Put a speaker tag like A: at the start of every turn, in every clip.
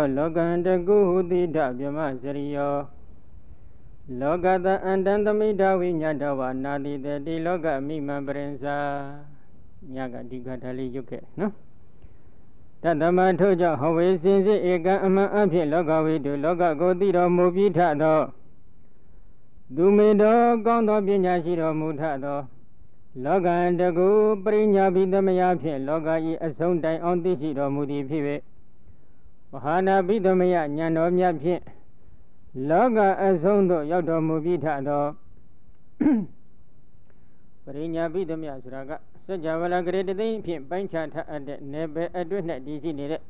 A: သောလောကံတကုဟုတိတဗြဟ္မစရိယောလောကတအန္တံသမိတဝိညတဝနာတိတတိလောကမိမံပရိစ္ဆာညကဒီကထာလေးရုပ်ခဲ့နော်တသမထို့ကြောင့်ဟဝေစင်စစ်ဧကံအမှန်အဖြစ်လောကဝိတုလောကကိုသိတော်မူပြီးထသောသူမေတော်ကောင်းသောပညာရှိတော်မူထသောလောကတကူပရိညာပိသမယဖြင့်လောကဤအဆုံးတိုင်အောင်သိရှိတော်မူသည်ဖြစ်၍ မဟာနာပိသမယဉာဏ်တော်မြတ်ဖြင့်လောကအဆုံးသို့ရောက်တော်မူပြီးထသောပရိညာပိသမယဆိုတာကစัจ java လာဂရေတသိန်းဖြင့်ပိုင်းခြားထအပ်တဲ့နယ်ပယ်အတွင်း၌တည်ရှိနေတဲ့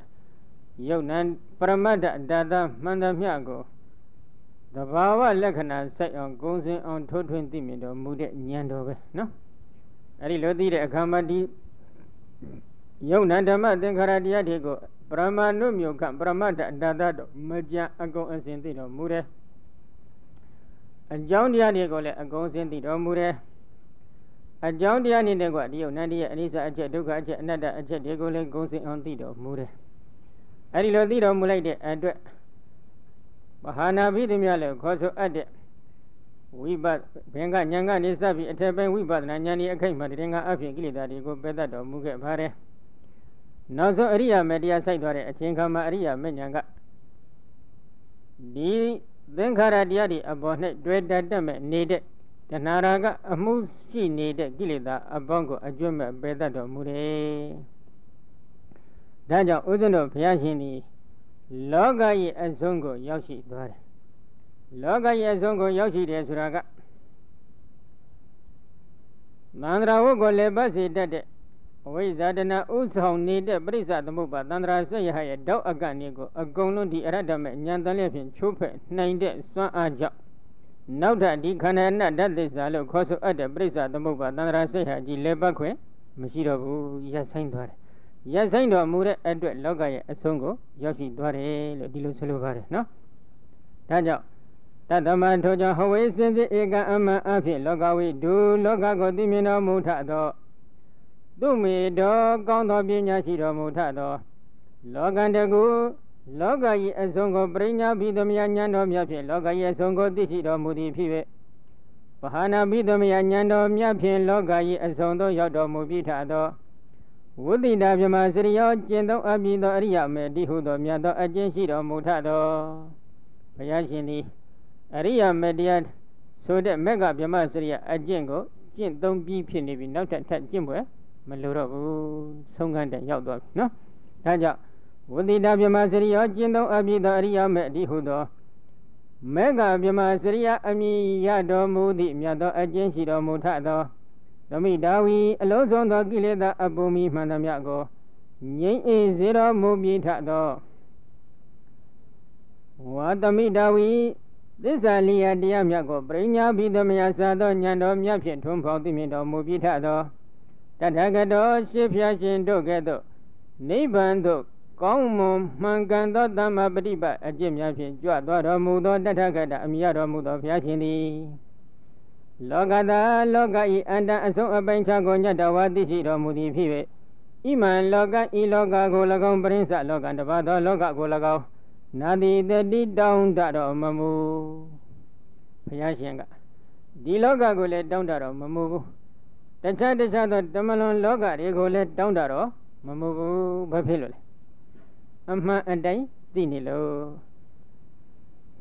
A: ယုတ်နံပရမတ္တဒါသမှန်သမျှကိုတဘာဝလက္ခဏာစိုက်အောင်ဂုံစင်အောင်ထိုးထွင်းသိမြင်တော်မူတဲ့ဉာဏ်တော်ပဲနော်အဲ့ဒီလိုသိတဲ့အခါမှာဒီယုံနံဓမ္မသင်္ခါရတရားတွေကို ပရမနုမြို့ကပရမတ္တဒါသတော့မကြအကုန်အစင်သိတော်မူတယ်အကြောင်းတရားတွေကိုလည်းအကုန်စင်သိတော်မူတယ်အကြောင်းတရားနေတဲ့ကွာဒီယုံနံတရားအနိစ္စအချက်ဒုက္ခအချက်အနတ္တအချက်တွေကိုလည်းဂုံစင်အောင်သိတော်မူတယ်အဲ့ဒီလိုသိတော်မူလိုက်တဲ့အတွက်မဟာနာဘိသမ ्या လည်းခေါ်ဆိုအပ်တဲ့ဝိပဿဘင်္ဂဉာဏ်ကနေစပြီးအထက်ပိုင်းဝိပဿနာဉာဏ်ဤအခိုက်မှာတရင်ကအဖြစ်ကိလေသာတွေကိုပယ်တတ်တော်မူခဲ့ပါတယ်။ နောက်ဆုံးအရိယာမေတရားစိုက်သွားတဲ့အချိန်ခါမှာအရိယာမေဉာဏ်ကဒီသင်္ခါရတရားတွေအပေါ်၌တွေ့တတ်တတ်မဲ့နေတဲ့တဏှာရာကအမှုရှိနေတဲ့ကိလေသာအပေါင်းကိုအကျွတ်မဲ့ပယ်တတ်တော်မူတယ်။ဒါကြောင့်ဥဒ္ဒနောဘုရားရှင်ဒီလောကရဲ့အဆုံးကိုရောက်ရှိသွားတယ်လောကရဲ့အဆုံးကိုရောက်ရှိတယ်ဆိုတာကမန္တရာဝုတ်ကိုလည်းပတ်စေတတ်တဲ့ အဝိဇ္ဇာတနာဥဆောင်နေတဲ့ပရိစ္ဆသမုပ္ပါတန္တရာဆက်ရဟရဲ့တောက်အကနေကိုအကုန်လုံးဒီအရတ္တမဲ့ဉာဏ်တန်လျက်ဖြင့်ချိုးဖက်နိုင်တဲ့စွမ်းအားကြောင့်နောက်ထပ်ဒီခန္ဓာနတ်ဓာတ်သစ္စာလို့ခေါ်ဆိုအပ်တဲ့ပရိစ္ဆသမုပ္ပါတန္တရာဆက်ရကြီးလည်းပတ်ခွင့်မရှိတော့ဘူးရပ်ဆိုင်သွားတယ်ရပ်ဆိုင်တော်မူတဲ့အတွက်လောကရဲ့အဆုံးကိုရောက်ရှိသွားတယ်လို့ဒီလိုဆိုလိုပါတယ်နော်ဒါကြောင့်တသမထိုကြောင့်ဟဝေစင်စစ်ဧကံအမှန်အဖြစ်လောကဝိဒုလောကကိုသိမြင်တော်မူထသော သူမေတော်ကောင်းသောပညာရှိတော်မူထသောလောကတကူလောကကြီးအဆုံးကိုပရိညာဘိသမယဉာဏ်တော်မြတ်ဖြင့်လောကကြီးအဆုံးကိုသိရှိတော်မူသည်ဖြစ်၍ဗဟာနာဘိသမယဉာဏ်တော်မြတ်ဖြင့်လောကကြီးအဆုံးသို့ရောက်တော်မူပြီးထသောဝိတိတာမြမစရိယောကျင့်သောအပိသောအရိယမေတိဟုသောမြတ်သောအကျင့်ရှိတော်မူထသောဘုရားရှင်သည်အရိယမေတရားဆိုတဲ့မက်ကမြမစရိယအကျင့်ကိုကျင့်သုံးပြီးဖြစ်နေပြီနောက်ထပ်ထပ်ကျင့်ပွဲ မလိုတော့ဘူးဆုံးခန်းတဲ့ရောက်သွားပြီနော်ဒါကြောင့်ဝိတိတာမြမစရိယောကျင့်သုံးအပိသောအရိယမေတိဟုသောမေကမြမစရိယအမိရတော်မူသည့်မြတ်သောအကျင့်ရှိတော်မူထသောသမိတာဝီအလုံးစုံသောကိလေသာအပူမီမှန်သမျှကိုငြိမ့်အေးစေတော်မူပြီးထသောဝါသမိတာဝီသစ္စာလျာတရားမြတ်ကိုပရိညာဘိသမယသာသောဉာဏ်တော်မြတ်ဖြင့်ထွန်းဖော်သိမြင်တော်မူပြီးထသော တထကတော်ရှေးဖျားရှင်တို့ကဲ့သို့နိဗ္ဗာန်သို့ကောင်းမွန်မှန်ကန်သောသမ္မာပฏิပတ်အကျင့်များဖြင့်ကြွသွားတော်မူသောတထကတအမိရတော်မူသောဘုရားရှင်သည်လောကသာလောကဤအန္တအဆုံးအပိုင်းခြားကိုညတဝါသိရှိတော်မူသည်ဖြစ်၍ဣမံလောကဤလောကကို၎င်းပရိစ္ဆလောကတပါသောလောကကို၎င်းနာတိတတိတောင်းတတော်မမူဘုရားရှင်ကဒီလောကကိုလည်းတောင်းတတော်မမူဘူး တခြားတခြားသောတမလွန်လောကတွေကိုလည်းတောင်းတတော်မမူဘူးဘာဖြစ်လို့လဲအမှန်အတိုင်းသိနေလို့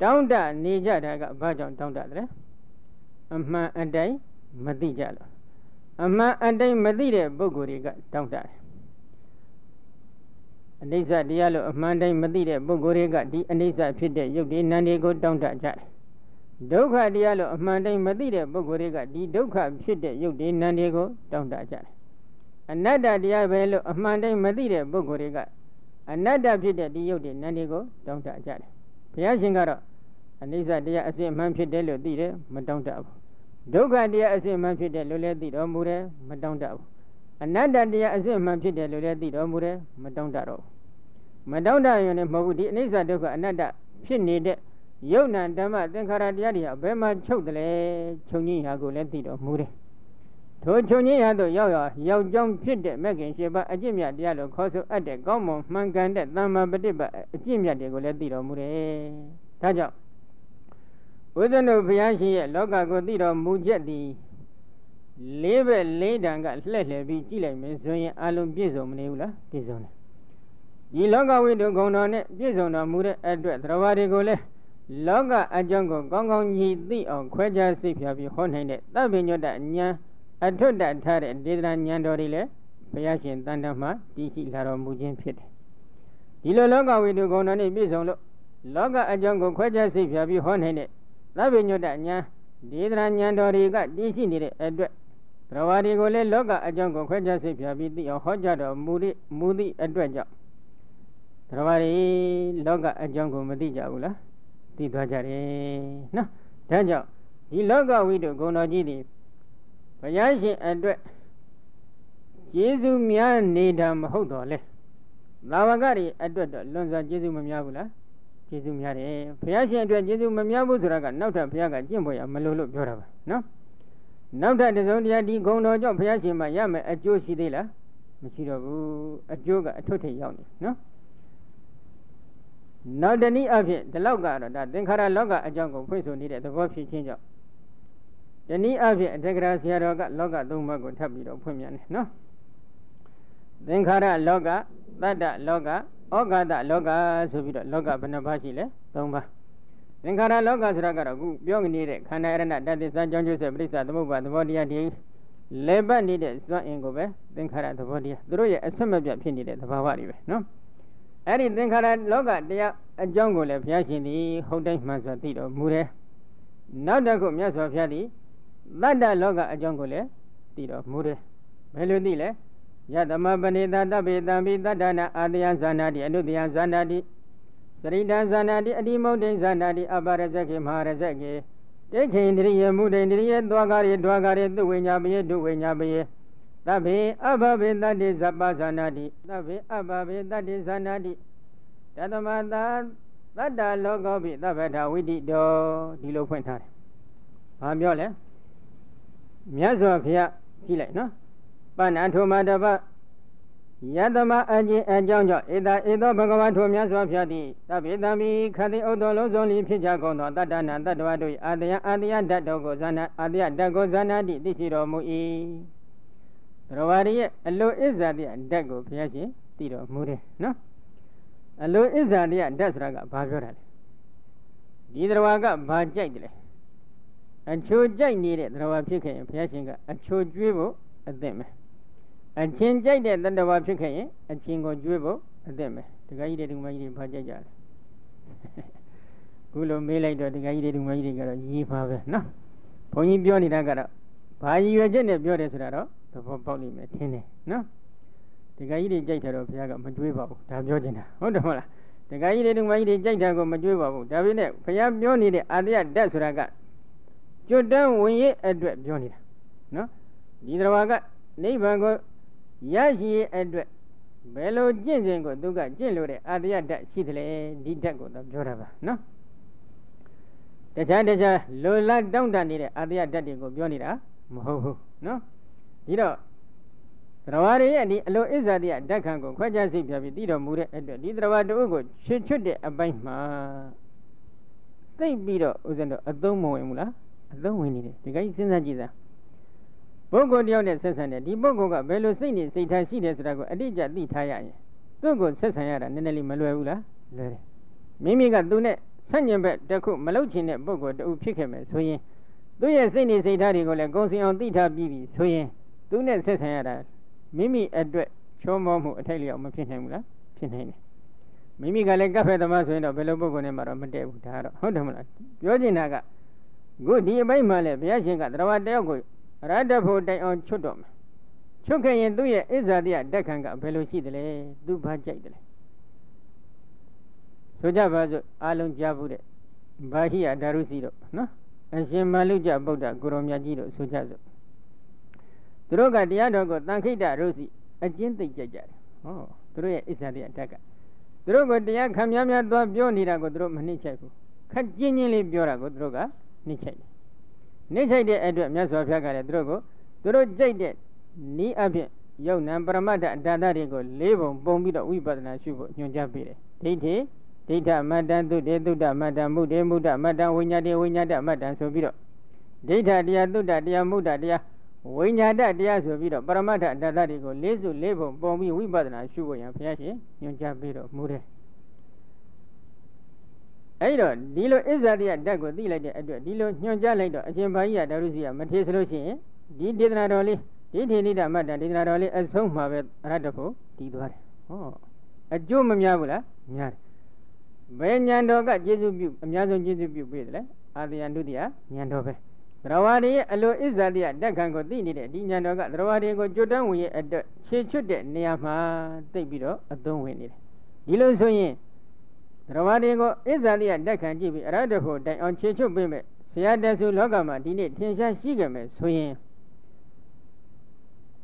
A: တောင်းတနေကြတာကဘာကြောင့်တောင်းတတယ်အမှန်အတိုင်းမသိကြလို့အမှန်အတိုင်းမသိတဲ့ပုဂ္ဂိုလ်တွေကတောင်းတတယ်အနိစ္စတရားလို့အမှန်တိုင်းမသိတဲ့ပုဂ္ဂိုလ်တွေကဒီအနိစ္စဖြစ်တဲ့ယုတ်ဒီနံတွေကိုတောင်းတကြတယ် ဒုက္ခတရားလို့အမှန်တိုင်းမသိတဲ့ပုဂ္ဂိုလ်တွေကဒီဒုက္ခဖြစ်တဲ့ယုတ်ဒီနံတွေကိုတောင်းတကြတယ်အနတ္တတရားပဲလို့အမှန်တိုင်းမသိတဲ့ပုဂ္ဂိုလ်တွေကအနတ္တဖြစ်တဲ့ဒီယုတ်ဒီနံတွေကိုတောင်းတကြတယ်ဘုရားရှင်ကတော့အနိစ္စတရားအစစ်အမှန်ဖြစ်တယ်လို့သိတယ်မတောင်းတဘူးဒုက္ခတရားအစစ်မှန်ဖြစ်တယ်လို့လည်းသိတော်မူတယ်မတောင်းတဘူးအနတ္တတရားအစစ်မှန်ဖြစ်တယ်လို့လည်းသိတော်မူတယ်မတောင်းတတော့မတောင်းတရင်လည်းမဟုတ်ဘူးဒီအနိစ္စဒုက္ခအနတ္တဖြစ်နေတဲ့ ယုတ်နံဓမ္မသင်္ခါရတရားတွေဘယ်မှာချုပ်တယ်လဲချုပ်ငိဟာကိုလည်းသိတော်မူတယ်ထိုချုပ်ငြိမ်းရာသို့ရောက်ရရောက်ကြောင်းဖြစ်တဲ့မဂ်ခင်ရှိပါအကျင့်မြတ်တရားလို့ခေါ်ဆိုအပ်တဲ့ကောင်းမွန်မှန်ကန်တဲ့သမ္မာပฏิပတ်အကျင့်မြတ်တွေကိုလည်းသိတော်မူတယ်။ဒါကြောင့်ဝိဇ္ဇနုဘုရားရှင်ရဲ့လောကကိုသိတော်မူချက်သည်လေးဘက်လေးတန်ကလှည့်လှည့်ပြီးကြည့်လိုက်မယ်ဆိုရင်အလုံးပြည့်စုံမနေဘူးလားပြည့်စုံတယ်ဒီလောကဝိတုဂုံတော်နဲ့ပြည့်စုံတော်မူတဲ့အတွက်သရဝါတွေကိုလည်း လောကအကြောင်းကိုကောင်းကောင်းညီသိအောင်ခွဲခြားစိတ်ဖြာပြီးဟောနိုင်တဲ့သဗ္ဗညုတဉာဏ်အထွတ်တထားတဲ့ဒေသနာဉာဏ်တော်တွေလည်းဘုရားရှင်တန်တမှာတည်ရှိလာတော်မူခြင်းဖြစ်တယ်ဒီလိုလောကဝိတုဂုံတော်နဲ့ပြည့်စုံလို့လောကအကြောင်းကိုခွဲခြားစိတ်ဖြာပြီးဟောနိုင်တဲ့သဗ္ဗညုတဉာဏ်ဒေသနာဉာဏ်တော်တွေကတည်ရှိနေတဲ့အတွက်ဘရဝါတွေကိုလည်းလောကအကြောင်းကိုခွဲခြားစိတ်ဖြာပြီးသိအောင်ဟောကြားတော်မူသည့်မူသည့်အတွက်ကြောင့်ဘရဝါတွေလောကအကြောင်းကိုမသိကြဘူးလား သိသွားကြတယ်နော်ဒါကြောင့်ဒီလောကဝိတုဂုဏတော်ကြီးတွေဘုရားရှင်အတွက်ကျေးဇူးများနေတာမဟုတ်တော့လေသာဝကတွေအတွက်တော့လွန်စွာကျေးဇူးမများဘူးလားကျေးဇူးများတယ်ဘုရားရှင်အတွက်ကျေးဇူးမများဘူးဆိုတာကနောက်ထပ်ဘုရားကကျင့်ဖို့ရမလို့လို့ပြောတာပါနော်နောက်ထပ်တစုံတရာဒီဂုံတော်ကြောင့်ဘုရားရှင်မှာရမယ်အကျိုးရှိသေးလားမရှိတော့ဘူးအကျိုးကအထွတ်ထိပ်ရောက်နေနော် နောက်တနည်းအားဖြင့်ဒီလောက်ကတော့ဒါသင်္ခါရလောကအကြောင်းကိုဖွင့်ဆိုနေတဲ့သဘောဖြစ်ခြင်းကြောင့်တနည်းအားဖြင့်အတက္ကရာဆရာတော်ကလောကသုံးပါးကိုထပ်ပြီးတော့ဖွင့်မြန်တယ်နော်သင်္ခါရလောကတတ္တလောကဩဃတလောကဆိုပြီးတော့လောကဘယ်နှပါးရှိလဲ၃ပါးသင်္ခါရလောကဆိုတာကတော့အခုပြောနေတဲ့ခန္ဓာရဏတတ္တိစံကြောင့်ကျိုးဆက်ပြိဿသမုပ္ပါသဘောတရားဒီလေပတ်နေတဲ့စွမ်းအင်ကိုပဲသင်္ခါရသဘောတရားသူတို့ရဲ့အဆက်မပြတ်ဖြစ်နေတဲ့သဘာဝတွေပဲနော် အဲ့ဒီသင်္ခါရလောကတရားအကြောင်းကိုလည်းဘုရားရှင်သည်ဟုတ်တိုင်းမှန်စွာသိတော်မူတယ်နောက်တစ်ခုမြတ်စွာဘုရားသည်တတ္တလောကအကြောင်းကိုလည်းသိတော်မူတယ်ဘယ်လိုသိလဲယသမပဏိတတဗေတံပိတတ္တနာအာတယဇာနာတိအနုတယဇာနာတိစရိတံဇာနာတိအတိမုတ်တိဇာနာတိအပါရဇခေမဟာရဇခေတေခိန္ဒရိယမုဒိန္ဒရိယသွားကားရေဒွာကားရေသူဝိညာပိယဒုဝိညာပိယ သဗ္ဗေအဘဗေတတ္တိဇပဇာနာတိသဗ္ဗေအဘဗေတတ္တိဇာနာတိတသမတာတတ္တလောကောပိသဗ္ဗထာဝိတိတောဒီလိုဖွင့်ထားတယ်။ဘာပြောလဲ။မြတ်စွာဘုရားကြည့်လိုက်နော်။ပဏ္ဏထုမတပယတမအကျင့်အကြောင်းကြောင့်ဧတဧသောဘဂဝါထိုမြတ်စွာဘုရားသည်သဗ္ဗေတမိခတိဥဒ္ဒောလုံးစုံလီဖြစ်ကြကုန်သောတတ္တနာတတ္တဝတို့အာတယအာတယဓာတ်တော်ကိုဇာနာအာတယဓာတ်ကိုဇာနာတိသိရှိတော်မူ၏ ဘရဝရီရဲ့အလိုဣဇာတိဓာတ်ကိုဘုရားရှင်သိတော်မူတယ်နော်အလိုဣဇာတိဓာတ်ဆိုတာကဘာပြောတာလဲဒီတရဝါကဘာကြိုက်တယ်လဲအချိုကြိုက်နေတဲ့တရဝါဖြစ်ခဲ့ရင်ဘုရားရှင်ကအချိုကျွေးဖို့အသင့်ပဲအချင်းကြိုက်တဲ့တတ္တဝါဖြစ်ခဲ့ရင်အချင်းကိုကျွေးဖို့အသင့်ပဲဒကာကြီးတွေဒကာမကြီးတွေဘာကြိုက်ကြလဲခုလိုမေးလိုက်တော့ဒကာကြီးတွေဒကာမကြီးတွေကတော့ရေးပါပဲနော်ဘုန်းကြီးပြောနေတာကတော့ဘာရည်ရွယ်ချက်နဲ့ပြောတယ်ဆိုတာတော့ သဘောပေါက်လိမ့်မယ်ထင်တယ်နော်ဒကာကြီးတွေကြိုက်တယ်တော့ဘုရားကမကြွေးပါဘူးဒါပြောချင်တာဟုတ်တယ်မဟုတ်လားဒကာကြီးတွေဒကာမကြီးတွေကြိုက်တာကိုမကြွေးပါဘူးဒါပေမဲ့ဘုရားပြောနေတဲ့အာတယဓာတ်ဆိုတာကကျွတ်တန်းဝင်ရအတွက်ပြောနေတာနော်ဒီတော်ကနိဗ္ဗာန်ကိုရရှိအတွက်ဘယ်လိုကျင့်စဉ်ကိုသူကကျင့်လို့တဲ့အာတယဓာတ်ရှိတယ်လေဒီဓာတ်ကိုတော့ပြောတာပါနော်တခြားတခြားလိုလားတောင့်တနေတဲ့အာတယဓာတ်တွေကိုပြောနေတာမဟုတ်ဘူးနော် ဒီတော့သရဝရရဲ့ဒီအလိုအစ္ဆာတိယဓာတ်ခံကိုခွဲခြားစိတ်ပြပြီးတည်တော်မူတဲ့အတွက်ဒီသရဝတအုပ်ကိုချွတ်ချွတ်တဲ့အပိုင်းမှာသိပြီးတော့ဥစဉ်တော့အသုံးမဝင်ဘူးလားအသုံးဝင်နေတယ်ဒီကိစ္စစဉ်းစားကြည့်စမ်းပုဂ္ဂိုလ်တယောက်နဲ့ဆက်ဆံတယ်ဒီပုဂ္ဂိုလ်ကဘယ်လိုစိတ်နေစိတ်ထားရှိတယ်ဆိုတာကိုအတိအကျသိထားရရင်သူ့ကိုဆက်ဆံရတာနည်းနည်းလေးမလွယ်ဘူးလားလွယ်တယ်မိမိကသူနဲ့ဆန့်ကျင်ဘက်တစ်ခုမလုပ်ချင်တဲ့ပုဂ္ဂိုလ်တူဖြစ်ခဲ့မယ်ဆိုရင်သူ့ရဲ့စိတ်နေစိတ်ထားတွေကိုလည်းကုံစင်အောင်သိထားပြီးပြီဆိုရင် သူနဲ့ဆက်ဆံရတာမိမိအတွက်ချောမောမှုအထိုက်လျောက်မဖြစ်နိုင်ဘူးလားဖြစ်နိုင်တယ်မိမိကလည်းကပ်ဖက်သမားဆိုရင်တော့ဘယ်လိုပုဂ္ဂိုလ်နဲ့မှတော့မတည့်ဘူးဒါကတော့ဟုတ်တယ်မလားပြောချင်တာကခုဒီအပိုင်းမှာလည်းဘုရားရှင်ကတရားတယောက်ကိုရတ္တဖို့တိုင်အောင်ချွတ်တော့မယ်ချွတ်ခဲ့ရင်သူ့ရဲ့အစ္ဆာတိယတက်ခံကဘယ်လိုရှိတယ်လဲသူဘာကြိုက်တယ်လဲဆိုကြပါစို့အာလုံးကြားဘူးတဲ့ဘာဟိယဓာရုစီတို့နော်အရှင်မလုကြဗုဒ္ဓကိုရောမြတ်ကြီးတို့ဆိုကြစို့ သူတို့ကတရားတော်ကိုတန်ခိတရုစီအကျဉ်းသိကြကြတယ်ဟောသူတို့ရဲ့အစ္ဆာတိယတက်ကသူတို့ကတရားခံများများသွားပြောနေတာကိုသူတို့မနှိမ့်ချိုက်ဘူးခက်ကျင်းချင်းလေးပြောတာကိုသူတို့ကနှိမ့်ချိုက်တယ်နှိမ့်ချိုက်တဲ့အတွက်မြတ်စွာဘုရားကလည်းသူတို့ကိုသူတို့ကြိတ်တဲ့နီးအဖြစ်ယုတ်နံပရမတ္ထအတ္တတွေကိုလေးပုံပုံပြီးတော့ဝိပဿနာရှုဖို့ညွှန်ကြားပေးတယ်ဒိဋ္ဌိဒိဋ္ဌမတ္တသုတေသုတ္တမတ္တမုတေမုဒ္ဒမတ္တဝိညာတေဝိညာတမတ္တဆိုပြီးတော့ဒိဋ္ဌတရားသုတ္တတရားမုဒ္ဒတရား ဝိညာတတရားဆိုပြီးတော့ပရမတ္ထအတ္တတွေကိုလေးစုလေးပုံပုံပြီးဝိပဿနာရှုဖို့ရန်ဘုရားရှင်ညွှန်ကြားပေးတော့မူတယ်အဲ့တော့ဒီလိုအစ္ဆာတရားဓာတ်ကိုသိလိုက်တဲ့အတွက်ဒီလိုညွှန်ကြားလိုက်တော့အရှင်ဘာကြီးကဓာရုစီကမထေဆိုလို့ရှိရင်ဒီဒေသနာတော်လေးဒီထေနိဒမတ္တဒေသနာတော်လေးအဆုံးမှာပဲအရတ္တဖို့တည်သွားတယ်ဟောအကျိုးမများဘူးလားများတယ်ဘယ်ညံတော်ကကျေစုပြုအများဆုံးကျေစုပြုပေးတယ်လဲအာတယန္တုတိယညံတော်ပဲ သရဝါတွေရဲ့အလိုအစ္ဆာတိယတက်ခံကိုသိနေတဲ့ဒီညံတော်ကသရဝါတွေကိုကြွတန်းဝင်ရဲ့အတွက်ခြေချွတ်တဲ့နေရာမှာတိတ်ပြီးတော့အသုံးဝင်နေတယ်ဒီလိုဆိုရင်သရဝါတွေကိုအစ္ဆာတိယတက်ခံကြည့်ပြီးအရဟတဖို့တိုင်အောင်ခြေချွတ်ပေးမယ်ဆရာတဆူလောကမှာဒီနေ့ထင်ရှားရှိကြမယ်ဆိုရင်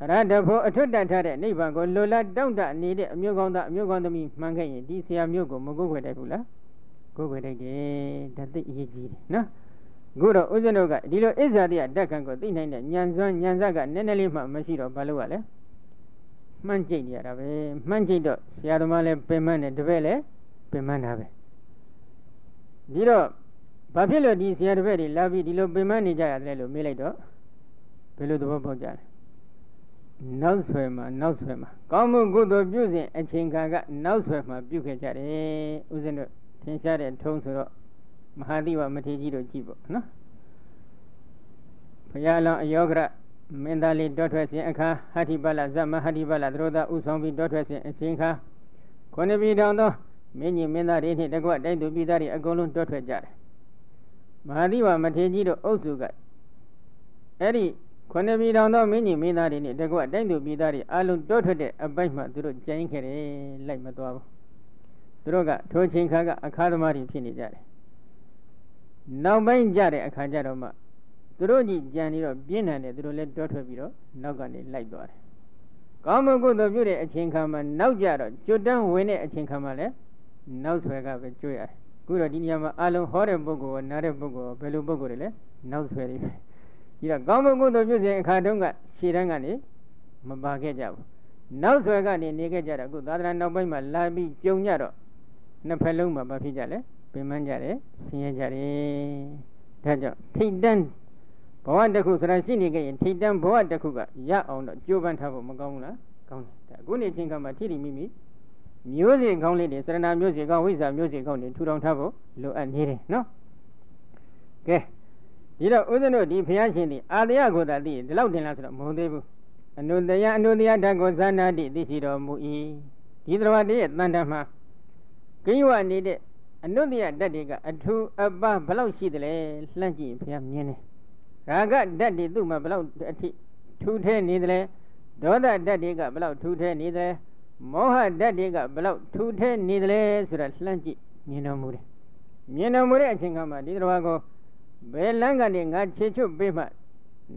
A: အရဟတဖို့အထွတ်တန်ထားတဲ့နိဗ္ဗာန်ကိုလိုလားတောင့်တနေတဲ့အမျိုးကောင်းသားအမျိုးကောင်းသမီးမှန်ခဲ့ရင်ဒီဆရာမျိုးကိုမကိုးခွေတိုက်ဘူးလားကိုးခွေတိုက်တယ်ဒါသိအရေးကြီးတယ်နော် ခုတော့ဥစ္စနုကဒီလိုအစ္ဆာတိယတက်ခံကိုသိနိုင်တဲ့ညံစွမ်းညံစကနည်းနည်းလေးမှမရှိတော့ဘာလို့ ਆ လဲမှန်းကြိတ်နေရတာပဲမှန်းကြိတ်တော့ဆရာသမားလည်းပင်မနဲ့တပည့်လည်းပင်မတာပဲဒီတော့ဘာဖြစ်လို့ဒီဆရာတပည့်တွေလာပြီးဒီလိုပင်မနေကြရတယ်လို့မေးလိုက်တော့ဘယ်လိုသဘောပေါက်ကြလဲနောက်ဆွဲမှာနောက်ဆွဲမှာကောင်းမှုကုသိုလ်ပြုစဉ်အချိန်ခါကနောက်ဆွဲမှာပြုခဲ့ကြတယ်ဥစဉ်တို့သင်ရှားတဲ့ထုံးဆိုတော့ မဟာတိဝမထေကြီးတို့ကြည့်ပေါ့နော်ဘုရားလောင်းအယောဂရမင်းသားလေးတောထွက်စဉ်အခါဟတိပလဇမဟတိပလသရောသာဥဆောင်ပြီးတောထွက်စဉ်အချိန်ခါခုနှစ်ပြည်တောင်သောမင်းကြီးမင်းသားတွေနှင့်တကွတိုက်သူပြည်သားတွေအကုန်လုံးတောထွက်ကြတယ်မဟာတိဝမထေကြီးတို့အုပ်စုကအဲ့ဒီခုနှစ်ပြည်တောင်သောမင်းကြီးမင်းသားတွေနှင့်တကွတိုက်သူပြည်သားတွေအလုံးတောထွက်တဲ့အပိုက်မှသူတို့ကြိုင်းခဲ့တယ်လိုက်မသွားဘူးသူတို့ကထိုချိန်ခါကအခါသမားတွေဖြစ်နေကြတယ် နောက်ပိုင်းကြတဲ့အခါကျတော့မှသူတို့ကြီးကြံနေတော့ပြင်းထန်တယ်သူတို့လည်းတောထွက်ပြီးတော့နောက်ကနေလိုက်သွားတယ်ကောင်းမှုကုသိုလ်ပြုတဲ့အချိန်ခါမှာနောက်ကြတော့ကျွတ်တန်းဝင်တဲ့အချိန်ခါမှာလည်းနောက်ဆွဲကပဲကျွတ်ရတယ်ခုတော့ဒီနေရာမှာအလုံးဟောတဲ့ပုဂ္ဂိုလ်ကနားတဲ့ပုဂ္ဂိုလ်ကဘယ်လိုပုဂ္ဂိုလ်တွေလဲနောက်ဆွဲတွေပဲဒီတော့ကောင်းမှုကုသိုလ်ပြုစဉ်အခါတုန်းကခြေတန်းကနေမပါခဲ့ကြဘူးနောက်ဆွဲကနေနေခဲ့ကြတော့အခုသာသနာနောက်ပိုင်းမှာလာပြီးကြုံကြတော့နှစ်ဖက်လုံးမှာမဖြစ်ကြလဲပ င်ပန်းကြတယ်ဆင်းရဲကြတယ်ဒါကြောင့်ထိတ်တန်းဘဝတစ်ခုဆိုတာရှိနေခဲ့ရင်ထိတ်တန်းဘဝတစ်ခုကရအောင်တော့ကြိုးပမ်းထားဖို့မကောင်းဘူးလားကောင်းတယ်ဒါအခုနေချင်းကမှထိတိမိမိမျိုးစေ့ကောင်းလေးတွေစရဏမျိုးစေ့ကောင်းဝိဇ္ဇာမျိုးစေ့ကောင်းတွေထူထောင်ထားဖို့လိုအပ်နေတယ်နော်ကဲဒီတော့ဦးဇင်းတို့ဒီဘုရားရှင်ဒီအာတယကိုသာသိရင်ဒီလောက်တင်လားဆိုတော့မဟုတ်သေးဘူးအနုတယအနုတယဓာတ်ကိုဇာနာတိသိရှိတော်မူ၏ဒီတော်တည်းရဲ့တန်တမှာကိဝနေတဲ့ အနုတ္တိယဓာတ်တွေကအထူးအပဘလောက်ရှိတယ်လဲလှမ်းကြည့်ဘုရားမြင်တယ်ရာဂဓာတ်တွေသူ့မှာဘလောက်အထိထူးထဲနေတယ်လဲဒေါသဓာတ်တွေကဘလောက်ထူးထဲနေတယ်မောဟဓာတ်တွေကဘလောက်ထူးထဲနေတယ်လဲဆိုတာလှမ်းကြည့်မြင်တော်မူတယ်မြင်တော်မူတဲ့အချိန်ကမှဒီတော်ကိုဘယ်လမ်းကနေငါခြေချွတ်ပေးမှ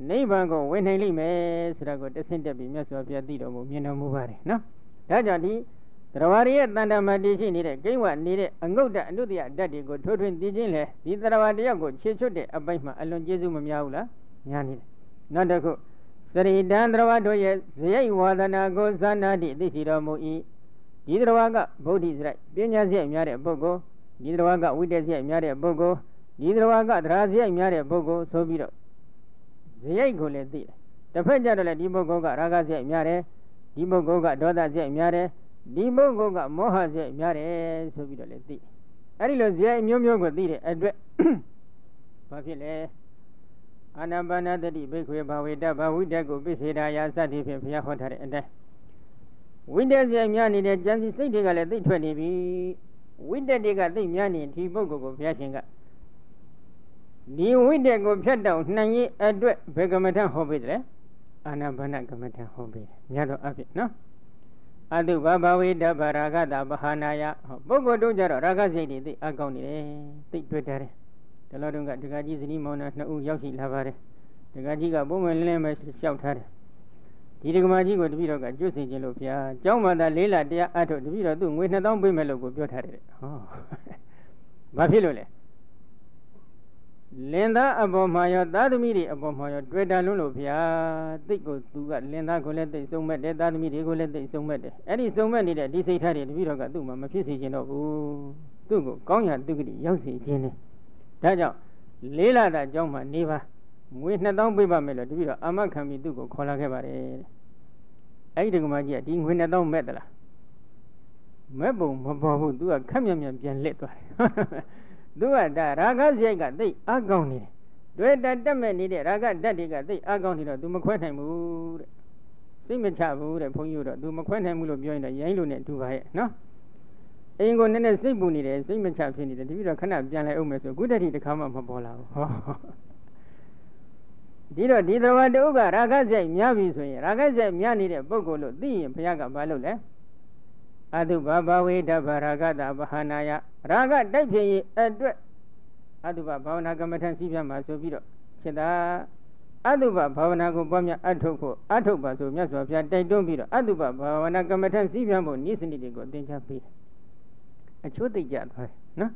A: နိဗ္ဗာန်ကိုဝင်နိုင်လိမ့်မယ်ဆိုတာကိုတဆင့်တက်ပြီးမြတ်စွာဘုရားသိတော်မူမြင်တော်မူပါတယ်နော်ဒါကြောင့်ဒီ တရားဝရရဲ့တန်တမာတိရှိနေတဲ့ကိဝနေတဲ့အငုတ်တအနုတ္တယဓာတ်တွေကိုထိုးထွင်းသိခြင်းလေဒီတရားဝတယောက်ကိုခြေချွတ်တဲ့အပိုက်မှာအလွန်ကျေးဇူးမများဘူးလားများနေတယ်နောက်တစ်ခုစရိတံတရားဝတို့ရဲ့ဇယိဝါဒနာကိုဇာနာတိသိရှိတော်မူ၏ဒီတရားဝကဗုဒ္ဓိစရိုက်ပညာစရိုက်များတဲ့ပုဂ္ဂိုလ်ဒီတရားဝကဝိတ္တစရိုက်များတဲ့ပုဂ္ဂိုလ်ဒီတရားဝကတရားစရိုက်များတဲ့ပုဂ္ဂိုလ်ဆိုပြီးတော့ဇယိကိုလည်းသိတယ်တစ်ဖက်ကျတော့လည်းဒီပုဂ္ဂိုလ်ကရာဂစရိုက်များတယ်ဒီပုဂ္ဂိုလ်ကဒေါသစရိုက်များတယ် ဒီပုဂ္ဂိုလ်ကမောဟစိတ်များတယ်ဆိုပြီးတော့လည်းသိအဲ့ဒီလိုဇယမျိုးမျိုးကိုသိတဲ့အတွက်ဘာဖြစ်လဲအာနာပါနတတိဘိက္ခွေဘာဝေတဘာဝိတကိုပိစေတာယာစသည်ဖြင့်ဘုရားဟောထားတဲ့အတိုင်းဝိတ္တဇယများနေတဲ့ဉာဏ်စီစိတ်တွေကလည်းသိထွက်နေပြီဝိတ္တတွေကသိများနေဒီပုဂ္ဂိုလ်ကိုဘုရားရှင်ကဒီဝိတ္တကိုဖြတ်တော့နှံရေးအတွက်ဘယ်ကမ္မထဟောပေးတယ်အာနာပါနကမ္မထဟောပေးတယ်မြတ်တော်အဖြစ်နော် အတုဘဘဝိတဗရာဂတပဟာနာယပုဂ္ဂိုလ်တို့ကြတော့ရာဂစိတ်တွေသိအကောင်းနေတယ်သိတွေ့တယ်တလောတုန်းကဒကာကြီးဇနီးမောင်နှံနှစ်ဦးရောက်ရှိလာပါတယ်ဒကာကြီးကပုံမှန်လင်းလင်းပဲလျှောက်ထားတယ်ဒီဒကမာကြီးကိုတပည့်တော်ကကျွတ်စင်ခြင်းလို့ဗျာကျောင်းမှာသာလေးလာတရားအထုတ်တပည့်တော်သူ့ငွေ2000ပေးမယ်လို့ကိုပြောထားတယ်ဟောဘာဖြစ်လို့လဲ လင်သားအပေါ်မှာရောသားသမီးတွေအပေါ်မှာရောတွေ့တာလုံးလို့ဗျာတိတ်ကိုသူကလင်သားကိုလည်းတိတ်ဆုံးမဲ့တယ်သားသမီးတွေကိုလည်းတိတ်ဆုံးမဲ့တယ်အဲ့ဒီဆုံးမဲ့နေတဲ့ဒီစိတ်ထားတွေတပည့်တော်ကသူ့မှာမဖြစ်စေချင်တော့ဘူးသူ့ကိုကောင်းရာတုကတိရောက်စေခြင်းနဲ့ဒါကြောင့်လေးလာတာကြောင့်မှနေပါငွေ2000ပေးပါမယ်လို့တပည့်တော်အမခံပြီးသူ့ကိုခေါ်လာခဲ့ပါတယ်အဲ့ဒီဒကမကြီးကဒီငွေ2000မဲ့တလားမဲ့ပုံမပေါ်ဘူးသူကခက်မြမြပြန်လက်သွားတယ် သူကဒါရာဂစရိုက်ကသိအကောင်းနေတယ်တွေ့တတက်မဲ့နေတဲ့ရာဂဓာတ်တွေကသိအကောင်းနေတော့ तू မခွဲနိုင်ဘူးတဲ့စိတ်မချဘူးတဲ့ဘုန်းကြီးတို့ तू မခွဲနိုင်ဘူးလို့ပြောရင်တော့ရိုင်းလို့နဲ့အတူပါရဲ့နော်အိမ်ကိုနည်းနည်းစိတ်ပူနေတယ်စိတ်မချဖြစ်နေတယ်ဒီပြီးတော့ခဏပြန်လဲအောင်မယ်ဆိုခုတည်းတခါမှမပေါ်လာဘူးဟောဒီတော့ဒီသဘာဝတုကရာဂစရိုက်များပြီဆိုရင်ရာဂစရိုက်များနေတဲ့ပုဂ္ဂိုလ်လို့သိရင်ဘုရားကဘာလုပ်လဲအတုဘဘဝေတဗရာဂတဗဟာနာယ ရာဂတိုက်ဖြစ်ရင်အတွက်အတုဘဘာဝနာကမ္မထံစီးပြမှာဆိုပြီးတော့ဖြစ်တာအတုပဘာဝနာကိုပွားများအထုတ်ဖို့အထုတ်ပါဆိုမြတ်စွာဘုရားတိုက်တွန်းပြီးတော့အတုပဘာဝနာကမ္မထံစီးပြဖို့ဤစနစ်တွေကိုသင်ကြားပေးတယ်အချိုးသိကြသွားတယ်နော်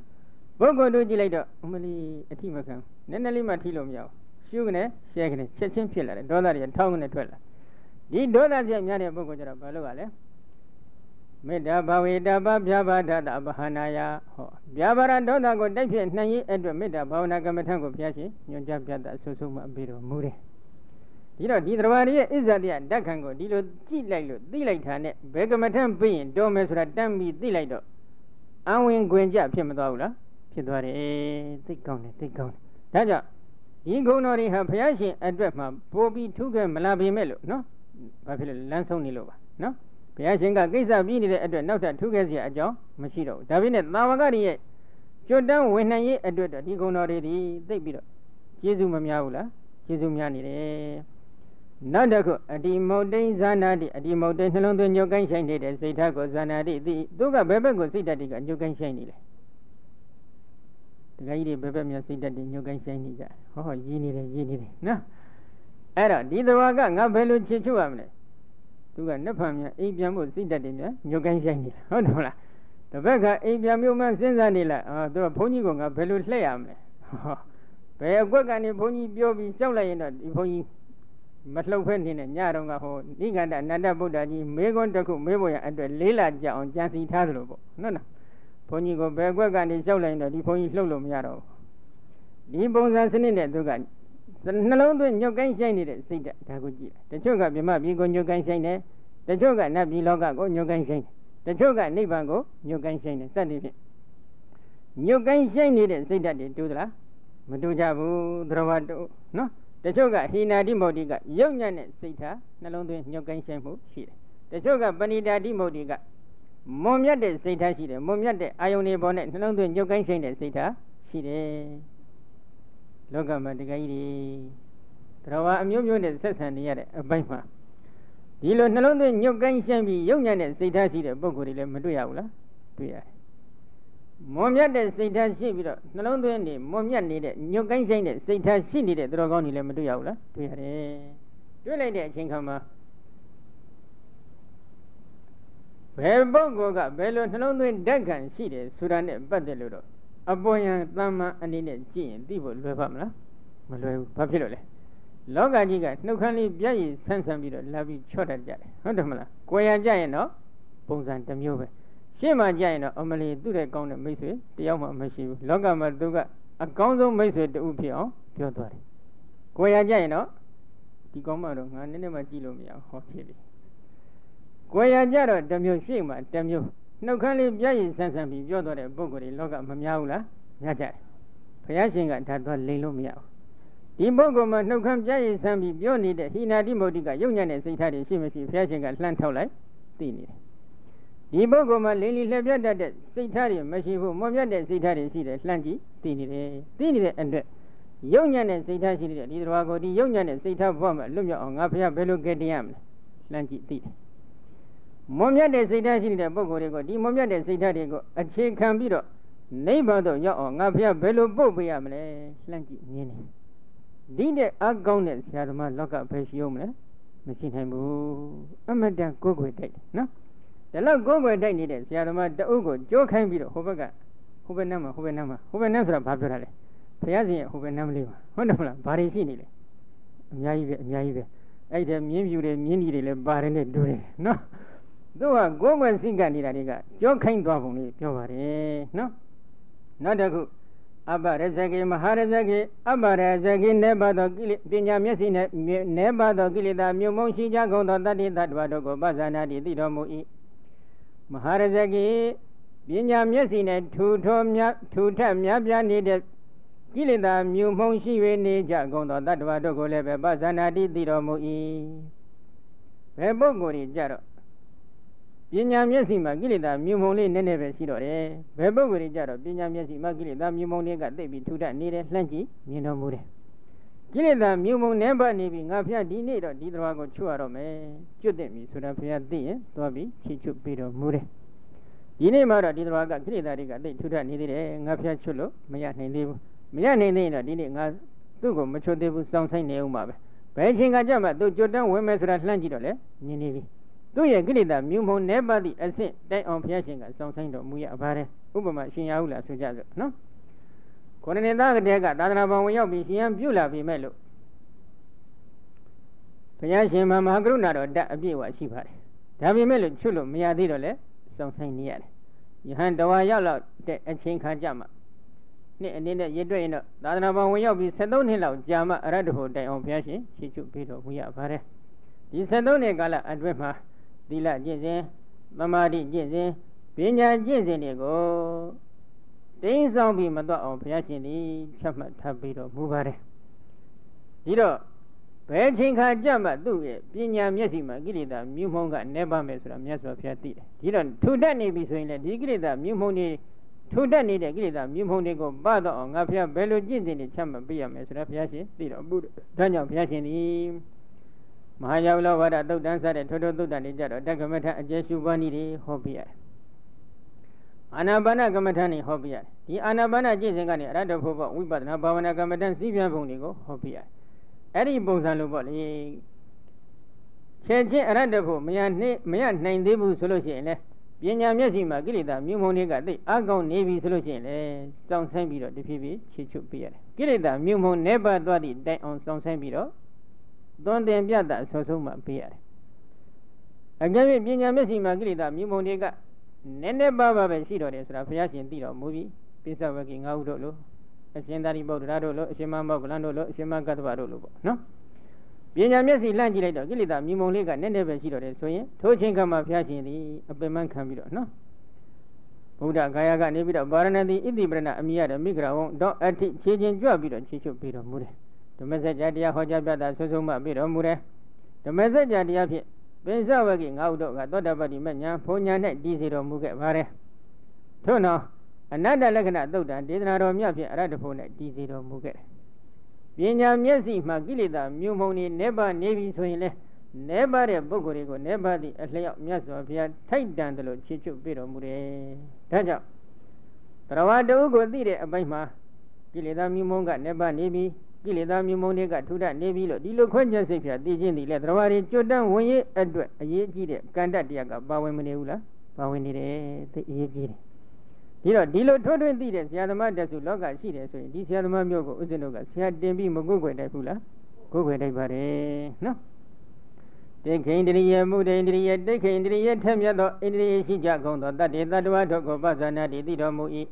A: ပုဂ္ဂိုလ်တို့ကြည့်လိုက်တော့အမလီအထိမခံနည်းနည်းလေးမှထိလို့မရဘူးရှုကနေရှဲကနေချက်ချင်းဖြစ်လာတယ်ဒေါသတွေထောင်းကနေထွက်လာဒီဒေါသပြည့်များတဲ့ပုဂ္ဂိုလ်ကျတော့ဘာလို့ ਆ လဲ မေတ္တာဘဝေတပဗျာပါဒတာဗဟာနာယဟောဗျာပါရဒေါသကိုတိုက်ဖြစ်နှံ့ရေးအတွက်မေတ္တာဘာဝနာကမ္မထံကိုဘုရားရှင်ညွှန်ကြားပြတာဆွဆုံးမှပြီးတော့မူတယ်ဒီတော့ဒီတရားရဲ့အစ္ဆတရားဓာတ်ခံကိုဒီလိုကြည့်လိုက်လို့သိလိုက်တာနဲ့ဘယ်ကမ္မထံပြီးရင်တော်မယ်ဆိုတာတမ်းပြီးသိလိုက်တော့အဝင်ခွင်ကြဖြစ်မသွားဘူးလားဖြစ်သွားတယ်သိကောင်းတယ်သိကောင်းတယ်ဒါကြောင့်ဒီဂုဏ်တော်တွေဟာဘုရားရှင်အတွက်မှပို့ပြီးထုခဲ့မလာပေမဲ့လို့နော်ဘာဖြစ်လဲလမ်းဆုံးနေလို့ပါနော် ဘုရားရှင်ကကိစ္စပြီးနေတဲ့အတွက်နောက်ထပ်ထုခဲ့စရာအကြောင်းမရှိတော့ဘူးဒါပေမဲ့သာဝကတွေရဲ့ကျွတ်တန်းဝင်နိုင်ရေးအတွက်တော့ဒီဂုဏ်တော်တွေဒီသိပြီးတော့ကျေးဇူးမများဘူးလားကျေးဇူးများနေတယ်နောက်တစ်ခုအတိမုတ်တိန်ဇာနာတိအတိမုတ်တိန်နှလုံးသွင်းညုတ်ကိုင်းဆိုင်နေတဲ့စိတ်ဓာတ်ကိုဇာနာတိသိသူကဘယ်ဘက်ကိုစိတ်ဓာတ်တွေကညုတ်ကိုင်းဆိုင်နေလဲတခါကြီးတွေဘယ်ဘက်များစိတ်ဓာတ်တွေညုတ်ကိုင်းဆိုင်နေကြဟောရည်နေတယ်ရည်နေတယ်နော်အဲ့တော့ဒီသဘာကငါဘယ်လိုချစ်ချုပ်ရမလဲ သူကနှစ်ဖန်များအိမ်ပြန်ဖို့စိတ်ဓာတ်တွေများညုတ်ကိုင်းဆိုင်နေတာဟုတ်တယ်မလားတပတ်ကအိမ်ပြန်မျိုးမှစဉ်းစားနေလိုက်အာသူကဘုန်းကြီးကငါဘယ်လိုလှည့်ရမလဲဘယ်အကွက်ကနေဘုန်းကြီးပြောပြီးရှောက်လိုက်ရင်တော့ဒီဘုန်းကြီးမလှုပ်ဖက်နေနဲ့ညတော့ကဟိုနိဂန္ဓအနန္တဗုဒ္ဓကြီးမေခွန်းတစ်ခုမေးဖို့ရအတွက်လေးလာကြအောင်ကြံစီထားသလိုပေါ့နော်နော်ဘုန်းကြီးကိုဘယ်ကွက်ကနေလျှောက်လိုက်တော့ဒီဘုန်းကြီးလှုပ်လို့မရတော့ဘူးဒီပုံစံစနစ်နဲ့သူက နှလုံးသွင်းညှုတ်ကိုင်းဆိုင်နေတဲ့စိတ်ဓာတ်ဒါကိုကြည့်တချို့ကမြမပြည်ကိုညှုတ်ကိုင်းဆိုင်တယ်တချို့ကနတ်ပြည်လောကကိုညှုတ်ကိုင်းဆိုင်တယ်တချို့ကနိဗ္ဗာန်ကိုညှုတ်ကိုင်းဆိုင်တယ်စသည်ဖြင့်ညှုတ်ကိုင်းဆိုင်နေတဲ့စိတ်ဓာတ်တွေတူသလားမတူကြဘူးသရဝတ္တုနော်တချို့ကဟိနာတိမုတ်တိကယုတ်ညံ့တဲ့စိတ်ထားနှလုံးသွင်းညှုတ်ကိုင်းဆိုင်မှုရှိတယ်တချို့ကပဏိတာတိမုတ်တိကမွန်မြတ်တဲ့စိတ်ထားရှိတယ်မွန်မြတ်တဲ့အာယုန်တွေပေါ်နဲ့နှလုံးသွင်းညှုတ်ကိုင်းဆိုင်တဲ့စိတ်ထားရှိတယ် လောကမှာတကယ်ကြီးတွေတရားအမျိုးမျိုးနဲ့ဆက်ဆံနေရတဲ့အပိုင်းမှာဒီလိုနှလုံးသွင်းညှုတ်ကိုင်းဆိုင်ပြီးယုတ်ညံ့တဲ့စိတ်ထားရှိတဲ့ပုံကိုယ်တွေလည်းမတွေ့ရဘူးလားတွေ့ရတယ်မွန်မြတ်တဲ့စိတ်ထားရှိပြီးတော့နှလုံးသွင်းနေမွန်မြတ်နေတဲ့ညှုတ်ကိုင်းဆိုင်တဲ့စိတ်ထားရှိနေတဲ့သူတော်ကောင်းတွေလည်းမတွေ့ရဘူးလားတွေ့ရတယ်တွေ့လိုက်တဲ့အချိန်ခါမှာဘယ်ပုဂ္ဂိုလ်ကဘယ်လိုနှလုံးသွင်းဓာတ်ခံရှိတယ်ဆိုတာနဲ့ပတ်သက်လို့တော့ အပေါ်ယံသမ္မာအနေနဲ့ကြည့်ရင်သိဖို့လွယ်ပါမလားမလွယ်ဘူးဘာဖြစ်လို့လဲလောကကြီးကနှုတ်ခမ်းလေးပြည့်ရည်ဆန်းဆန်းပြီးတော့လာပြီးချော့တတ်ကြတယ်ဟုတ်တယ်မလားကိုယ်ရကြရင်တော့ပုံစံတစ်မျိုးပဲရှင်းမှကြရင်တော့အမလီသူ့တဲ့ကောင်းတဲ့မိတ်ဆွေတယောက်မှမရှိဘူးလောကမှာသူကအကောင်းဆုံးမိတ်ဆွေတူဖြစ်အောင်ပြောသွားတယ်ကိုယ်ရကြရင်တော့ဒီကောင်းမှတော့ငါနည်းနည်းမှကြည့်လို့မရဘူးဟောဖြစ်ပြီကိုယ်ရကြတော့တစ်မျိုးရှင်းမှတစ်မျိုး နှုတ်ခမ်းလေးပြည့်ရည်ဆန်းဆန်းပြီးပြောသွားတဲ့ပုဂ္ဂိုလ်တွေလောကမများဘူးလားများကြတယ်ဘုရားရှင်ကဒါတော့လိန်လို့မရဘူးဒီပုဂ္ဂိုလ်မှာနှုတ်ခမ်းပြည့်ရည်ဆန်းပြီးပြောနေတဲ့ဟိနာတိမုတ်တိကယုံညံ့တဲ့စိတ်ထားတွေရှိမရှိဘုရားရှင်ကလှမ်းထောက်လိုက်သိနေတယ်ဒီပုဂ္ဂိုလ်မှာလင်းလီလှည့်ပြတ်တတ်တဲ့စိတ်ထားတွေမရှိဘူးမွန်မြတ်တဲ့စိတ်ထားတွေရှိတယ်လှမ်းကြည့်သိနေတယ်သိနေတဲ့အတွက်ယုံညံ့တဲ့စိတ်ထားရှိတဲ့ဒီတော်ကိုဒီယုံညံ့တဲ့စိတ်ထားဘဝမှာလွတ်မြောက်အောင်ငါဘုရားဘယ်လိုကဲတင်ရမလဲလှမ်းကြည့်သိတယ် မွန်မြတ်တဲ့စိတ်ဓာတ်ရှိနေတဲ့ပုဂ္ဂိုလ်တွေကိုဒီမွန်မြတ်တဲ့စိတ်ဓာတ်တွေကိုအခြေခံပြီးတော့နိဗ္ဗာန်သို့ရောက်အောင်ငါဘုရားဘယ်လိုပို့ပေးရမလဲလှမ်းကြည့်မြင်တယ်ဒီတဲ့အကောင်းတဲ့ဆရာသမားလောကဘယ်ရှိအောင်မလဲမရှိနိုင်ဘူးအမတန်ကိုယ်ကိုယ်တိုက်တယ်နော်ဒါလောက်ကိုယ်ကိုယ်တိုက်နေတဲ့ဆရာသမားတအုပ်ကိုကြိုးခိုင်းပြီးတော့ဟိုဘက်ကဟိုဘက်နမ်းမှာဟိုဘက်နမ်းမှာဟိုဘက်နမ်းဆိုတာဘာပြောတာလဲဘုရားရှင်ရဲ့ဟိုဘက်နမ်းမလေးပါဟုတ်တယ်မလားဘာတွေရှိနေလဲအများကြီးပဲအများကြီးပဲအဲ့ဒီမြင်းပြူတွေမြင်းကြီးတွေလည်းပါတယ်နဲ့တူတယ်နော် သူကကိုယ်ွယ်စိတ်ကနေတာတွေကကြောခိုင်းသွားပုံလေးပြောပါတယ်နော်နောက်တစ်ခုအပရဇကေမဟာရဇကေအပရဇကေနေပါသောကိလေပညာမျက်စိနဲ့နေပါသောကိလေသာမြုံမုံရှိကြကုန်သောတတ္တိတ္တဝါတို့ကိုပဇာနာတိသိတော်မူ၏မဟာရဇကေပညာမျက်စိနဲ့ထူထောမြထူထပ်များပြားနေတဲ့ကိလေသာမြုံမုံရှိ၍နေကြကုန်သောတတ္တဝါတို့ကိုလည်းပဲပဇာနာတိသိတော်မူ၏ဘယ်ပုဂ္ဂိုလ်ကြီးကြတော့ ပညာမျက်စိမှာကိလေသာမြုံမုံလေးနည်းနည်းပဲရှိတော့တယ်ဘယ်ပုဂ္ဂိုလ်တွေကြတော့ပညာမျက်စိမှာကိလေသာမြုံမုံတွေကသိပြီးထူထပ်နေတယ်လှမ်းကြည့်မြင်တော်မူတယ်ကိလေသာမြုံမုံနှဲပါနေပြီငါဖျက်ဒီနေ့တော့ဒီတော်ကိုချွတ်ရတော့မယ်ကျွတ်တဲ့ပြီဆိုတာဖျက်သိရင်သွားပြီးချီချွတ်ပြီးတော်မူတယ်ဒီနေ့မှတော့ဒီတော်ကကိလေသာတွေကသိထူထပ်နေသေးတယ်ငါဖျက်ချွတ်လို့မရနိုင်သေးဘူးမရနိုင်သေးရင်တော့ဒီနေ့ငါသူ့ကိုမချွတ်သေးဘူးစောင့်ဆိုင်နေအောင်ပါပဲဘယ်ချိန်ကကြမှာသူကျွတ်တန်းဝင်မယ်ဆိုတာလှမ်းကြည့်တော့လေမြင်နေပြီ သူ့ရဲ့ကိလေသာမြုံမုံနေပါသည့်အဆင့်တိုင်အောင်ဘုရားရှင်ကစောင့်ဆိုင်တော်မူရပါတယ်ဥပမာရှင်ရဟုလားဆိုကြစို့နော်ခொနနေသားကတည်းကသာသနာပေါ်ဝင်ရောက်ပြီးရှင်ရန်ပြုလာပြီမဲ့လို့ဘုရားရှင်မမဟာကရုဏာတော်တတ်အပြည့်ဝရှိပါတယ်ဒါပေမဲ့လို့ချွတ်လို့မရသေးတော့လေစောင့်ဆိုင်နေရတယ်ယဟန်တဝါရောက်တော့တဲ့အချိန်ခါကြမှာနှစ်အနေနဲ့ရစ်တွေ့ရင်တော့သာသနာပေါ်ဝင်ရောက်ပြီး73နှစ်လောက်ကြာမှအရတ္တဖို့တိုင်အောင်ဘုရားရှင်ချီးကျူးပေးတော်မူရပါတယ်ဒီ73နှစ်ကာလအတွင်းမှာ သီလကျင့်စဉ်သမာဓိကျင့်စဉ်ပညာကျင့်စဉ်တွေကိုတင်းဆောင်ပြီးမတော့အောင်ဘုရားရှင်သည်ချက်မှတ်ထားပြီးတော့မူပါတယ်ဒီတော့ဘယ်ချိန်ခါကြမှသူ့ရဲ့ပညာမျက်စိမှာကိလေသာမြုံမုံကနေပါမယ်ဆိုတာမြတ်စွာဘုရားသိတယ်ဒီတော့ထူထပ်နေပြီဆိုရင်လည်းဒီကိလေသာမြုံမုံတွေထူထပ်နေတဲ့ကိလေသာမြုံမုံတွေကိုပတော့အောင်ငါဘုရားဘယ်လိုကျင့်စဉ်တွေချက်မှတ်ပေးရမယ်ဆိုတာဘုရားရှင်သိတော့ဘူးဒါကြောင့်ဘုရားရှင်သည် မဟာယောလောဝါဒသုတ်တန်းစတဲ့ထိုးထိုးသုတ်တန်တွေကြတော့တက္ကမထအကျဉ်းရှုပါးနည်းတွေဟောပြရတယ်အာနာပါနကမ္မထန်တွေဟောပြရတယ်ဒီအာနာပါနကျင့်စဉ်ကနေအရတ္တဖို့ပေါ့ဝိပဿနာဘာဝနာကမ္မထန်စီးပြန်ပုံတွေကိုဟောပြရတယ်အဲ့ဒီပုံစံလိုပေါ့လေခြေချင်းအရတ္တဖို့မရနှိမရနိုင်သေးဘူးဆိုလို့ရှိရင်လေပညာမျက်စိမှာကိလေသာမြုံမုံတွေကသိအကောင်းနေပြီဆိုလို့ရှိရင်လေစောင့်ဆိုင်ပြီးတော့တဖြည်းဖြည်းခြေချုပ်ပြရတယ်ကိလေသာမြုံမုံနေပါသွားသည့်တိုင်အောင်စောင့်ဆိုင်ပြီးတော့ သွန်သင်ပြတာအဆောဆုံးမှပေးရတယ်အကယ်၍ပညာမျက်စိမှာကိလေသာမြုံမုံတွေကနည်းနည်းပါးပါးပဲရှိတော်တယ်ဆိုတာဘုရားရှင်သိတော်မူပြီးပိဿဝကိငါးဥတို့လို့အရှင်သာရိပုတ္တရာတို့လို့အရှင်မမောကလန်တို့လို့အရှင်မကတ္တဗတို့လို့ပေါ့နော်ပညာမျက်စိလှမ်းကြည့်လိုက်တော့ကိလေသာမြုံမုံလေးကနည်းနည်းပဲရှိတော်တယ်ဆိုရင်ထိုချိန်ကမှဘုရားရှင်သည်အပင်မခံပြီးတော့နော်ဗုဒ္ဓဂါယကနေပြီးတော့ဗာရဏသီဣတိပရဏအမိရတဲ့မိဂရဝံတော့အထိခြေချင်းကြွပြီးတော့ခြေချုပ်ပြီးတော်မူတယ်ဓ မ္မစကြာတရားဟောကြားပြတာဆွဆုံးမှပြီးတော်မူတယ်ဓမ္မစကြာတရားဖြင့်ပိစဝကိငါ့ဥတို့ကသောတပတ္တိမညာဘုံညာ၌တည်စေတော်မူခဲ့ပါတယ်ထို့နောက်အနတ္တလက္ခဏသုတ်တံဒေသနာတော်မြတ်ဖြင့်အရတ္တဖို့၌တည်စေတော်မူခဲ့တယ်ပညာမျက်စိမှကိလေသာမြုံမုံနေနေပါနေပြီဆိုရင်လေနေပါတဲ့ပုဂ္ဂိုလ်တွေကိုနေပါသည့်အလျောက်မြတ်စွာဘုရားထိုက်တန်တယ်လို့ချစ်ချွတ်ပြတော်မူတယ်ဒါကြောင့်တရားတော်ကိုသိတဲ့အပိုင်းမှာကိလေသာမြုံမုံကနေပါနေပြီ ကိလေသာမြုံမုံတွေကထူထနေပြီလို့ဒီလိုခွင့်ချက်စိတ်ဖြာသိချင်းဒီလေတရားတွေကြွတန်းဝင်ရအတွက်အရေးကြီးတဲ့ကန္တတရားကပါဝင်မနေဘူးလားပါဝင်နေတယ်သိအရေးကြီးတယ်ဒီတော့ဒီလိုထွတ်ထွတ်သိတဲ့ဆရာသမားတက်စုလောကရှိတယ်ဆိုရင်ဒီဆရာသမားမျိုးကိုဥစဉ်တို့ကဆရာတင်ပြီးမကုတ်ွယ်တိုက်ဘူးလားကုတ်ွယ်တိုက်ပါတယ်နော်တိခိန္ဒရိယမုဒိန္ဒရိယတိခိန္ဒရိယထက်မြတ်သောဣန္ဒရိယရှိကြကုန်သောတတ္တေတတ္တဝါတို့ကိုပဇာနာတိသိတော်မူ၏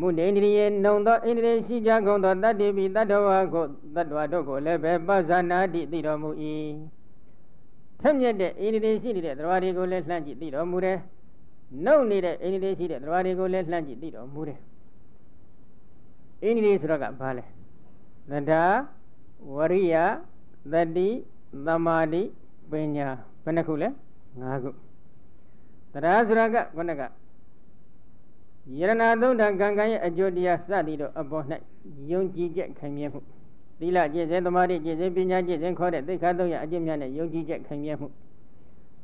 A: မုဒိန္ဒရိယနှုံသောဣန္ဒရိယရှိကြကုန်သောတတ္တိပိတတ္တဝါကိုတတ္တဝါတို့ကိုလည်းပဲပဇာနာတိသိတော်မူ၏ထက်မြတ်တဲ့ဣန္ဒရိယရှိနေတဲ့တတ္တဝါတွေကိုလည်းလှမ်းကြည့်သိတော်မူတယ်နှုတ်နေတဲ့အိန္ဒိရှိတဲ့တရားတွေကိုလည်းလှမ်းကြည့်သိတော်မူတယ်အိန္ဒိဆိုတော့ကဘာလဲသဒ္ဓဝရိယသတိသမာဓိပညာဘယ်နှခုလဲ၅ခုတရားဆိုတာကခုနက ယရနာသုံးတန်ကံကံရဲ့အကျိုးတရားစသည်တို့အပေါ်၌ယုံကြည်ချက်ခံမြဲမှုသီလကျင့်စဉ်သမာဓိကျင့်စဉ်ပညာကျင့်စဉ်ခေါ်တဲ့သိက္ခာသုံးရအကျင့်များနဲ့ယုံကြည်ချက်ခံမြဲမှု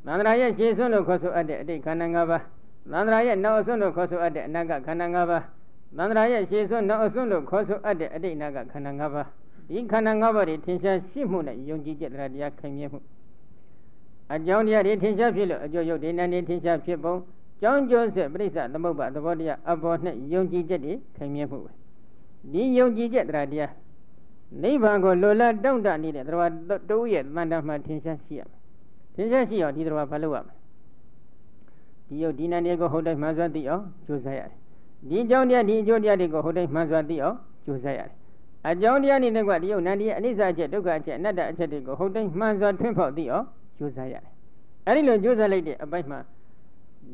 A: သန္တရာရဲ့ရှေးစွန်းလို့ခေါ်ဆိုအပ်တဲ့အတိတ်ခန္ဓာ၅ပါးသန္တရာရဲ့နောက်အစွန်းလို့ခေါ်ဆိုအပ်တဲ့အနာဂတ်ခန္ဓာ၅ပါးသန္တရာရဲ့ရှေးစွန်းနောက်အစွန်းလို့ခေါ်ဆိုအပ်တဲ့အတိတ်နာဂတ်ခန္ဓာ၅ပါးဒီခန္ဓာ၅ပါးတွေထင်ရှားရှိမှုနဲ့ယုံကြည်ချက်တရားတရားခံမြဲမှုအကြောင်းတရားတွေထင်ရှားဖြစ်လို့အကျိုးရုပ်ဒေနံတွေထင်ရှားဖြစ်ပုံ ကြောင်းကျိုးဆက်ပြိဿသမုပ္ပါသဘောတရားအဘောနဲ့ယုံကြည်ချက်တွေခံမြဲမှုပဲဒီယုံကြည်ချက်တရားတရားနိဗ္ဗာန်ကိုလိုလားတောင့်တနေတဲ့တရားတိုးရဲ့တန်တမှာထင်ရှားရှိရမယ်ထင်ရှားရှိအောင်ဒီတရားဘာလုပ်ရမလဲဒီယုတ်ဒီနန္ဒီကိုဟုတ်တိုင်းမှန်စွာသိအောင်ကြိုးစားရတယ်ဒီအကြောင်းတရားဒီအကျိုးတရားတွေကိုဟုတ်တိုင်းမှန်စွာသိအောင်ကြိုးစားရတယ်အကြောင်းတရားနေနဲ့ကဒီယုတ်နန္ဒီရဲ့အနိစ္စအချက်ဒုက္ခအချက်အနတ္တအချက်တွေကိုဟုတ်တိုင်းမှန်စွာထွန်းဖောက်သိအောင်ကြိုးစားရတယ်အဲဒီလိုကြိုးစားလိုက်တဲ့အပိုင်းမှာ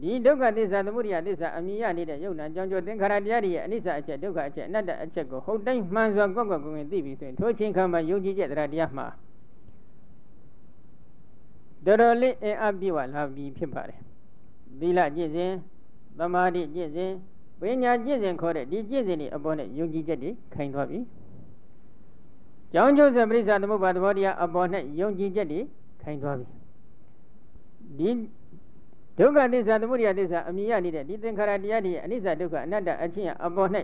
A: ဒီဒုက္ခသစ္စာသမုဒယသစ္စာအမြင်ရနေတဲ့ယုတ်နံကြောင့်ကြောင့်သင်္ခါရတရားတွေရဲ့အနိစ္စအချက်ဒုက္ခအချက်အနတ္တအချက်ကိုဟုတ်တိုင်းမှန်စွာကွက်ကွက်ကွင်ကွင်သိပြီဆိုရင်ထိုချင်းခါမှာယုံကြည်ချက်တရားတရားမှာတော်တော်လေးအင်အားပြည့်ဝလာပြီဖြစ်ပါတယ်သီလကျင့်စဉ်သမာဓိကျင့်စဉ်ပညာကျင့်စဉ်ခေါ်တဲ့ဒီကျင့်စဉ်တွေအပေါ်နဲ့ယုံကြည်ချက်တွေခိုင်သွားပြီကြောင်းကျိုးစပရိစ္ဆသမုပ္ပါသဘောတရားအပေါ်နဲ့ယုံကြည်ချက်တွေခိုင်သွားပြီဒီ ဒုက္ခသစ္စာသမုဒယသစ္စာအမြင်ရနေတဲ့ဒီသင်္ခါရတရားတွေရဲ့အနိစ္စဒုက္ခအနတ္တအချင်းအပေါ်၌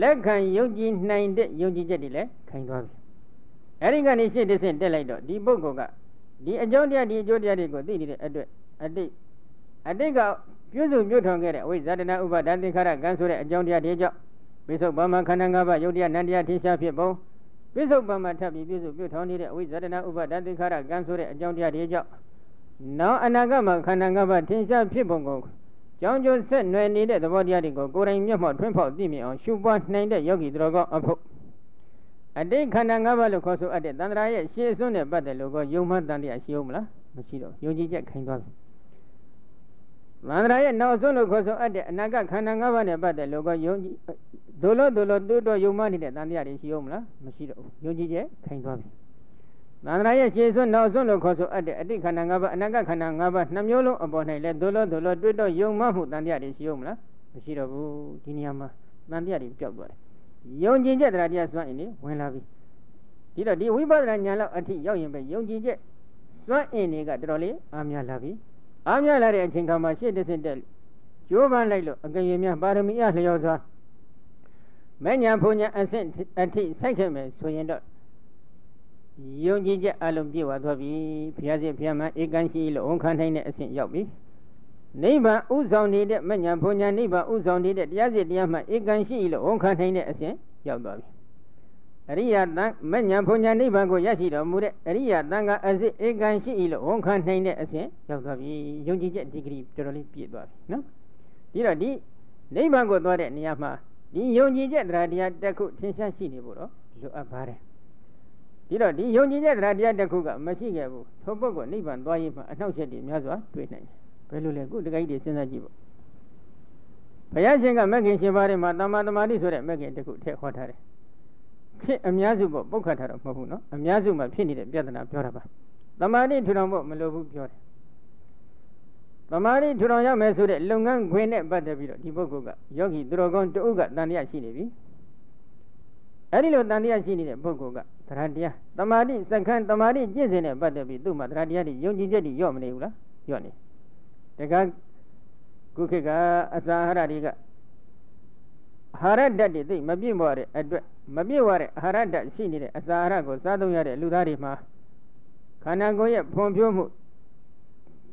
A: လက်ခံယုံကြည်နိုင်တဲ့ယုံကြည်ချက်တွေလည်းခိုင်သွားပြီအဲဒီကနေရှေ့တစ်ဆင့်တက်လိုက်တော့ဒီပုဂ္ဂိုလ်ကဒီအကြောင်းတရားဒီအကျိုးတရားတွေကိုသိနေတဲ့အတွက်အတိတ်အတိတ်ကပြုစုမြုပ်ထွန်ခဲ့တဲ့အဝိဇ္ဇာတနာဥပါဒသင်္ခါရကံဆိုတဲ့အကြောင်းတရားတွေကြောင့်ပိဿုပမ္မခန္ဓာ၅ပါးယုတ်တရားနန္တရားထင်ရှားဖြစ်ပုံပိဿုပမ္မထပ်ပြီးပြုစုမြုပ်ထွန်နေတဲ့အဝိဇ္ဇာတနာဥပါဒသင်္ခါရကံဆိုတဲ့အကြောင်းတရားတွေကြောင့် နောက်အနာဂတ်မှာခန္ဓာ၅ပါးထင်ရှားဖြစ်ပုံကိုကြောင်းကျိုးဆက်နွယ်နေတဲ့သဘောတရားတွေကိုကိုယ်တိုင်မျက်မှောက်ထွန်းဖောက်သိမြင်အောင်ရှုပွားနိုင်တဲ့ယောဂီတော်ကောအဖို့အတိတ်ခန္ဓာ၅ပါးလို့ခေါ်ဆိုအပ်တဲ့တန်ត្រာရဲ့ရှေးစွန်းတဲ့ပတ်တယ်လို့ကယုံမှတန်တရားရှိအောင်မလားမရှိတော့ယုံကြည်ချက်ခိုင်သွားပြီမန္တရာရဲ့နောက်ဆုံးလို့ခေါ်ဆိုအပ်တဲ့အနာဂတ်ခန္ဓာ၅ပါးနဲ့ပတ်တယ်လို့ကယုံကြည်ဒုလို့ဒုလို့တိုးတော့ယုံမှနေတဲ့တန်တရားတွေရှိအောင်မလားမရှိတော့ဘူးယုံကြည်ချက်ခိုင်သွားပြီ သန္တရာရဲ့ရှေးစွန်းနောက်စွန်းလို့ခေါ်ဆိုအပ်တဲ့အတိတ်ခန္ဓာ၅ပါးအနာဂတ်ခန္ဓာ၅ပါးနှမျိုးလုံးအပေါ်၌လဲဒုလို့ဒုလို့တွေ့တော့ယုံမှမှုတန်တရားတွေရှိအောင်မလားမရှိတော့ဘူးဒီနေရာမှာတန်တရားတွေပျောက်သွားတယ်ယုံကြည်ချက်တရားတရားစွမ်းအင်တွေဝင်လာပြီဒီတော့ဒီဝိပဿနာဉာဏ်လောက်အထိရောက်ရင်ပဲယုံကြည်ချက်စွမ်းအင်တွေကတော်တော်လေးအားများလာပြီအားများလာတဲ့အချိန်ခါမှာရှေ့တစ်ဆင့်တက်ကျိုးပန်းလိုက်လို့အကယ်၍များပါရမီအလျော်စွာမဉ္ဇဉ်ဘုံညာအဆင့်အထိစိုက်ခဲ့မယ်ဆိုရင်တော့ ယုံကြည်ချက်အလုံးပြည့်ဝသွားပြီဘုရားရှင်ဘုရားမဧကန်ရှိလို့ဝန်ခံနိုင်တဲ့အဆင့်ရောက်ပြီနိဗ္ဗာန်ဥဆောင်နေတဲ့မညာဘုံညာနိဗ္ဗာန်ဥဆောင်နေတဲ့တရားစစ်တရားမှဧကန်ရှိလို့ဝန်ခံနိုင်တဲ့အဆင့်ရောက်သွားပြီအရိယတန်မညာဘုံညာနိဗ္ဗာန်ကိုရရှိတော်မူတဲ့အရိယတန်ကအစစ်ဧကန်ရှိလို့ဝန်ခံနိုင်တဲ့အဆင့်ရောက်သွားပြီယုံကြည်ချက်ဒီဂရီတော်တော်လေးပြည့်သွားပြီနော်ဒီတော့ဒီနိဗ္ဗာန်ကိုသွားတဲ့နေရာမှာဒီယုံကြည်ချက်တရားတရားတစ်ခုထင်ရှားရှိနေဖို့တော့လိုအပ်ပါတယ် ဒီတော့ဒီယုံကြည်တဲ့တရားတရားတစ်ခုကမရှိခဲ့ဘူးထိုပုဂ္ဂိုလ်နိဗ္ဗာန်သွားရင်မှအနှောက်အယှက်တွေများစွာတွေ့နိုင်တယ်ဘယ်လိုလဲခုတခိုင်းတွေစဉ်းစားကြည့်ပေါ့ဘုရားရှင်ကမဂ်ခင်ရှင်ပါးထဲမှာတမ္မာတမာတိဆိုတဲ့မဂ်ခင်တစ်ခုထည့်ခေါ်ထားတယ်ဖြစ်အများစုပေါ့ပုတ်ခတ်ထားတော့မဟုတ်ဘူးနော်အများစုမှာဖြစ်နေတဲ့ပြဿနာပြောတာပါတမာတိထူထောင်ဖို့မလိုဘူးပြောတယ်တမာတိထူထောင်ရမယ်ဆိုတဲ့လုပ်ငန်းခွင်နဲ့ပတ်သက်ပြီးတော့ဒီပုဂ္ဂိုလ်ကယောဂီသူတော်ကောင်းတဥကတန်တရားရှိနေပြီအဲ့ဒီလိုတန်တရားရှိနေတဲ့ပုဂ္ဂိုလ်က တရားတရားတမာတိစက္ကန့်တမာတိကျင့်စဉ်နဲ့ပတ်သက်ပြီးသူ့မှာတရားတရားတွေယုံကြည်ချက်တွေရော့မနေဘူးလားရော့နေတခါခုခေတ်ကအစာအာဟာရတွေကအာဟာရဓာတ်တွေသိမပြည့်ဝတဲ့အတွက်မပြည့်ဝတဲ့အာဟာရဓာတ်ရှိနေတဲ့အစာအာဟာရကိုစားသုံးရတဲ့လူသားတွေမှာခန္ဓာကိုယ်ရဲ့ဖွံ့ဖြိုးမှု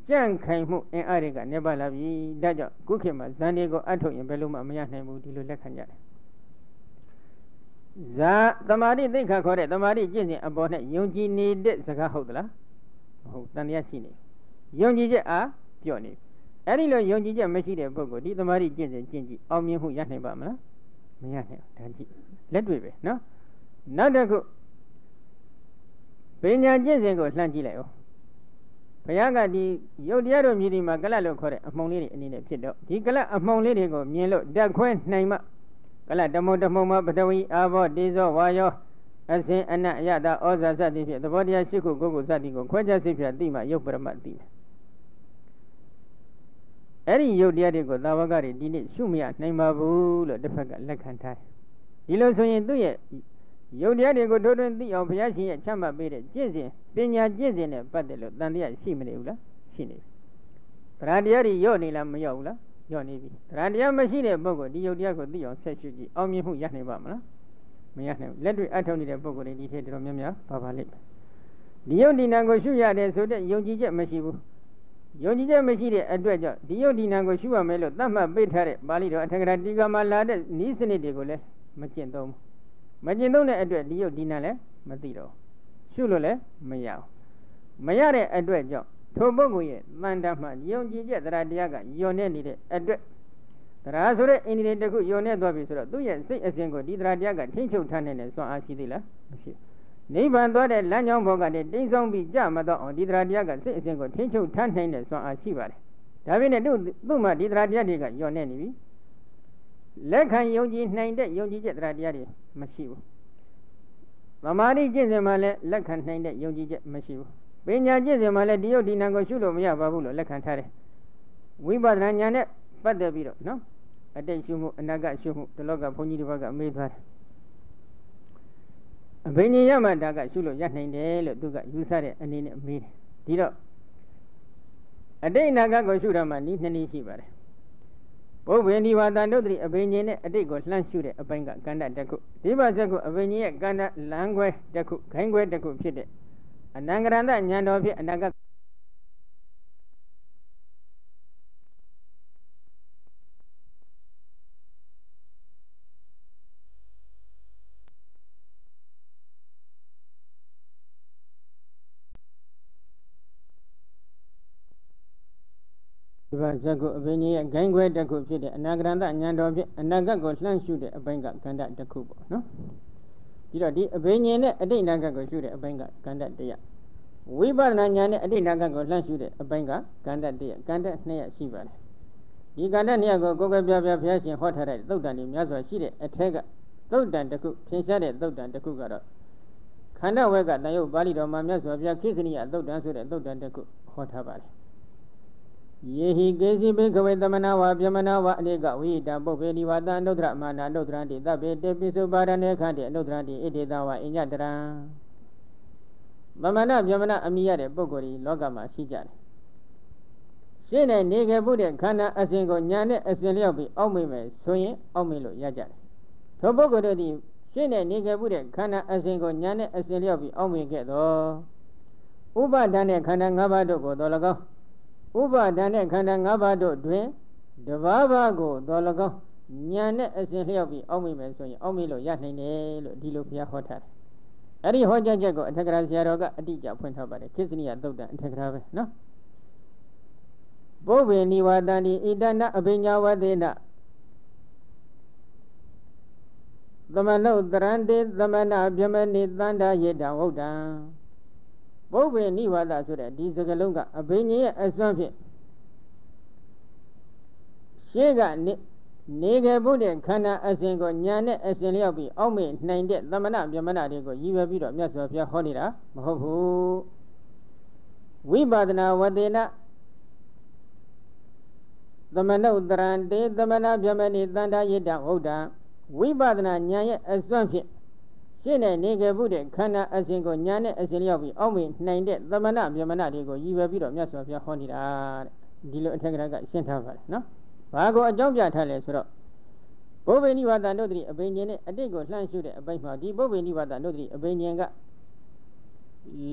A: ကြန့်ခိုင်မှုအင်အားတွေကနေပါလာပြီဒါကြောင့်ခုခေတ်မှာဇန်တွေကိုအထုတ်ရင်ဘယ်လိုမှမရနိုင်ဘူးဒီလိုလက်ခံကြတယ် ဇာတမာတိသိခါခေါ်တဲ့တမာတိကျင့်စဉ်အပေါ်နဲ့ယုံကြည်နေတဲ့စကားဟုတ်သလားမဟုတ်တန်တရားရှိနေယုံကြည်ချက်အားပြော့နေအဲ့ဒီလိုယုံကြည်ချက်မရှိတဲ့ပုဂ္ဂိုလ်ဒီတမာတိကျင့်စဉ်ကျင့်ကြည့်အောင်မြင်မှုရနိုင်ပါမလားမရနိုင်ဘူးဒါကြည့်လက်တွေ့ပဲနော်နောက်တစ်ခုပညာကျင့်စဉ်ကိုလှမ်းကြည့်လိုက်ဦးဘုရားကဒီယုတ်တရားတို့မြည်ဒီမှာကလတ်လို့ခေါ်တဲ့အမှုံလေးတွေအနေနဲ့ဖြစ်တော့ဒီကလတ်အမှုံလေးတွေကိုမြင်လို့ဓာတ်ခွဲနိုင်မှ ကလတမုံတမုံမပတဝီအာဘောတေဇောဝါယောအစင်အနအယတာဩဇာစသည်ဖြင့်သဘောတရားရှိခုကိုကိုစသည်ကိုခွဲခြားစိဖြတ်သိမှယုတ်ပရမတ်သိတယ်အဲ့ဒီယုတ်တရားတွေကိုသာဝကတွေဒီနေ့ရှုမရနိုင်ပါဘူးလို့တစ်ဖက်ကလက်ခံထားတယ်ဒီလိုဆိုရင်သူ့ရဲ့ယုတ်တရားတွေကိုထိုးထွင်းသိအောင်ဘုရားရှင်ရဲ့ချမှတ်ပေးတဲ့ကျင့်စဉ်ပညာကျင့်စဉ်နဲ့ပတ်သက်လို့တန်တရားရှိမနေဘူးလားရှိနေပြီဗราတရားတွေရော့နေလားမရော့ဘူးလား ညော့နေပြီတရားတရားမရှိတဲ့ပုဂ္ဂိုလ်ဒီယုတ်တရားကိုသိအောင်ဆက်ရှုကြည့်အောင်မြင်မှုရနိုင်ပါမလားမရနိုင်ဘူးလက်တွေ့အထောက်နေတဲ့ပုဂ္ဂိုလ်တွေဒီထဲတော်များများပါပါလိမ့်မယ်ဒီယုတ်ဒီနာကိုရှုရတယ်ဆိုတဲ့ယုံကြည်ချက်မရှိဘူးယုံကြည်ချက်မရှိတဲ့အတွက်ကြောင့်ဒီယုတ်ဒီနာကိုရှုရမယ်လို့သတ်မှတ်ပေးထားတဲ့ပါဠိတော်အထက်ကရာတိကမှာလာတဲ့ဤစနစ်တွေကိုလည်းမကျင့်သုံးဘူးမကျင့်သုံးတဲ့အတွက်ဒီယုတ်ဒီနာလည်းမသိတော့ရှုလို့လည်းမရဘူးမရတဲ့အတွက်ကြောင့် ထိုပုဂ္ဂိုလ်ရဲ့တန်တမှယုံကြည်ချက်တရားတရားကယုံနေနေတဲ့အတွက်တရားဆိုတဲ့အိန္ဒိယတစ်ခုယုံနေသွားပြီဆိုတော့သူ့ရဲ့စိတ်အစဉ်ကိုဒီတရားတရားကထိ ंछ ုပ်ထားနေတဲ့စွမ်းအားရှိသေးလားမရှိဘူးနိဗ္ဗာန်သွားတဲ့လမ်းကြောင်းဘောကတည်းတိမ့်ဆုံးပြီးကြမတော့အောင်ဒီတရားတရားကစိတ်အစဉ်ကိုထိ ंछ ုပ်ထားနိုင်တဲ့စွမ်းအားရှိပါတယ်ဒါပေမဲ့သူ့သူ့မှာဒီတရားတရားတွေကယုံနေနေပြီလက်ခံယုံကြည်နိုင်တဲ့ယုံကြည်ချက်တရားတရားတွေမရှိဘူးသမာဓိကျင့်စဉ်မှာလည်းလက်ခံနိုင်တဲ့ယုံကြည်ချက်မရှိဘူး ပညာကျင့်စဉ်မှာလည်းဒီယုတ်ဒီနံကိုရှုလို့မရပါဘူးလို့လက်ခံထားတယ်ဝိပဿနာဉာဏ်နဲ့ပတ်သက်ပြီးတော့နော်အတိတ်ရှုမှုအနာဂတ်ရှုမှုဒီလောကဘုန်းကြီးတစ်ပါးကမေးသွားတယ်အဘိညာဉ်ရမှဒါကရှုလို့ရနိုင်တယ်လို့သူကယူဆတဲ့အနေနဲ့မေးတယ်ဒီတော့အတိတ်အနာဂတ်ကိုရှုတာမှဤနှစ်နည်းရှိပါတယ်ဘုဗ္ဗေနိဝါဒနုတ္တိအဘိညာဉ်နဲ့အတိတ်ကိုလှမ်းရှုတဲ့အပိုင်းကကန္တတစ်ခုဒီပါဇက်ကိုအဘိညာဉ်ရဲ့ကန္တလမ်းခွဲတစ်ခုခိုင်းခွဲတစ်ခုဖြစ်တဲ့ အနန္ကရဏဉာဏ်တော်ဖြင့်အနာဂတ်ဒီပါဇက်ကိုအဘိညာဉ်ရဲ့ဂိုင်းခွဲတစ်ခုဖြစ်တဲ့အနာဂရဏဉာဏ်တော်ဖြင့်အနာဂတ်ကိုလှမ်းရှုတဲ့အပိုင်းကကန္တတစ်ခုပေါ့နော် ပြီးတော့ဒီအဘိညာဉ်နဲ့အတိတ်နာဂတ်ကိုရှုတဲ့အပိုင်းကကန္တတရားဝိပဿနာဉာဏ်နဲ့အတိတ်နာဂတ်ကိုလှမ်းရှုတဲ့အပိုင်းကကန္တတရားကန္တနှစ်ရရှိပါတယ်ဒီကန္တနှစ်ရကိုကိုယ်ကပြပြဘုရားရှင်ဟောထားတဲ့သုတ်တန်တွေများစွာရှိတဲ့အထက်ကသုတ်တန်တစ်ခုထင်ရှားတဲ့သုတ်တန်တစ်ခုကတော့ခန္ဓာဝက်ကတန်ရုပ်ပါဠိတော်မှာမြတ်စွာဘုရားခိစနိယသုတ်တန်ဆိုတဲ့သုတ်တန်တစ်ခုဟောထားပါတယ် ယေဟိကေစီဘိကဝေသမနာဝဗျမနာဝအနိကဝိတံပုပ္ပေနိဝါတအနုဒ္ဓရမာနာအနုဒ္ဓရံတိသဗ္ဗေတေပိစုပါရဏေခန္တိအနုဒ္ဓရံတိဣတိတဝအညတရံသမဏဗျမနာအမိရတဲ့ပုဂ္ဂိုလ်ကြီးလောကမှာရှိကြတယ်ရှင်းတဲ့နေခဲ့မှုတဲ့ခန္ဓာအစဉ်ကိုညာနဲ့အစဉ်လျောက်ပြီးအောက်မိမယ်ဆိုရင်အောက်မိလို့ရကြတယ်ထိုပုဂ္ဂိုလ်တို့ဒီရှင်းတဲ့နေခဲ့မှုတဲ့ခန္ဓာအစဉ်ကိုညာနဲ့အစဉ်လျောက်ပြီးအောက်မိခဲ့တော့ဥပါဒဏ်နဲ့ခန္ဓာ၅ပါးတို့ကိုတော်၎င်း ဥပါဒဏ်နဲ့ခန္ဓာ၅ပါးတို့တွင်တဘာဘာကိုတော်၎င်းညာနဲ့အစဉ်လျောက်ပြီးအောက်မိမယ်ဆိုရင်အောက်မိလို့ရနိုင်တယ်လို့ဒီလိုဘုရားဟောထားတယ်အဲ့ဒီဟောကြားချက်ကိုအထက်ကရာဆရာတော်ကအတိအကျဖွင့်ထားပါတယ်ခေသနိယသုတ်တံအထက်ကရာပဲနော်ဘုဗ္ဗေနိဝါဒန္တိဣတနာအဘိညာဝတေနသမနုတရန္တေသမဏဗျမနိတန္တာယေတံဟုတ်တံ ဘုဗ္ဗေနိဝါဒဆိုတဲ့ဒီစကလုံးကအဘိညာရဲ့အစွမ်းဖြင့်ရှေးကနေနေခဲ့ဖို့တဲ့ခန္ဓာအစဉ်ကိုညာနဲ့အစဉ်လျောက်ပြီးအောက်မေ့နိုင်တဲ့သမဏဗြဟ္မဏတွေကိုရည်ရွယ်ပြီးတော့မြတ်စွာဘုရားဟောနေတာမဟုတ်ဘူးဝိပါဒနာဝတေနသမဏုတရံတေသမဏဗြဟ္မဏိတန္တာယိတဟုတ်တာဝိပဿနာဉာဏ်ရဲ့အစွမ်းဖြင့် ရှင်းတဲ့နေခဲ့မှုတဲ့ခန္ဓာအစဉ်ကိုဉာဏ်နဲ့အစဉ်လျောက်ပြီးအောက်မေ့နိုင်တဲ့သမဏဗြဟ္မဏတွေကိုရည်ရွယ်ပြီးတော့မြတ်စွာဘုရားဟောနေတာတဲ့ဒီလိုအထက်ကကရှင်းထားပါတယ်နော်ဘာကိုအကြောင်းပြထားလဲဆိုတော့ဘုဗ္ဗေနိဝါဒနုဒတိအဘိညာဉ်နဲ့အတိတ်ကိုလှမ်းရှုတဲ့အပိုင်းမှာဒီဘုဗ္ဗေနိဝါဒနုဒတိအဘိညာဉ်က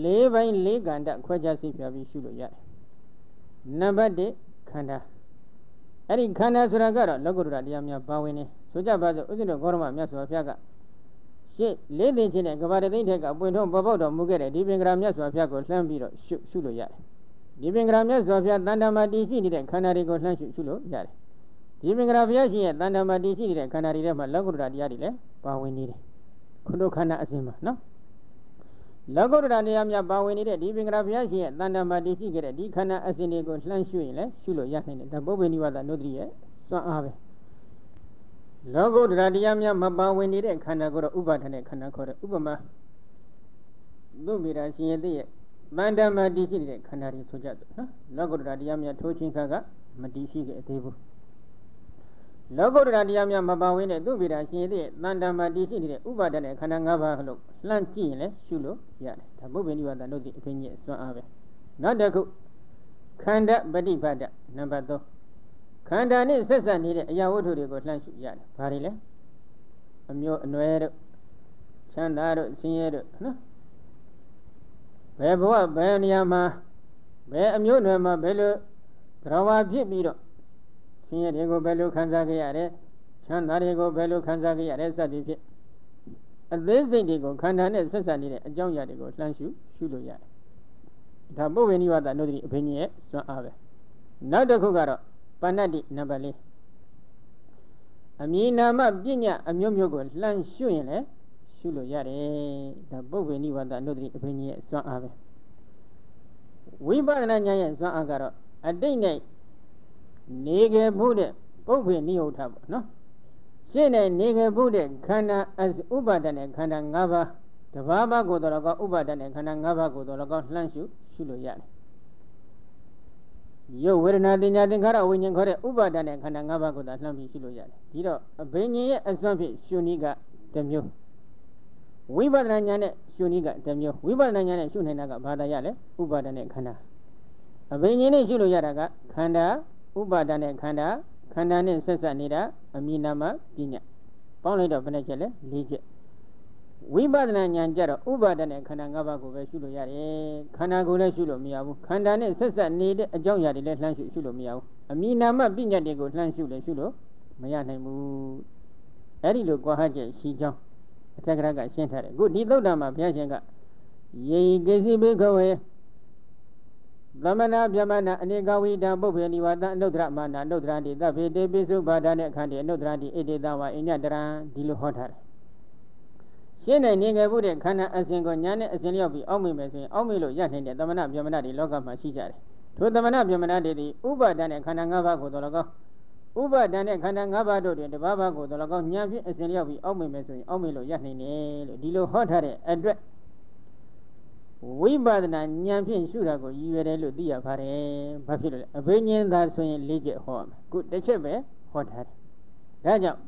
A: ၄ပိုင်း၄ကန္တခွဲခြားစိတ်ပြပြီးရှုလို့ရတယ်နံပါတ်၁ခန္ဓာအဲ့ဒီခန္ဓာဆိုတာကတော့လောကုတ္တရာတရားများပါဝင်နေဆိုကြပါစို့ဥစ္စည်းတော်ဂေါရမမြတ်စွာဘုရားက ရှေ့လေးသိချင်းနဲ့ကဘာတသိန်းထက်ကပွင့်ထုံးပေါ်ပေါက်တော်မူခဲ့တဲ့ဒီပင်ကရာမြတ်စွာဘုရားကိုလှမ်းပြီးတော့ရှုရှုလို့ရတယ်ဒီပင်ကရာမြတ်စွာဘုရားတန်တမာတည်ရှိနေတဲ့ခန္ဓာတွေကိုလှမ်းရှုရှုလို့ရတယ်ဒီမင်္ဂလာဘုရားရှင်ရဲ့တန်တမာတည်ရှိနေတဲ့ခန္ဓာတွေထဲမှာလောကုတ္တရာတရားတွေလည်းပါဝင်နေတယ်ခုတို့ခန္ဓာအစဉ်မှာနော်လောကုတ္တရာတရားများပါဝင်နေတဲ့ဒီမင်္ဂလာဘုရားရှင်ရဲ့တန်တမာတည်ရှိခဲ့တဲ့ဒီခန္ဓာအစဉ်တွေကိုလှမ်းရှုရင်လည်းရှုလို့ရနိုင်တယ်ဒါပုဗ္ဗေနိဝါဒနုဒ္တိရဲ့စွမ်းအားပဲ လောကုတ္တရာတရားများမပါဝင်နေတဲ့ခန္ဓာကိုယ်တော့ဥပါဒနဲ့ခန္ဓာခေါ်တယ်ဥပမာသူမိတာရှင်ရတဲ့ရဲ့တန်တမတည်ရှိနေတဲ့ခန္ဓာတွေဆိုကြတယ်နော်လောကုတ္တရာတရားများထိုးချင်းခါကမတည်ရှိခဲ့သေးဘူးလောကုတ္တရာတရားများမပါဝင်တဲ့သူမိတာရှင်ရတဲ့တန်တမတည်ရှိနေတဲ့ဥပါဒနဲ့ခန္ဓာ၅ပါးလို့လှမ်းကြည့်ရင်လည်းရှုလို့ရတယ်ဒါဘုဗ္ဗေနိဝါဒတို့ဒီအဖြစ်ကြီးအစွမ်းအားပဲနောက်တစ်ခုခန္ဓာပฏิပါဒနံပါတ်3 ခန္ဓာနဲ့ဆက်ဆက်နေတဲ့အရာဝတ္ထုတွေကိုလှမ်းရှုရတယ်ဘာတွေလဲအမျိုးအနွယ်တို့ချမ်းသာတို့ဆင်းရဲတို့နော်ဘယ်ဘဝဘယ်နေရာမှာဘယ်အမျိုးအနွယ်မှာဘယ်လိုသရဝါဖြစ်ပြီးတော့ဆင်းရဲတွေကိုဘယ်လိုခံစားကြရတယ်ချမ်းသာတွေကိုဘယ်လိုခံစားကြရတယ်စသည်ဖြင့်အသေးစိတ်တွေကိုခန္ဓာနဲ့ဆက်ဆက်နေတဲ့အကြောင်းအရာတွေကိုလှမ်းရှုရှုလို့ရတယ်ဒါပုဗ္ဗေနိဝတ္တနုဒတိအဘိညာဉ်ရဲ့စွမ်းအားပဲနောက်တစ်ခုကတော့ ပဏ္ဏတိနံပါတ်၄အမည်နာမပညာအမျိုးမျိုးကိုလှမ်းရှုရင်လည်းရှုလို့ရတယ်ဒါပုဗ္ဗေနိဝတ္တနုဒတိအဘိညာဉ်ရဲ့စွမ်းအားပဲဝိပဿနာဉာဏ်ရဲ့စွမ်းအားကတော့အတိတ်နဲ့နေခဲ့မှုတဲ့ပုဗ္ဗေနိဟုတ်တာပေါ့နော်ရှင်းတဲ့နေခဲ့မှုတဲ့ခန္ဓာဥပါဒနဲ့ခန္ဓာ၅ပါးတဘာဘာကိုတော်ကောဥပါဒနဲ့ခန္ဓာ၅ပါးကိုတော်ကောလှမ်းရှုရှုလို့ရတယ် ရုပ်ဝေဒနာတင်ညာသင်္ခါရဝိညာဉ်ခေါ်တဲ့ဥပါဒနဲ့ခန္ဓာ၅ပါးကိုသာလှမ်းပြီးရှုလို့ရတယ်ဒီတော့အဘိညာဉ်ရဲ့အစွမ်းဖြင့်ရှုနည်းကတစ်မျိုးဝိပဿနာဉာဏ်နဲ့ရှုနည်းကတစ်မျိုးဝိပဿနာဉာဏ်နဲ့ရှုနေတာကဘာသာရလဲဥပါဒနဲ့ခန္ဓာအဘိညာဉ်နဲ့ရှုလို့ရတာကခန္ဓာဥပါဒနဲ့ခန္ဓာခန္ဓာနဲ့ဆက်ဆက်နေတာအမြင်နာမပညာပေါင်းလိုက်တော့ဘယ်နှချက်လဲ၄ချက် ဝိပဿနာဉာဏ်ကြတော့ဥပါဒနဲ့ခန္ဓာ၅ပါးကိုပဲရှုလို့ရတယ်ခန္ဓာကိုလည်းရှုလို့မရဘူးခန္ဓာနဲ့ဆက်ဆက်နေတဲ့အကြောင်းအရာတွေလည်းလှမ်းရှုရှုလို့မရဘူးအမြင်နာမပညာတွေကိုလှမ်းရှုလည်းရှုလို့မရနိုင်ဘူးအဲ့ဒီလိုကြွားဟချက်ရှိကြောင်းအထက်ကရကရှင်းထားတယ်အခုဒီသုတ်တံမှာဘုရားရှင်ကယေကိစီဘေခဝေသမဏဗျမနာအနေကဝိတံပုပ္ပေနိဝါဒအနုဒ္ဒရမာနာအနုဒ္ဒရတိသဗ္ဗေတေပိစုဘာဒနဲ့အခန္တီအနုဒ္ဒရတိဣတိတဝါအညတရံဒီလိုဟောထားတယ် ရှင်းနိုင်နေခဲ့မှုတဲ့ခန္ဓာအစဉ်ကိုညာနဲ့အစဉ်လျောက်ပြီးအောက်မိမယ်ဆိုရင်အောက်မိလို့ရနိုင်တဲ့သမဏဗျမနာတွေလောကမှာရှိကြတယ်ထိုသမဏဗျမနာတွေဒီဥပါဒနဲ့ခန္ဓာ၅ပါးကိုတော်တော်ကောဥပါဒနဲ့ခန္ဓာ၅ပါးတို့တွင်တပါးပါးကိုတော်တော်ကောညာဖြင့်အစဉ်လျောက်ပြီးအောက်မိမယ်ဆိုရင်အောက်မိလို့ရနိုင်တယ်လို့ဒီလိုဟောထားတဲ့အတွက်ဝိပဿနာဉာဏ်ဖြင့်ရှုတာကိုရည်ရွယ်တယ်လို့သိရပါတယ်။ဘာဖြစ်လို့လဲ။အဘိညာဉ်သာဆိုရင်၄ချက်ဟောရမယ်။ခုတစ်ချက်ပဲဟောထားတယ်။ဒါကြောင့်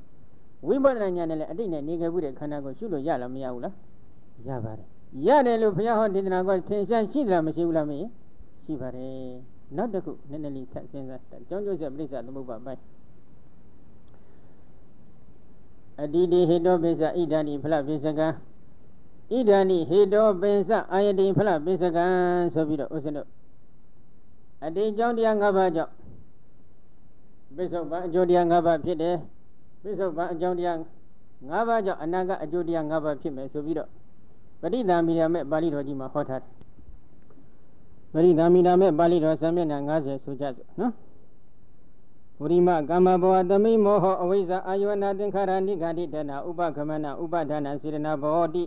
A: ဝိပဿနာဉာဏ်နဲ့လည်းအတိတ်နဲ့နေခဲ့မှုတဲ့ခန္ဓာကိုရှုလို့ရလားမရဘူးလား။ရပါတယ်။ရတယ်လို့ဘုရားဟောဒေသနာကသင်ရှားရှိသလားမရှိဘူးလားမင်း။ရှိပါတယ်။နောက်တစ်ခုနည်းနည်းလေးဆက်စဉ်းစား။ကြောင်းကျိုးဆက်ပြိဿသမုပ္ပါပိုင်းအတ္တိဟိတောပိစ္ဆဣဒ္ဓာနိဖလပိစ္ဆကံဣဒာနိဟေတောပင်စအာယတိဖလပိစကံဆိုပြီးတော့ဥစ္စနုအတေကြောင့်တရား၅ပါးကြောင့်ပိဿုပန်အကျိုးတရား၅ပါးဖြစ်တယ် ပိဿုပန်အကြောင်းတရား၅ပါးကြောင့်အနာကအကျိုးတရား၅ပါးဖြစ်မယ်ဆိုပြီးတော့ပရိသမိရမေပါဠိတော်ကြီးမှာဟောထားတယ်ပရိသမိရမေပါဠိတော်စံမျက်နှာ90ဆိုကြစို့နော်ဝရိမကမ္မဘောသမိမောဟအဝိဇ္ဇာအာယောနာသင်္ခါရဏိဂာတိတနာဥပကမနာဥပဒါနာစေရနာဘောတိ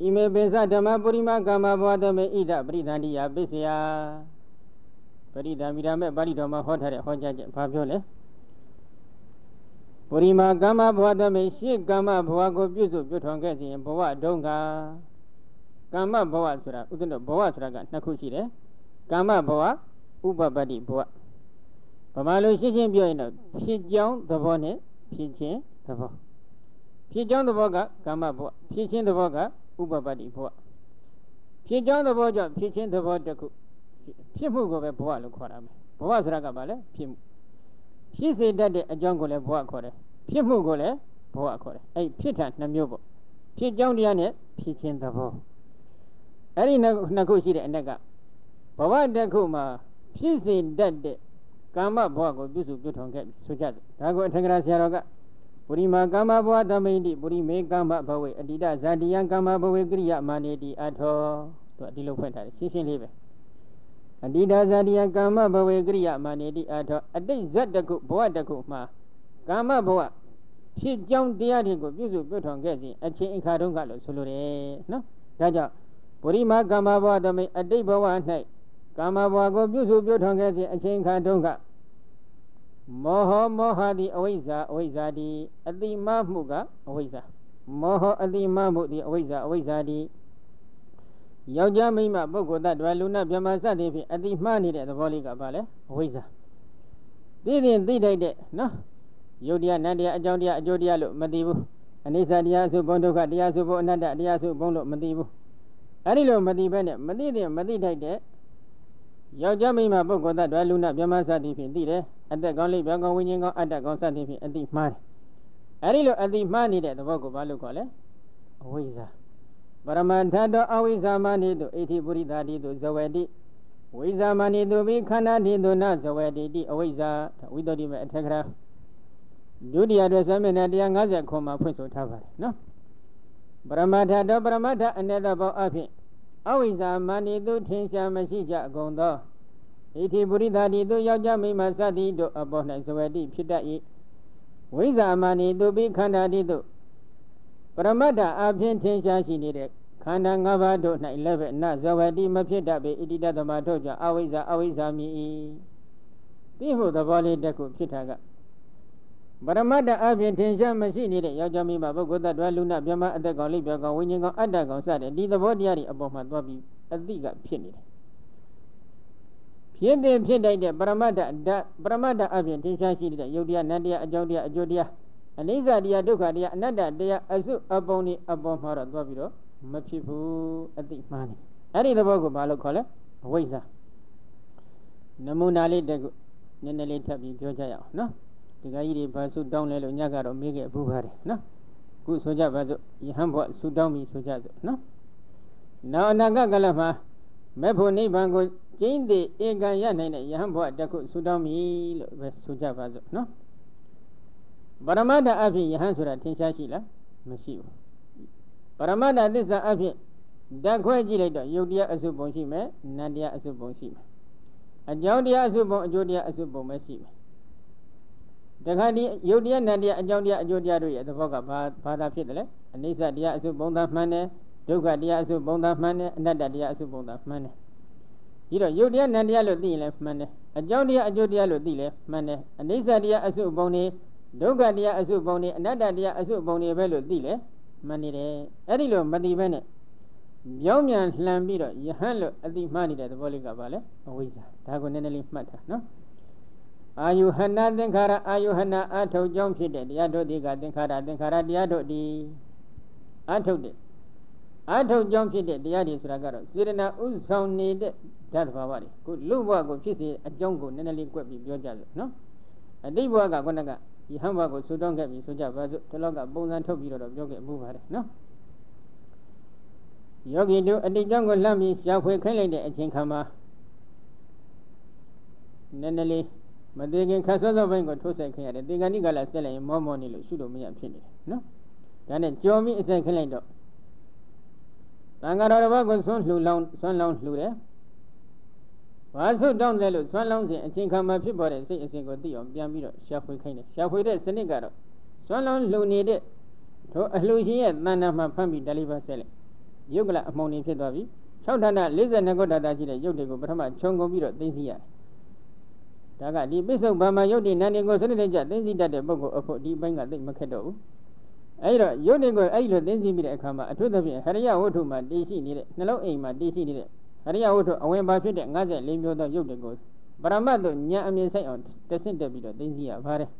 A: ဣမေပိစဓမ္မပုရိမကာမဘောတမေဣဒပရိသန္တိယပစ္စယပရိသမိရမေပါဠိတော်မှာဟောထားတဲ့ဟောကြားချက်ဘာပြောလဲ ပုရိမကာမဘဝတမေရှေ့ကာမဘဝကိုပြုစုပြုထွန်ခဲ့စဉ်ဘဝဒုံကကာမဘဝဆိုတာဥဒ္ဒနဘဝဆိုတာကနှစ်ခုရှိတယ်ကာမဘဝဥပပတ္တိဘဝဗမာလိုရှင်းရှင်းပြောရင်တော့ဖြစ်ကြောင်းသဘောနဲ့ဖြစ်ခြင်းသဘောဖြစ်ကြောင်းသဘောကကာမဘဝဖြစ်ခြင်းသဘောကဥပပတ္တိဘဝဖြစ်ကြောင်းသဘောကြောင့်ဖြစ်ခြင်းသဘောတစ်ခုဖြစ်မှုကိုပဲဘဝလို့ခေါ်တာမယ်ဘဝဆိုတာကဘာလဲဖြစ်မှု ဖြစ်စေတတ်တဲ့အကြောင်းကိုလည်းဘဝခေါ်တယ်ဖြစ်မှုကိုလည်းဘဝခေါ်တယ်အဲ့ဖြစ်တာနှစ်မျိုးပေါ့ဖြစ်ကြောင်းတရားနဲ့ဖြစ်ခြင်းသဘောအဲ့ဒီနှစ်ခုရှိတဲ့အ낵ကဘဝတစ်ခုမှာဖြစ်စေတတ်တဲ့ကာမဘဝကိုပြုစုပြုထောင်ခဲ့ဆိုကြတယ်ဒါကိုအထင်ကရာဆရာတော်ကပုရိမာကမ္မဘဝသမိတိပုရိမေကမ္မဘဝေအတ္တိဇာတိယံကမ္မဘဝေကရိယမာနေတိအထောသူဒီလိုဖွင့်ထားတယ်ရှင်းရှင်းလေးပဲ အတ္တိဇာတိယံကမ္မဘဝေကရိယမာနေတိအထောအတိတ်ဇတ်တခုဘဝတခုမှာကမ္မဘဝဖြစ်ကြောင်းတရားတွေကိုပြုစုပြုထောင်ခဲ့စဉ်အချင်းအခါတုန်းကလို့ဆိုလိုတယ်နော်ဒါကြောင့်ပုရိမာကမ္မဘဝသမိအတိတ်ဘဝ၌ကမ္မဘဝကိုပြုစုပြုထောင်ခဲ့စဉ်အချင်းအခါတုန်းကမောဟမောဟသည်အဝိဇ္ဇာအဝိဇ္ဇာသည်အတိမမှုကအဝိဇ္ဇာမောဟအတိမမှုသည်အဝိဇ္ဇာအဝိဇ္ဇာသည် ယောက်ျားမိန်းမပုဂ္ဂိုလ်တ attva လူနာမြမစသည်ဖြင့်အတိမှားနေတဲ့သဘောလေးကဘာလဲအဝိဇ္ဇာသိရင်သိတတ်တဲ့နော်ယုတ်တရားနတ်တရားအကြောင်းတရားအကျိုးတရားလို့မသိဘူးအနိစ္စတရားဆိုဘုံဒုက္ခတရားဆိုဘုံအနတ္တတရားဆိုဘုံလို့မသိဘူးအဲ့ဒီလိုမသိဘဲနဲ့မသိတဲ့မသိတတ်တဲ့ယောက်ျားမိန်းမပုဂ္ဂိုလ်တ attva လူနာမြမစသည်ဖြင့်သိတယ်အသက်ကောင်းလေးပြောင်းကောင်းဝိညာဉ်ကောင်းအတ္တကောင်းစသည်ဖြင့်အတိမှားတယ်အဲဒီလိုအတိမှားနေတဲ့သဘောကိုဘာလို့ခေါ်လဲအဝိဇ္ဇာ ပရမထတောအဝိဇ္ဇာမနိတုဣတိပုရိသတိတုဇဝတိဝိဇာမဏိတုပိခန္ဓာတိတုနဇဝေတိတိအဝိဇ္ဇာဝိတ္တိမေအထက်ကရာဒုတိယအတွက်သမဏ150ခွန်မှာဖွင့်ဆိုထားပါတယ်နော်ပရမတ္ထတောပရမတ္ထအနတ္တဘောအဖြစ်အဝိဇ္ဇာမဏိတုထင်ရှားမရှိကြအကုန်သောဣတိပုရိသတိတုယောက်ျားမိန်းမစသည်တို့အပေါ်၌ဇဝေတိဖြစ်တတ်၏ဝိဇ္ဇာမဏိတုပိခန္ဓာတိတု ပရမတ္ထအဖြစ်ထင်ရှားရှိနေတဲ့ခန္ဓာ၅ပါးတို့၌လည်းပဲနဇဝတိမဖြစ်တတ်ပေဣတိတသမထုတ်ကြအဝိဇ္ဇာအဝိဇ္ဇာမြည်၏သိမှုသဘောလေးတစ်ခုဖြစ်တာကပရမတ္တအပြင်ထင်ရှားမရှိနေတဲ့ယောက်ျားမိန်းမပုဂ္ဂိုလ်တ attva လူနာမြမအသက်ကောင်လိပ်ပြောကောင်ဝိညာဉ်ကောင်အတ္တကောင်စတဲ့ဒီသဘောတရားတွေအပေါ်မှာသွားပြီးအတိကဖြစ်နေတယ်ဖြစ်တဲ့ဖြစ်တိုက်တဲ့ပရမတ္တဓာပရမတ္တအပြင်ထင်ရှားရှိတဲ့ယုတ်တရားနတ်တရားအကြောင်းတရားအကျိုးတရား အနိစ္စတရားဒုက္ခတရားအနတ္တတရားအစုအပုံဒီအပေါ်မှာတော့သွားပြီးတော့မဖြစ်ဘူးအတိမှားနေအဲ့ဒီသဘောကိုဘာလို့ခေါ်လဲအဝိဇ္ဇာနမူနာလေးတက်ခုနည်းနည်းလေးထပ်ပြီးပြောကြရအောင်နော်ဒီကကြီးတွေဘာစုတောင်းလဲလို့ညကတော့မေးခဲ့ဘူးပါတယ်နော်ခုဆိုကြပါစို့ယဟန်ဘုရားဆူတောင်းပြီးဆိုကြစို့နော်နောက်အနာဂတ်ကလမှာမဲ့ဖို့နိဗ္ဗာန်ကိုကျင်းသေးဧကံရနိုင်တဲ့ယဟန်ဘုရားတခုဆူတောင်းပြီလို့ပဲဆိုကြပါစို့နော် ပရမတ္ထအဖြစ်ယဟန်ဆိုတာထင်ရှားရှိလားမရှိဘူးပရမတ္ထသစ္စာအဖြစ်ဓာတ်ခွဲကြည့်လိုက်တော့ယုတ်တရားအစုပုံရှိမယ်နတ်တရားအစုပုံရှိမယ်အကြောင်းတရားအစုပုံအကျိုးတရားအစုပုံပဲရှိမယ်တခါဒီယုတ်တရားနတ်တရားအကြောင်းတရားအကျိုးတရားတို့ရဲ့သဘောကဘာဘာသာဖြစ်တယ်လဲအနိစ္စတရားအစုပုံသာမှန်တယ်ဒုက္ခတရားအစုပုံသာမှန်တယ်အနတ္တတရားအစုပုံသာမှန်တယ်ဒီတော့ယုတ်တရားနတ်တရားလို့သိရင်လည်းမှန်တယ်အကြောင်းတရားအကျိုးတရားလို့သိလဲမှန်တယ်အနိစ္စတရားအစုပုံနေ ဒုက္ခတရားအစုပုံနေအနတ္တတရားအစုပုံနေပဲလို့သိလဲမှန်နေတယ်အဲ့ဒီလိုမသိဘဲနဲ့ပြောင်းမြန်လှန်ပြီးတော့ယဟန်လို့အတိမှားနေတဲ့သဘောလေးကပါလေအဝိဇ္ဇာဒါကိုနည်းနည်းလေးမှတ်တာနော်အာယုဟနာသင်္ခါရအာယုဟနာအထုတ်ကြောင်းဖြစ်တဲ့တရားတို့ဒီကသင်္ခါရသင်္ခါရတရားတို့ဒီအထုတ်တဲ့အထုတ်ကြောင်းဖြစ်တဲ့တရားတွေဆိုတာကတော့စေတနာဥဆောင်နေတဲ့ဓာတ်ဘာဝတွေခုလူဘဝကိုဖြစ်စေအကြောင်းကိုနည်းနည်းလေးကွက်ပြီးပြောကြစို့နော်အတိဘဝကခုနက ဒီဟမ်ဘဝကိုဆူတောင်းခဲ့ပြီးဆိုကြပါစို့ဒီလောကပုံစံထုတ်ပြီးတော့ပြောခဲ့မှုပါတယ်နော်ယောဂီတို့အတိတ်ကြောင့်ကိုလှမ်းပြီးရှားဖွေခိုင်းလိုက်တဲ့အချိန်ခါမှာနည်းနည်းလေးမသေးခင်ခတ်စောစောပိုင်းကိုထိုးဆိုင်ခင်ရတယ်တေဂဏိကလာဆက်လိုက်ရင်မောမောနေလို့ရှုလို့မရဖြစ်နေတယ်နော်ဒါနဲ့ကြော်ပြီးအဆိုင်ခိုင်းလိုက်တော့သံဃာတော်တစ်ပါးကိုဆွမ်းလှူလောင်းဆွမ်းလောင်းလှူတယ် ဘာဆုတောင်းတယ်လို့ဆွမ်းလောင်းစဉ်အချိန်ခါမှာဖြစ်ပေါ်တဲ့စိတ်အစဉ်ကိုသိအောင်ပြန်ပြီးတော့ရှာဖွေခိုင်းတယ်ရှာဖွေတဲ့စနစ်ကတော့ဆွမ်းလောင်းလှူနေတဲ့ထိုအလှူရှင်ရဲ့တဏ္ဍာမှာဖမ်းပြီးတယ်လီပါဆက်လိုက်ယုတ်ကလအမှုန်နေဖြစ်သွားပြီ6ဌာန42ခုဓာတ်ရှိတဲ့ယုတ်တွေကိုပထမခြုံကုန်ပြီးတော့သိသိရတယ်ဒါကဒီပစ္စုပန်မှာယုတ်ဒီနန္ဒီကိုစနစ်တကျသိသိတတ်တဲ့ပုဂ္ဂိုလ်အဖို့ဒီဘိုင်းကသိမခက်တော့ဘူးအဲဒီတော့ယုတ်တွေကိုအဲဒီလိုသိသိပြီးတဲ့အခါမှာအထုသဖြင့်ဟရိယဝတ္ထုမှာတည်ရှိနေတဲ့နှလုံးအိမ်မှာတည်ရှိနေတဲ့ ဟရိယဝတ္ထုအဝင်ပါဖြစ်တဲ့54မျိုးသောယုတ်တွေကိုပရမတ်တို့ဉာဏ်အမြင်ဆိုင်အောင်တဆင့်တက်ပြီးတော့သိသိရပါတယ်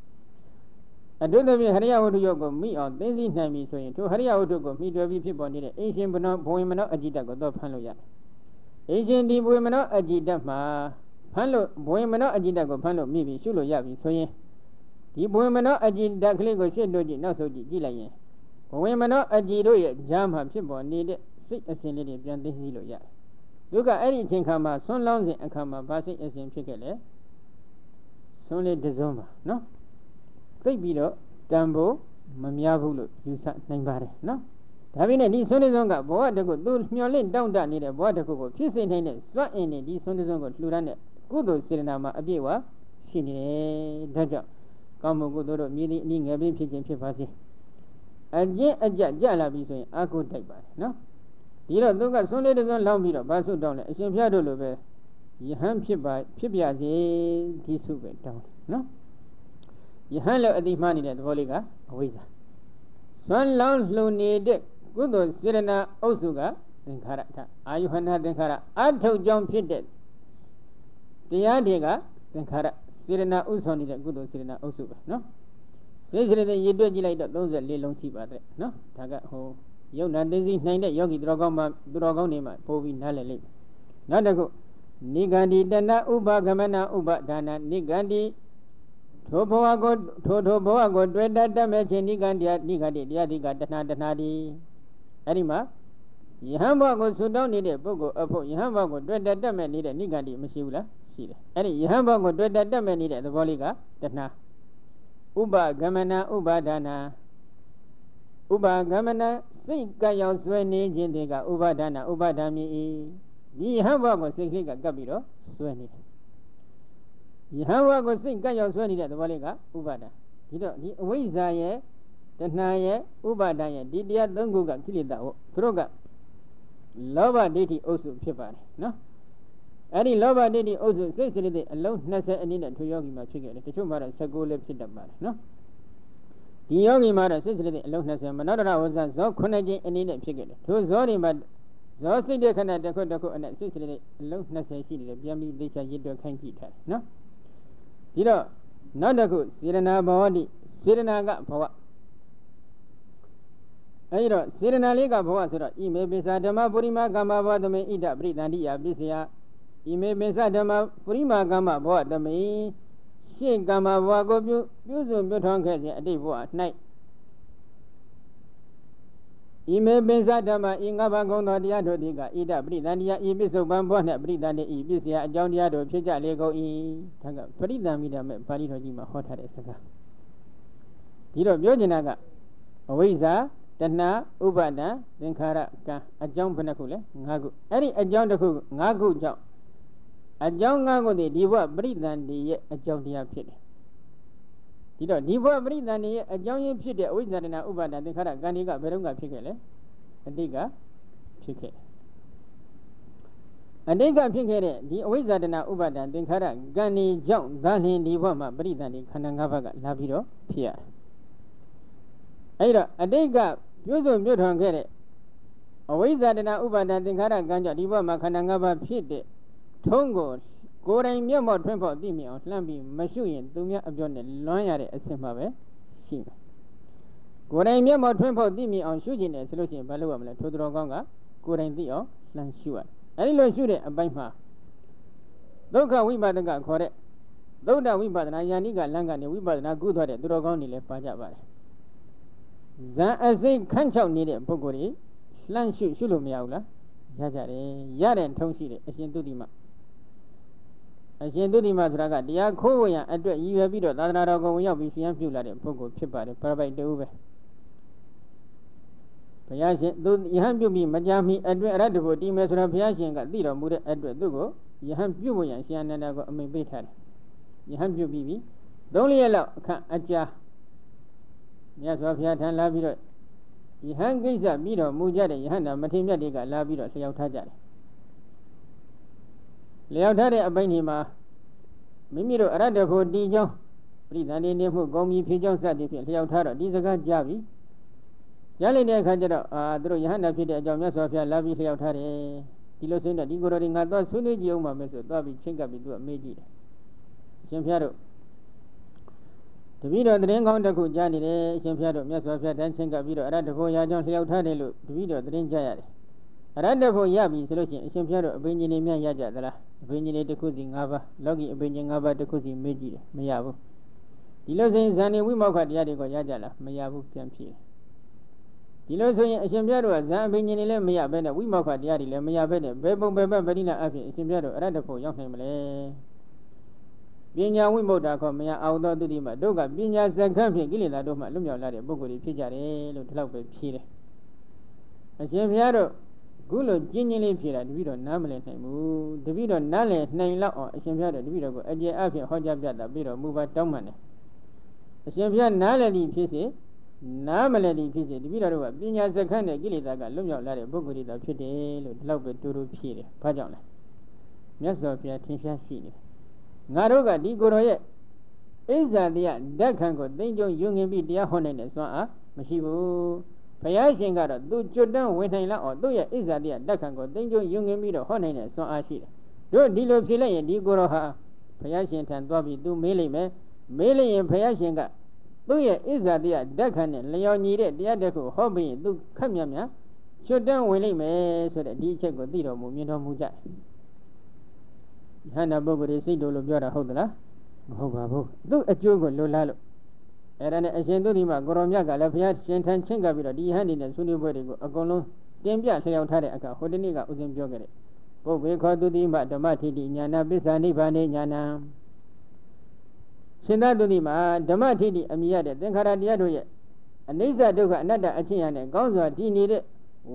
A: အတုသဖြင့်ဟရိယဝတ္ထုယုတ်ကိုမိအောင်သိသိနိုင်ပြီဆိုရင်ထိုဟရိယဝတ္ထုကိုမိတွယ်ပြီးဖြစ်ပေါ်နေတဲ့အင်ရှင်ဘနောဘဝင်မနောအကြည်တတ်ကိုတော့ဖမ်းလို့ရတယ်။အင်ရှင်ဒီဘဝင်မနောအကြည်တတ်မှာဖမ်းလို့ဘဝင်မနောအကြည်တတ်ကိုဖမ်းလို့မိပြီရှုလို့ရပြီဆိုရင်ဒီဘဝင်မနောအကြည်တတ်ကလေးကိုရှင်းလို့ကြည့်နောက်ဆုံးကြည့်ကြည့်လိုက်ရင်ဘဝင်မနောအကြည်တို့ရဲ့ဈာမှာဖြစ်ပေါ်နေတဲ့စိတ်အစဉ်လေးတွေပြန်သိသိလို့ရတယ်။ သူကအဲ့ဒီအချိန်ခါမှာဆွန်းလောင်းစဉ်အခါမှာဗာစိတ်အစဉ်ဖြစ်ခဲ့လေဆွန်းလေးတစုံပါနော်။သိပြီးတော့တန်ဖို့မများဘူးလို့ယူဆနိုင်ပါတယ်နော်ဒါပေမဲ့ဒီဆွမ်းနေစွန်းကဘဝတကုသူမျောလင့်တောင့်တနေတဲ့ဘဝတကုကိုဖြစ်စေနိုင်တဲ့စွမ်းအင်နဲ့ဒီဆွမ်းနေစွန်းကိုလှူဒန်းတဲ့ကုသိုလ်စေတနာမှာအပြည့်ဝရှိနေတယ်ဒါကြောင့်ကောင်းမှုကုသိုလ်တို့မြည်သည့်အနည်းငယ်ပြီးဖြစ်ခြင်းဖြစ်ပါစေအကျင့်အကြကြလာပြီဆိုရင်အာကုတိုက်ပါတယ်နော် ဒီတော့သူကဆွမ်းလေးတစ်စွန်းလောင်းပြီးတော့ဘာဆုတောင်းလဲအရှင်ဖျားတို့လိုပဲယဟန်ဖြစ်ပါဖြစ်ပြစေဒီဆုပဲတောင်းတယ်နော်ယဟန်လည်းအတိမှားနေတဲ့သဘောလေးကအဝိဇ္ဇာသွန်လောင်းလှုံနေတဲ့ကုသိုလ်စေရနာအုပ်စုကသင်္ခါရထအာယုဟနာသင်္ခါရအထုတ်ကြောင့်ဖြစ်တဲ့တရားတွေကသင်္ခါရစေရနာဥဆောင်နေတဲ့ကုသိုလ်စေရနာအုပ်စုပဲနော်စေစေတဲ့ရည်တွက်ကြည့်လိုက်တော့34လုံးရှိပါတယ်နော်ဒါကဟို ယုံနာသိသိနိုင်တဲ့ယောဂီသူတော်ကောင်းမှသူတော်ကောင်းတွေမှပို့ပြီးနားလည်လိမ့်မယ်နောက်တစ်ခုနိဂန္ဒီတဏဥပဂမနဥပဒါနနိဂန္ဒီထိုဘဝကိုထိုထိုဘဝကိုတွေ့တတ်တတ်မဲ့ခြင်းနိကံတရားနိကတိတရားတိကတဏှာတဏှာဒီအဲ့ဒီမှာယဟန်ဘဝကိုဆွတောင်းနေတဲ့ပုဂ္ဂိုလ်အဖို့ယဟန်ဘဝကိုတွေ့တက်တက်မဲ့နေတဲ့နိဂန္တိမရှိဘူးလားရှိတယ်အဲ့ဒီယဟန်ဘဝကိုတွေ့တက်တက်မဲ့နေတဲ့သဘောလေးကတဏှာဥပဂမနဥပါဒနာဥပဂမန စိတ်ကရောက်ဆွဲနေခြင်းတွေကဥပါဒနာဥပါဒမီဤဒီယဟန်ဘဝကိုစိတ်ကလေးကကပ်ပြီးတော့ဆွဲနေတယ်ယဟန်ဘဝကိုစိတ်ကပ်ရောက်ဆွဲနေတဲ့သဘောလေးကဥပါဒဒီတော့ဒီအဝိဇ္ဇာရဲ့တဏှာရဲ့ဥပါဒရဲ့ဒီတရားသုံးခုကကိလေသာဟုတ်သူတို့ကလောဘဒိဋ္ဌိအုပ်စုဖြစ်ပါတယ်နော်အဲ့ဒီလောဘဒိဋ္ဌိအုပ်စုစိတ်စိတ်တဲ့အလုံး20အနည်းနဲ့ထွေယောဂီမှာဖြစ်ခဲ့တယ်တချို့မှာတော့19လည်းဖြစ်တတ်ပါတယ်နော် ဒီယောဂီမှာတော့စိတ်စိတ်တဲ့အလုံး20မနောဒရဝဇ္ဇဇော9ကျင်းအနည်းနဲ့ဖြစ်ခဲ့တယ်ထိုဇောတွေမှာဇောစိတ်တဲ့ခဏတစ်ခုတစ်ခုအနဲ့စိတ်စိတ်တဲ့အလုံး20ရှိတယ်ပြန်ပြီးသိချာရစ်တော့ခိုင်းကြည့်ထားတယ်နော်ဒီတော့နောက်တစ်ခုစေရနာဘဝတိစေရနာကဘဝအဲဒီတော့စေရနာလေးကဘဝဆိုတော့ဣမေပိစာဓမ္မပုရိမကမ္မဘောသမေဣဒပရိသန္တိယပစ္စယဣမေပိစာဓမ္မပုရိမကမ္မဘောသမေ ရှေ့ကမ္မဘဝကိုပြုပြုစုပြုထောင်းခဲ့ခြင်းအတိတ်ဘဝ၌ဣမေပိစာဓမ္မဤငါးပါးကုံသောတရားတို့သည်ကဣဒပရိသန္တိယဤပစ္စုပန်ဘောနှင့်ပရိသန္တိဤပစ္စယအကြောင်းတရားတို့ဖြစ်ကြလေကုန်၏ဒါကပရိသန္မိဓမ္မေပါဠိတော်ကြီးမှာဟောထားတဲ့စကားဒီတော့ပြောချင်တာကအဝိဇ္ဇာတဏှာဥပါဒံသင်္ခါရကံအကြောင်းဘယ်နှခုလဲ၅ခုအဲ့ဒီအကြောင်းတစ်ခု၅ခုကြောင့် အကြောင်း၅ခုတည်းဒီဘဝပရိသန္တိရဲ့အကြောင်းတရားဖြစ်တယ်ဒီတော့ဒီဘဝပရိသန္တိရဲ့အကြောင်းရင်းဖြစ်တဲ့အဝိဇ္ဇာတဏှာဥပါဒံသင်္ခါရကံဒီကဘယ်တော့ကဖြစ်ခဲ့လဲအတိတ်ကဖြစ်ခဲ့အတိတ်ကဖြစ်ခဲ့တဲ့ဒီအဝိဇ္ဇာတဏှာဥပါဒံသင်္ခါရကံဒီကြောင့်သာလျှင်ဒီဘဝမှာပရိသန္တိခန္ဓာ၅ပါးကလာပြီးတော့ဖြစ်ရတယ်အဲ့တော့အတိတ်ကပြုစုပြုထွန်ခဲ့တဲ့အဝိဇ္ဇာတနာဥပါဒသင်္ခါရကံကြောင့်ဒီဘဝမှာခန္ဓာ၅ပါးဖြစ်တဲ့ ထုံးကိုကိုယ်တိုင်မျက်မှောက်ထွန်းဖို့သိမြင်အောင်လှမ်းပြီးမရှုရင်သူများအပြောနဲ့လွမ်းရတဲ့အဆင့်မှာပဲရှိမယ်ကိုယ်တိုင်မျက်မှောက်ထွန်းဖို့သိမြင်အောင်ရှုကျင်တယ်ဆိုလို့ရှိရင်ဘာလုပ်ရမလဲထိုတော်ကောင်းကကိုယ်တိုင်သိအောင်လှမ်းရှုရတယ်အဲဒီလိုရှုတဲ့အပိုင်းမှာဒုက္ခဝိပါဒကခေါ်တဲ့သုဒ္ဓဝိပဿနာယာနိကလမ်းကနေဝိပဿနာကုသွားတဲ့သူတော်ကောင်းတွေလည်းပါကြပါတယ်ဇံအစိတ်ခန့်ချောက်နေတဲ့ပုဂ္ဂိုလ်တွေလှမ်းရှုရှုလို့မရဘူးလားရကြတယ်ရတဲ့ထုံးရှိတယ်အရှင်တုတိမ အရှင်တုတိမဆိုတာကတရားခိုးဝရံအတွက်ရည်ရွယ်ပြီးတော့သာသနာတော်ကိုဝင်ရောက်ပြီးဆရာပြုလာတဲ့ပုဂ္ဂိုလ်ဖြစ်ပါတယ်ပရပိုက်တူပဲဘုရားရှင်သူယဟန်ပြုပြီးမကြမီအတွက်အရတ္တကိုတီးမယ်ဆိုတော့ဘုရားရှင်ကသိတော်မူတဲ့အတွက်သူ့ကိုယဟန်ပြုဖို့ရန်ရှင်အနန္ဒကိုအမိန့်ပေးထားတယ်ယဟန်ပြုပြီးပြီသုံးလရက်လောက်အခန့်အကြာမြတ်စွာဘုရားထံလာပြီးတော့ယဟန်ကိစ္စပြီးတော့မူကြတဲ့ယဟန်နာမထေမြတ်တွေကလာပြီးတော့လျှောက်ထားကြတယ် လျှောက်ထားတဲ့အပိုင်းဒီမှာမိမိတို့အရတ္တဖို့တီကြောင်းပြိသန္တိနေမှုကောင်းပြီဖြေကြောင်းစသည်ဖြင့်လျှောက်ထားတော့ဒီစကားကြားပြီကြားလိုက်တဲ့အခါကျတော့အာသူတို့ယဟန်နာဖြစ်တဲ့အကြောင်းမြတ်စွာဘုရားလာပြီးလျှောက်ထားတယ်ဒီလိုဆိုရင်တော့ဒီကိုယ်တော်တွေငါသွားဆွေးနွေးကြည့်အောင်ပါမယ်ဆိုသွားပြီးချင်းကပ်ပြီးသူကမေးကြည့်တယ်အရှင်ဘုရားတို့တပည့်တော်တရင်ကောင်းတစ်ခုကြားနေတယ်အရှင်ဘုရားတို့မြတ်စွာဘုရားတန်းချင်းကပြီးတော့အရတ္တဖို့ရာကြောင့်လျှောက်ထားတယ်လို့တပည့်တော်တရင်ကြားရတယ် အရတ္တဖို့ရပြီဆိုလို့ရှိရင်အရှင်ဘုရားတို့အဘိညာဉ်တွေမြတ်ရကြသလားအဘိညာဉ်တွေတစ်ခုစီ၅ပါးလောကီအဘိညာဉ်၅ပါးတစ်ခုစီမေးကြည့်တယ်မရဘူးဒီလိုဆိုရင်ဇန်နေဝိမောက္ခတရားတွေကိုရကြလားမရဘူးပြန်ဖြစ်ဒီလိုဆိုရင်အရှင်ဘုရားတို့ကဇန်အဘိညာဉ်တွေလည်းမရဘဲနဲ့ဝိမောက္ခတရားတွေလည်းမရဘဲနဲ့ဘယ်ပုံဘယ်ဘက်ဗတိနာအဖြစ်အရှင်ဘုရားတို့အရတ္တဖို့ရောက်နိုင်မလဲပညာဝိမု ക്ത ခေါ်မယအောင်သောသူတိမတို့ကပညာစက္ခန့်ဖြင့်ကိလေသာတို့မှလွတ်မြောက်လာတဲ့ပုဂ္ဂိုလ်တွေဖြစ်ကြတယ်လို့ဒီလောက်ပဲဖြေတယ်အရှင်ဘုရားတို့ ခုလိုကျင်းချင်းလေးဖြေတာတပည့်တော်နားမလည်နိုင်ဘူးတပည့်တော်နားလည်နိုင်လောက်အောင်အရှင်ဘုရားတို့တပည့်တော်ကိုအကျေအဖြစ်ဟောကြားပြတာပြီးတော့မူပါတောင်းပန်တယ်အရှင်ဘုရားနားလည်သည်ဖြစ်စေနားမလည်သည်ဖြစ်စေတပည့်တော်တို့ကပညာစက္ခန့်နဲ့ကိလေသာကလွတ်မြောက်လာတဲ့ပုဂ္ဂိုလ်တွေသာဖြစ်တယ်လို့ဒီလောက်ပဲတူတူဖြေတယ်ဘာကြောင့်လဲမြတ်စွာဘုရားထင်ရှားရှိတယ်ငါတို့ကဒီကိုယ်တော်ရဲ့အိဇာတရားဓာတ်ခံကိုသိမ့်ကြုံယူငင်ပြီးတရားဟောနိုင်တဲ့စွမ်းအားမရှိဘူး ဘုရားရှင်ကတော့သူကျွတ်တန်းဝင်နိုင်လောက်အောင်သူ့ရဲ့အိဇာတရားဓာတ်ခံကိုသိမ့်ကြုံယူငင်ပြီးတော့ဟောနိုင်တဲ့စွမ်းအားရှိတယ်တို့ဒီလိုဖြေလိုက်ရင်ဒီကိုယ်တော်ဟာဘုရားရှင်ထံသွားပြီးသူမေးလိုက်မယ်မေးလိုက်ရင်ဘုရားရှင်ကသူ့ရဲ့ဣဇာတရားဓာတ်ခံနဲ့လျော်ညီတဲ့တရားတစ်ခုဟောပြီးရင်သူခက်မြတ်မြတ်ကျွတ်တန်းဝင်လိုက်မယ်ဆိုတဲ့ဒီအချက်ကိုသိတော်မူမြင်တော်မူကြတယ်ယဟန္တာပုဂ္ဂိုလ်တွေစိတ်တို့လို့ပြောတာဟုတ်သလားမဟုတ်ပါဘူးသူ့အကျိုးကိုလွတ်လားလို့ အဲ့ဒါနဲ့အရှင်သူဒီမှာကိုရောမြတ်ကလည်းဘုရားရှင်ထံချင်းကပ်ပြီးတော့ဒီယဟန်ဒီနဲ့ဆွေးနွေးပွဲတွေကိုအကုန်လုံးတင်ပြလျှောက်ထားတဲ့အခါဟိုတနေ့ကဥစဉ်ပြောခဲ့တဲ့ပုဗ္ဗေခောတုတိမဓမ္မထိတိညာနာပစ္စာနိဗ္ဗာနေညာနာရှင်သာတုတိမှာဓမ္မထိတိအမိရတဲ့သင်္ခါရတရားတို့ရဲ့အနိစ္စဒုက္ခအနတ္တအချင်းရနဲ့ကောင်းစွာတည်နေတဲ့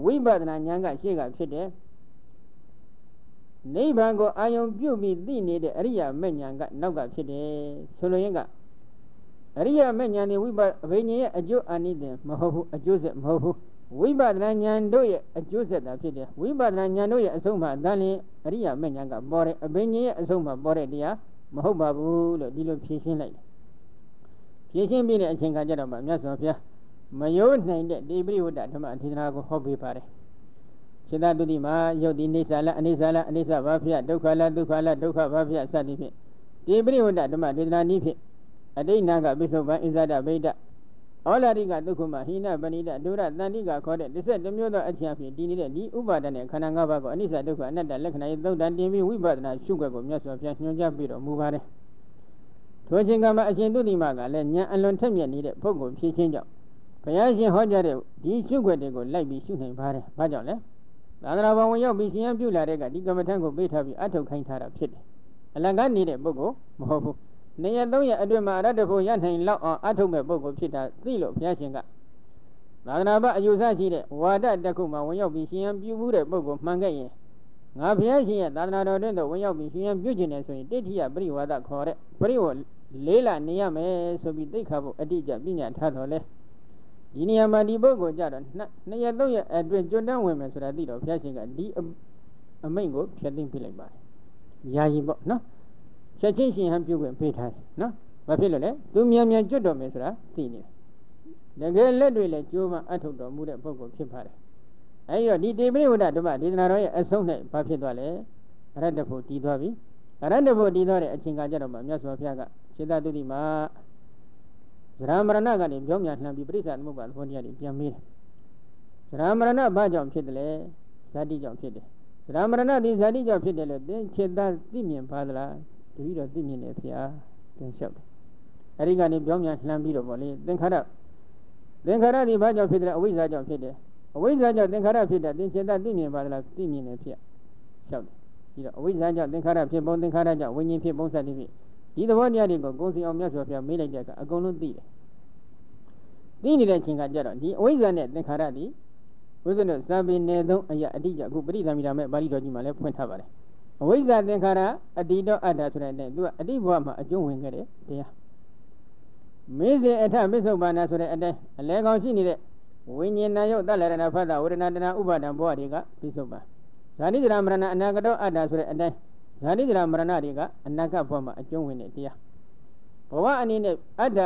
A: ဝိပဿနာဉာဏ်ကရှေ့ကဖြစ်တယ်နိဗ္ဗာန်ကိုအာယုံပြုပြီးသိနေတဲ့အရိယာမေညာကနောက်ကဖြစ်တယ်ဆိုလိုရင်းက အရိယာမေညာနေဝိပအဘိညာရဲ့အကျိုးအာနိသင်မဟုတ်ဘူးအကျိုးဆက်မဟုတ်ဘူးဝိပဿနာဉာဏ်တို့ရဲ့အကျိုးဆက်သာဖြစ်တယ်ဝိပဿနာဉာဏ်တို့ရဲ့အဆုံးမှတန်လင်အရိယာမေညာကပေါ်တယ်အဘိညာရဲ့အဆုံးမှပေါ်တဲ့တရားမဟုတ်ပါဘူးလို့ဒီလိုဖြေရှင်းလိုက်တယ်ဖြေရှင်းပြီးတဲ့အချိန်ခါကျတော့မှမြတ်စွာဘုရားမယိုးနိုင်တဲ့ဒီပရိဝတ္တဓမ္မအထေသနာကိုဟောပေးပါတယ်စေတတုတိမှာယုတ်တိနေဆာလအိဋ္ဌာလအိဋ္ဌဘာဖျဒုက္ခလဒုက္ခလဒုက္ခဘာဖျစသည်ဖြင့်ဒီပရိဝတ္တဓမ္မဒေသနာနည်းဖြင့် အတိတ်နာကပိဿုပံဣဇဒဗိဒဩလာရိကဒုက္ခမဟိနပဏိတဒုရတန္တိကခေါ်တဲ့17မျိုးသောအထျာဖြင့်တည်နေတဲ့ဒီဥပါဒနဲ့ခန္ဓာ၅ပါးကိုအနိစ္စဒုက္ခအနတ္တလက္ခဏာရေးသုံးတန်တင်ပြီးဝိပဿနာရှုွက်ကိုမြတ်စွာဘုရားညွှန်ကြားပြီးတော်မူပါတယ်ထိုချိန်ကမှအရှင်တုတိမကလည်းဉာဏ်အလွန်ထက်မြက်နေတဲ့ပုဂ္ဂိုလ်ဖြစ်ခြင်းကြောင့်ဘုရားရှင်ဟောကြားတဲ့ဒီရှုွက်တွေကိုလိုက်ပြီးရှုနိုင်ပါတယ်။ဘာကြောင့်လဲ။သာသနာ့ဘဝင်ရောက်ပြီးရှင်ရန်ပြုလာတဲ့ကဒီကမ္မထံကိုပေးထားပြီးအထုတ်ခိုင်းထားတာဖြစ်တယ်။အလကားနေတဲ့ပုဂ္ဂိုလ်မဟုတ်ဘူး။ နေရသုံးရအတွင်းမှာအရတ္တဖို့ရနိုင်လောက်အောင်အထုတ်မဲ့ပုဂ္ဂိုလ်ဖြစ်တာသိလို့ဘုရားရှင်ကသာသနာ့ဘအယူဆရှိတဲ့ဝါဒတစ်ခုမှဝင်ရောက်ပြီးရှင်ရန်ပြုမှုတဲ့ပုဂ္ဂိုလ်မှန်ခဲ့ရင်ငါဘုရားရှင်ရဲ့သာသနာတော်တွင်တော့ဝင်ရောက်ပြီးရှင်ရန်ပြုခြင်းနဲ့ဆိုရင်တိဋ္ဌိယပရိဝါဒခေါ်တဲ့ပရိဝလေးလာနေရမယ်ဆိုပြီးသိခါဖို့အတိအကျပြညာထားတော်လဲ။ဒီနေရာမှာဒီပုဂ္ဂိုလ်ကြတော့နှစ်ရက်သုံးရက်အတွင်းကျွတ်တန်းဝင်မယ်ဆိုတာသိတော့ဘုရားရှင်ကဒီအမိန့်ကိုဖျက်သိမ်းပြလိုက်ပါတယ်။ယာယီပေါ့နော်။ ချက်ချင်းရှင်ဟန်ပြုခွင့်ပေးထားတယ်နော်။ဘာဖြစ်လို့လဲ။သူမြန်မြန်ကျွတ်တော်မယ်ဆိုတာသိနေတယ်။တကယ်လက်တွေလည်းကြိုးပမ်းအထုတ်တော်မူတဲ့ပုဂ္ဂိုလ်ဖြစ်ပါတယ်။အဲဒီတော့ဒီတေပိဝဒဓမ္မဒေသနာတော်ရဲ့အဆုံးနဲ့ဘာဖြစ်သွားလဲ။အရတ္တဖို့တည်သွားပြီ။အရတ္တဖို့တည်သွားတဲ့အချိန်ကကြတော့မှမြတ်စွာဘုရားကစေတသုတိမှာဇရာမရဏကနေပြောမြလှမ်းပြီးပြိဿသမုပ္ပါသဘောတရားတွေပြန်မေးတယ်ဇရာမရဏဘာကြောင့်ဖြစ်တယ်လဲဇာတိကြောင့်ဖြစ်တယ်ဇရာမရဏဒီဇာတိကြောင့်ဖြစ်တယ်လို့သင်ခြေသားသိမြင်ပါသလား တတိတော့သိမြင်တယ်ဖေဟာသင်လျှောက်တယ်အဲဒီကနေပြောမြလှမ်းပြီးတော့ဗောလေသင်္ခါရသင်္ခါရဒီဘာကြောင့်ဖြစ်တယ်အဝိဇ္ဇာကြောင့်ဖြစ်တယ်အဝိဇ္ဇာကြောင့်သင်္ခါရဖြစ်တယ်သင်ခြေသားသိမြင်ပါသလားသိမြင်တယ်ဖေလျှောက်တယ်ပြီးတော့အဝိဇ္ဇာကြောင့်သင်္ခါရဖြစ်ပုံသင်္ခါရကြောင့်ဝိညာဉ်ဖြစ်ပုံစသည်ဖြင့်ဒီသဘောတရားတွေကိုကိုယ်စီအောင်မြတ်စွာဘုရားမေးလိုက်တဲ့အခါအကုန်လုံးသိတယ်သိနေတဲ့အချိန်ကကြတော့ဒီအဝိဇ္ဇာနဲ့သင်္ခါရဒီဘုဇ္ဇနဇာပိနေသုံးအရာအတိအကျအခုပရိသမီရာမဲ့ပါဠိတော်ကြီးမှာလည်းဖွင့်ထားပါတယ် အဝိဇ္ဇာသင်္ခါရအတိတော့အတ္တဆိုတဲ့အတိုင်းသူကအတိဘဝမှာအကျုံးဝင်ခဲ့တယ်တရားမေဇေအထပစ္စုပ္ပန္နဆိုတဲ့အတိုင်းအလဲကောင်ရှိနေတဲ့ဝိညာဉ်နာယုတ်တလရဏဖတ်တာဝေဒနာတနာဥပါဒံဘဝတွေကပစ္စုပ္ပန်ဇာတိဒရာမရဏအနာဂတောအတ္တဆိုတဲ့အတိုင်းဇာတိဒရာမရဏတွေကအနာဂတ်ဘဝမှာအကျုံးဝင်တဲ့တရားဘဝအနေနဲ့အတ္တ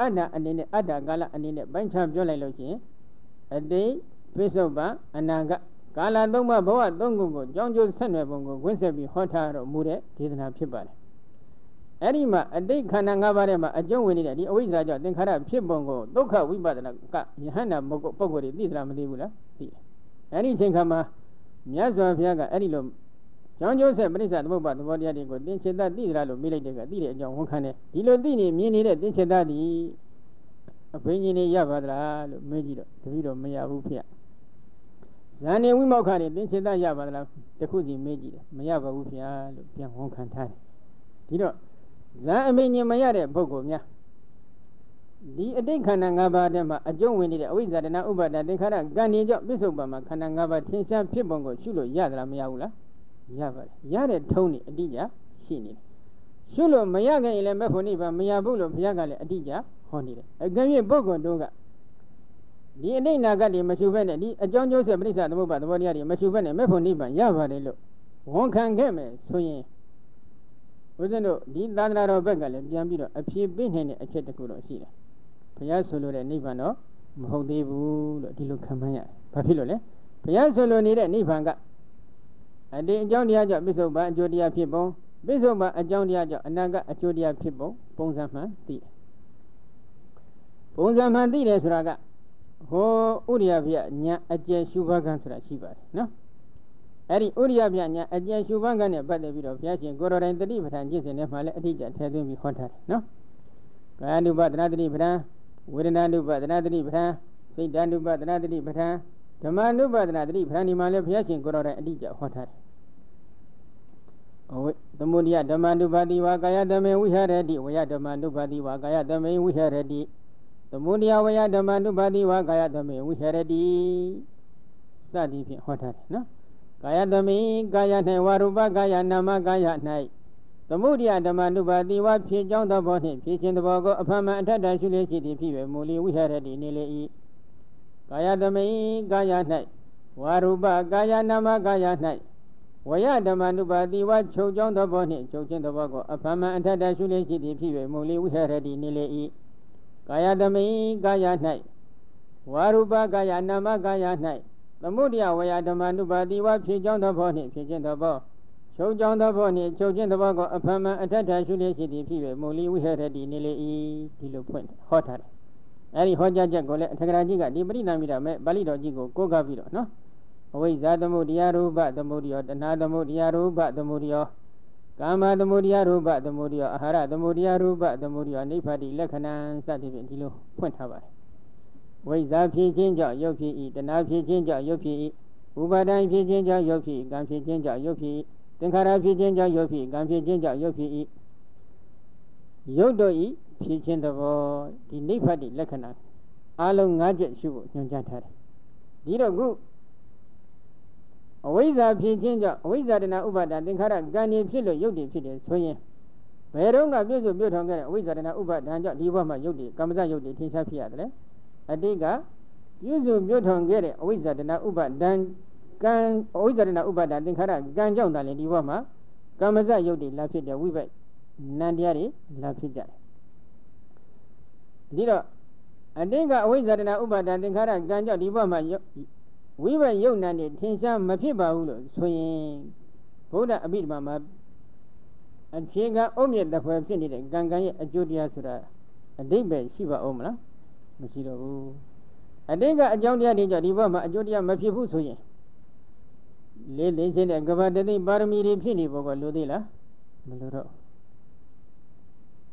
A: အတ္တအနေနဲ့အတ္တကာလအနေနဲ့ပိုင်းခြားပြောလိုက်လို့ရှိရင်အတိပိဿုပံအနာဂတ် ကာလသုံးပါးဘဝသုံးခုကိုကြောင်းကျိုးဆက်နွယ်ပုံကိုဝင်ဆက်ပြီးဟောထားတော်မူတဲ့ဒေသနာဖြစ်ပါတယ်အဲ့ဒီမှာအတိတ်ခန္ဓာ၅ပါးထဲမှာအကျုံးဝင်နေတဲ့ဒီအဝိဇ္ဇာကြောင့်သင်္ခါရဖြစ်ပုံကိုဒုက္ခဝိပဿနာကယဟန္တာပုဂ္ဂိုလ်တွေသိသလားမသိဘူးလားသိတယ်အဲ့ဒီအချိန်ခါမှာမြတ်စွာဘုရားကအဲ့ဒီလိုကြောင်းကျိုးဆက်ပရိစ္ဆသမုပ္ပါသဘောတရားတွေကိုသင်္ချေတသိသလားလို့မေးလိုက်တဲ့ကသိတဲ့အကြောင်းဝန်ခံတယ်ဒီလိုသိနေမြင်နေတဲ့သင်္ချေတသည်အဘိညာဉ်နေရပါသလားလို့မေးကြည့်တော့တပည့်တော်မရဘူးဖေ ဇန်နေဝိမောက္ခနေသင်္ချေတရပါသလားတခုစီမေးကြည့်တယ်မရပါဘူးဖေလို့ပြန်ဝန်ခံထားတယ်ဒီတော့ဇန်အဘိညာဉ်မရတဲ့ပုဂ္ဂိုလ်များဒီအတိတ်ခန္ဓာ၅ပါးထဲမှာအကျုံးဝင်နေတဲ့အဝိဇ္ဇာတနာဥပါဒသင်္ခါရကံနေကြောင့်ပြစ္ဆုတ်ပံမှာခန္ဓာ၅ပါးထင်ရှားဖြစ်ပုံကိုရှုလို့ရသလားမရဘူးလားရပါတယ်ရတဲ့ထုံးနေအတိအကျရှိနေတယ်ရှုလို့မရခင်လည်းမဲ့ဖို့နိဗ္ဗာန်မရဘူးလို့ဘုရားကလည်းအတိအကျဟောနေတယ်အကံပြပုဂ္ဂိုလ်တို့က ဒီအတိတ်နာကတည်းမရှုဘဲနဲ့ဒီအကြောင်းကျိုးဆက်ပရိစ္ဆသမုပ္ပါသဘောတရားတွေမရှုဘဲနဲ့မဲ့ဖို့နိဗ္ဗာန်ရပါတယ်လို့ဝန်ခံခဲ့မယ်ဆိုရင်ဦးဇင်းတို့ဒီသာသနာတော်ဘက်ကလည်းပြန်ပြီးတော့အဖြေပေးနိုင်တဲ့အချက်တခုတော့ရှိတယ်ဘုရားဆိုလိုတဲ့နိဗ္ဗာန်တော့မဟုတ်သေးဘူးလို့ဒီလိုခံမှန်းရတယ်ဘာဖြစ်လို့လဲဘုရားဆိုလိုနေတဲ့နိဗ္ဗာန်ကအတေအကြောင်းတရားကြောင့်ပစ္စုပန်အကျိုးတရားဖြစ်ပုံပစ္စုပန်အကြောင်းတရားကြောင့်အနာဂတ်အကျိုးတရားဖြစ်ပုံပုံစံမှန်သိတယ်ပုံစံမှန်သိတယ်ဆိုတာက ဟောဥရိယပြညာအကျယ်ရှုဘကံဆိုတာရှိပါတယ်နော်အဲ့ဒီဥရိယပြညာအကျယ်ရှုဘကံနဲ့ပတ်သက်ပြီးတော့ဘုရားရှင်ကိုရောတိုင်းတတိပဋ္ဌာန်ကျင့်စဉ်ထဲမှာလည်းအထိကျထဲသွင်းပြီးဟောထားတယ်နော်ကာယ ानु ပဒနာတတိပဋ္ဌာန်ဝေဒနာ ानु ပဒနာတတိပဋ္ဌာန်စိတ် ानु ပဒနာတတိပဋ္ဌာန် ဓမ္မနုပါဒနာတတိဖရဏီမှာလည်းဘုရားရှင်ကိုတော်တိုင်အတိအကျဟောထားတယ်အဝိသမုဒိယဓမ္မနုပါတိဝါကာယဓမ္မေဝိဟရတိဝယဓမ္မနုပါတိဝါကာယဓမ္မေဝိဟရတိ သမုဒိယဝယဓမ္မနုပါတိဝါကာယဓမ္မေဝိဟရတိစသည်ဖြင့်ဟောထားတယ်နော်ကာယဓမေကာယ၌ဝရူပကာယနာမကာယ၌သမုဒိယဓမ္မနုပါတိဝါဖြစ်ကြောင်းသောဘောနှင့်ဖြစ်ခြင်းသဘောကိုအဖမှန်အထက်တန်ရှုလျက်ရှိသည်ဖြစ်၍မူလီဝိဟရတိနေလေ၏ကာယဓမေကာယ၌ဝရူပကာယနာမကာယ၌ဝယဓမ္မနုပါတိဝါချုပ်ကြောင်းသောဘောနှင့်ချုပ်ခြင်းသဘောကိုအဖမှန်အထက်တန်ရှုလျက်ရှိသည်ဖြစ်၍မူလီဝိဟရတိနေလေ၏ ကာယဓမေကာယ၌ဝရူပကာယနာမကာယ၌သမုဒိယဝယဓမ္မနုပါတိဝဖြစ်ကြောင်းသောဘောနှင့်ဖြစ်ခြင်းသောဘောချုပ်ကြောင်းသောဘောနှင့်ချုပ်ခြင်းသောဘောကိုအဖမှန်အထက်ထရှုလျက်ရှိသည်ဖြစ်၍မူလီဝိဟရတိနေလေ၏ဒီလိုဖွင့်ဟောထားတယ်အဲဒီဟောကြားချက်ကိုလည်းအထက်ကရာကြီးကဒီပရိနာမိတာမဲ့ပါဠိတော်ကြီးကိုကိုးကားပြီးတော့နော်အဝိဇ္ဇာသမုဒိယရူပသမုဒိယတဏှာသမုဒိယရူပသမုဒိယ ကာမသမုဒိယရူပသမုဒိယအာဟာရသမုဒိယရူပသမုဒိယနိဗ္ဗာတိလက္ခဏံစသဖြင့်ဒီလိုဖွင့်ထားပါတယ်ဝိဇ္ဇာဖြစ်ခြင်းကြောင့်ရုပ်ဖြစ်၏တဏှာဖြစ်ခြင်းကြောင့်ရုပ်ဖြစ်၏ဥပါဒံဖြစ်ခြင်းကြောင့်ရုပ်ဖြစ်ကံဖြစ်ခြင်းကြောင့်ရုပ်ဖြစ်သင်္ခါရဖြစ်ခြင်းကြောင့်ရုပ်ဖြစ်ကံဖြစ်ခြင်းကြောင့်ရုပ်ဖြစ်၏ရုပ်တို့၏ဖြစ်ခြင်းသဘောဒီနိဗ္ဗာန်လက္ခဏာအလုံး၅ချက်ရှုဖို့ညွှန်ကြားထားတယ်ဒီတော့ခု အဝိဇ္ဇာဖြစ်ခြင်းကြောင့်အဝိဇ္ဇာတဏဥပါဒသင်္ခါရကံနေဖြစ်လို့ရုပ်တည်ဖြစ်တယ်ဆိုရင်ဘယ်တော့ကပြည့်စုံပြည့်ထောင်ခဲ့တဲ့အဝိဇ္ဇာတဏဥပါဒံကြောင့်ဒီဘဝမှာရုပ်တည်ကမ္မဇရုပ်တည်ထင်ရှားဖြစ်ရတယ်လေအတိတ်ကပြုစုပြုထောင်ခဲ့တဲ့အဝိဇ္ဇာတနာဥပါဒံကံအဝိဇ္ဇာတနာဥပါဒံသင်္ခါရကံကြောင့်တာလေဒီဘဝမှာကမ္မဇယုတ်တွေလာဖြစ်တဲ့ဝိဘက်နန္တရားတွေလာဖြစ်ကြတယ်ဒီတော့အတိတ်ကအဝိဇ္ဇာတနာဥပါဒံသင်္ခါရကံကြောင့်ဒီဘဝမှာ ဝိဘက်ယုတ်နံတွေထင်ရှားမဖြစ်ပါဘူးလို့ဆိုရင်ဘုရားအဘိဓမ္မာမှာအခြေခံအုံမြင့်တစ်ဖွဲ့ဖြစ်နေတဲ့ကံကံရဲ့အကျိုးတရားဆိုတာအတိတ်ပဲရှိပါဦးမလားမရှိတော့ဘူးအတိတ်ကအကြောင်းတရားတွေကြောင့်ဒီဘဝမှာအကျိုးတရားမဖြစ်ဘူးဆိုရင်လေးသိချင်းတဲ့ကဘာတသိပါရမီတွေဖြစ်နေဘောကလိုသေးလားမလိုတော့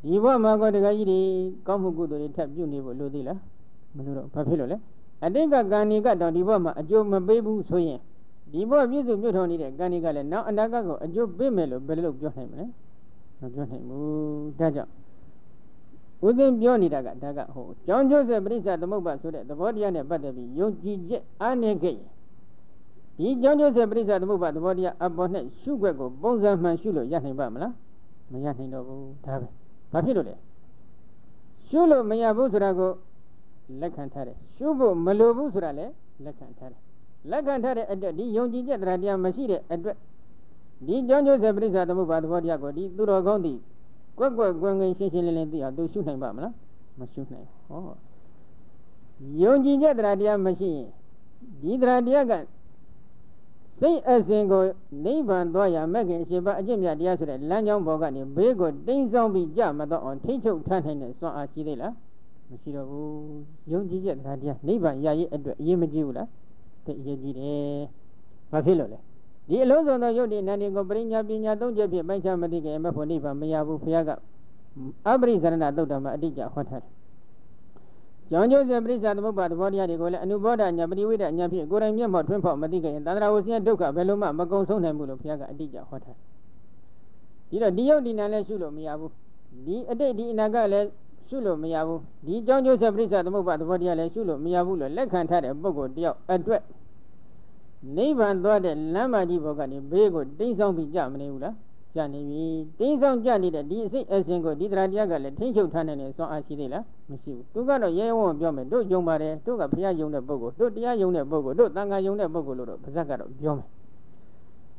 A: ဒီဘဝမှာကောတကကြီးတွေကောင်းမှုကုသိုလ်တွေထပ်ပြုနေဖို့လိုသေးလားမလိုတော့ဘာဖြစ်လို့လဲ အတိတ်ကကံတွေကတော့ဒီဘဝမှာအကျိုးမပေးဘူးဆိုရင်ဒီဘဝပြည့်စုံမြတ်ထောင်နေတဲ့ကံတွေကလည်းနောက်အနာဂတ်ကိုအကျိုးပေးမယ်လို့ဘယ်လိုပြောနိုင်မလဲမပြောနိုင်ဘူးဒါကြောင့်ဦးသိန်းပြောနေတာကဒါကဟိုကြောင်းကျိုးဆက်ပရိစ္ဆသမုပ္ပါဆိုတဲ့သဘောတရားနဲ့ပတ်သက်ပြီးယုံကြည်ချက်အားနည်းခဲ့ရင်ဒီကြောင်းကျိုးဆက်ပရိစ္ဆသမုပ္ပါသဘောတရားအပေါ်နဲ့ရှုွက်ကိုပုံစံမှန်ရှုလို့ရနိုင်ပါမလားမရနိုင်တော့ဘူးဒါပဲဘာဖြစ်လို့လဲရှုလို့မရဘူးဆိုတာကို လက်ခံထားတယ်ရှုဖို့မလိုဘူးဆိုတာလည်းလက်ခံထားတယ်လက်ခံထားတဲ့အတွက်ဒီယုံကြည်ချက်တရားတရားမရှိတဲ့အတွက်ဒီကြောင်းကျိုးဆက်ပရိစ္ဆသမုပ္ပါသဘောတရားကိုဒီသူတော်ကောင်းသည်ကွက်ကွက်ကွင်ကွင်ရှင်းရှင်းလင်းလင်းသိအောင်သူရှုနိုင်ပါမလားမရှုနိုင်ဟောယုံကြည်ချက်တရားတရားမရှိရင်ဒီတရားတရားကစိတ်အစဉ်ကိုနိဗ္ဗာန်သွားရမဲ့ခင်အရှင်ဘအကျင့်မြတ်တရားဆိုတဲ့လမ်းကြောင်းပေါ်ကနေဘေးကိုတင်းဆောင်ပြီးကြမတော့အောင်ထိ ंछ ုပ်ထားနိုင်တဲ့စွမ်းအားရှိသေးလား မရှိတော့ဘူးယုံကြည်ချက်တရားတရားနိဗ္ဗာန်ရရေးအတွက်အရေးမကြီးဘူးလားသိအရေးကြီးတယ်ဘာဖြစ်လို့လဲဒီအလုံးစုံသောယုတ်တိနန္ဒီကိုပရိညာပညာသုံးချက်ဖြင့်ပိုင်းခြားမသိခင်မဖို့နိဗ္ဗာန်မရဘူးဘုရားကအပရိဇရဏသုတ်တံမှာအတိအကျဟောထားတယ်။ကြောင့်ကျိုးစေပရိစ္ဆသမုပ္ပါသဘောတရားတွေကိုလည်းအနုဘောဓညာပရိဝိဒညာဖြင့်ကိုယ်တိုင်မျက်မှောက်ထွန်းဖောက်မသိခင်သန္တရာဝဆင်းဒုက္ခဘယ်လိုမှမကုံဆုံးနိုင်ဘူးလို့ဘုရားကအတိအကျဟောထားတယ်။ဒီတော့ဒီယုတ်ဒီနံလည်းရှုလို့မရဘူး။ဒီအတိတ်ဒီအနာကလည်း ရှုလို့မရဘူး။ဒီကြောင့်ကျိုးစေပရိစ္ဆသမုပ္ပါသဘောတရားလည်းရှုလို့မရဘူးလို့လက်ခံထားတဲ့ပုဂ္ဂိုလ်တယောက်အတွက်နိဗ္ဗာန်သွားတဲ့လမ်းမကြီးဘောကနေဘေးကိုတင်းဆောင်ပြီးကြမနေဘူးလားကြနေပြီတင်းဆောင်ကြနေတဲ့ဒီအစိတ်အစဉ်ကိုဒီတရားတရားကလည်းထိ ंछ ုပ်ထားနိုင်တဲ့စွမ်းအားရှိသေးလားမရှိဘူးသူကတော့ရဲရဲဝံ့ပြောမယ်တို့ယုံပါတယ်တို့ကဘုရားယုံတဲ့ပုဂ္ဂိုလ်တို့တရားယုံတဲ့ပုဂ္ဂိုလ်တို့သံဃာယုံတဲ့ပုဂ္ဂိုလ်လို့တော့ပါဇက်ကတော့ပြောမယ်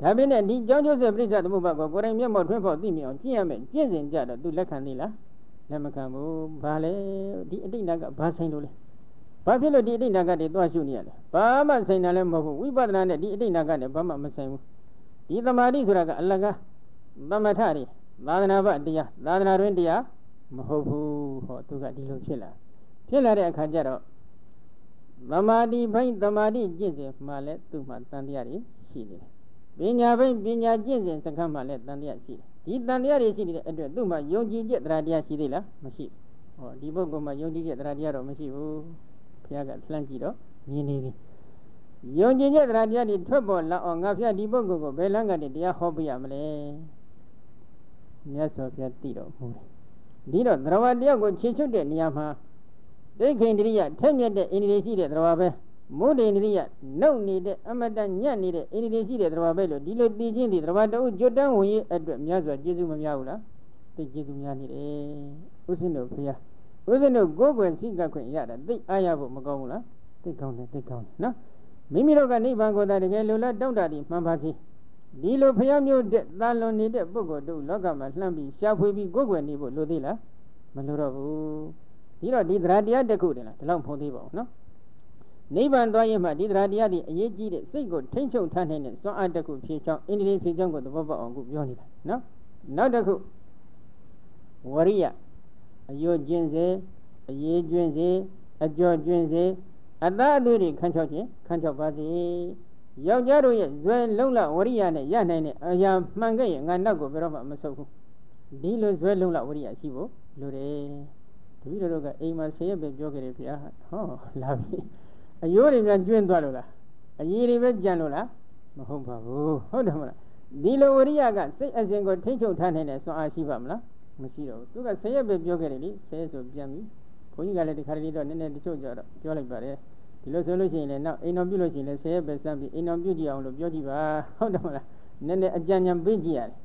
A: ဒါပေမဲ့ဒီကြောင်းကျိုးဆက်ပြိဿသမုပ္ပါကိုကိုယ်တိုင်မျက်မှောက်ထွန်းဖောက်သိမြင်အောင်ကျင့်ရမယ်ကျင့်စဉ်ကြတော့သူလက်ခံသေးလား လက်မခံဘူးဘာလဲဒီအတိတ်ကဘာဆိုင်လို့လဲဘာဖြစ်လို့ဒီအတိတ်နာကတွေသွားရှုနေရလဲဘာမှဆိုင်တာလည်းမဟုတ်ဘူးဝိပဿနာနဲ့ဒီအတိတ်နာကနဲ့ဘာမှမဆိုင်ဘူးဒီသမာဓိဆိုတာကအလကားသမထတွေသာသနာ့ဘတရားသာသနာတွင်တရားမဟုတ်ဘူးဟောသူကဒီလိုဖြစ်လာဖြစ်လာတဲ့အခါကျတော့သမာဓိဘိုင်းသမာဓိကျင့်စဉ်မှလည်းသူ့မှာတန်တရားတွေရှိနေတယ်ပညာဘိုင်းပညာကျင့်စဉ်စခန်းမှလည်းတန်တရားရှိတယ် ဒီတန်တရားတွေရှိနေတဲ့အတွက်သူ့မှာယုံကြည်ချက်တရားတရားရှိသေးလားမရှိဟောဒီပုဂ္ဂိုလ်မှာယုံကြည်ချက်တရားတရားတော့မရှိဘူးဘုရားကလှမ်းကြည့်တော့မြင်နေပြီယုံကြည်တဲ့တရားတရားတွေထွက်ပေါ်လာအောင်ငါဖျက်ဒီပုဂ္ဂိုလ်ကိုဘယ်လမ်းကနေတရားဟောပြရမလဲမြတ်စွာဘုရားသိတော်မူတယ်ဒီတော့သရဝတယောက်ကိုခြေချွတ်တဲ့နေရာမှာဒိဋ္ဌိန္ဒရိယထက်မြက်တဲ့အိန္ဒြေရှိတဲ့သရဝပဲ မုဒ္ဒေန္ဒရိယနှုတ်နေတဲ့အမတညံ့နေတဲ့အိန္ဒြေရှိတဲ့သရဝပဲလို့ဒီလိုသိချင်းဒီသရဝတအုပ်ကြွတန်းဝင်ရဲ့အတွက်မြတ်စွာကျေးဇူးမများဘူးလားသိကျေးဇူးများနေတယ်ဥစဉ်တို့ဘုရားဥစဉ်တို့ကိုယ်ကွယ်စိတ်ကခွင့်ရတာသိအားရဖို့မကောင်းဘူးလားသိကောင်းတယ်သိကောင်းတယ်နော်မိမိတို့ကနိဗ္ဗာန်ကိုတကယ်လိုလားတောင့်တတည်မှန်ပါစေဒီလိုဖျားမျိုးတဲ့သာလွန်နေတဲ့ပုဂ္ဂိုလ်တို့လောကမှာလှမ်းပြီးရှားဖွေပြီးကိုယ်ွယ်နေဖို့လိုသေးလားမလိုတော့ဘူးဒီတော့ဒီသရတရားတစ်ခုတည်းလားဒီလောက်မဟုတ်သေးပါဘူးနော် နိဗ္ဗာန်သွားရင်မှဒီသရတရားဒီအရေးကြီးတဲ့စိတ်ကိုထိမ့်ချုပ်ထားနိုင်တဲ့စွမ်းအားတစ်ခုဖြည့်ချောင်းအင်းဒီဖြည့်ချောင်းကိုသဘောပေါက်အောင်ခုပြောနေတာနော်နောက်တစ်ခုဝရိယအယုတ်ကျင့်စေအရေးကျွင်းစေအကျော်ကျွင်းစေအတ္တအတုတွေခန်းချောက်ခြင်းခန်းချောက်ပါစေယောက်ျားတို့ရဲ့ဇွဲလုံးလဝရိယနဲ့ရနိုင်တဲ့အရာမှန်ခဲ့ရင်ငါနောက်ကိုဘယ်တော့မှမဆုတ်ဘူးဒီလိုဇွဲလုံးလဝရိယရှိဖို့လိုတယ်တပည့်တော်ကအိမ်မှာဆရက်ပဲပြောခဲ့တယ်ဗျာဟောလာပြီ အယိုးတွေများကျွင်းသွားလို့လားအရည်တွေပဲကြံလို့လားမဟုတ်ပါဘူးဟုတ်တယ်မလားဒီလိုဝရိယကစိတ်အစဉ်ကိုထိ ंछ ုပ်ထားနိုင်တဲ့စွမ်းအားရှိပါမလားမရှိတော့ဘူးသူကဆရက်ပဲပြောခဲ့တယ်လေဆရက်ဆိုပြန်ပြီဘုန်းကြီးကလည်းဒီခါတည်းတော့နည်းနည်းတချို့ကြတော့ပြောလိုက်ပါတယ်ဒီလိုဆိုလို့ရှိရင်လည်းနောက်အိမ်တော်ပြုလို့ရှိရင်လည်းဆယ်ရက်ပဲစမ်းပြီးအိမ်တော်ပြုကြည့်အောင်လို့ပြောကြည့်ပါဟုတ်တယ်မလားနည်းနည်းအကြံဉာဏ်ပေးကြည့်ရတယ်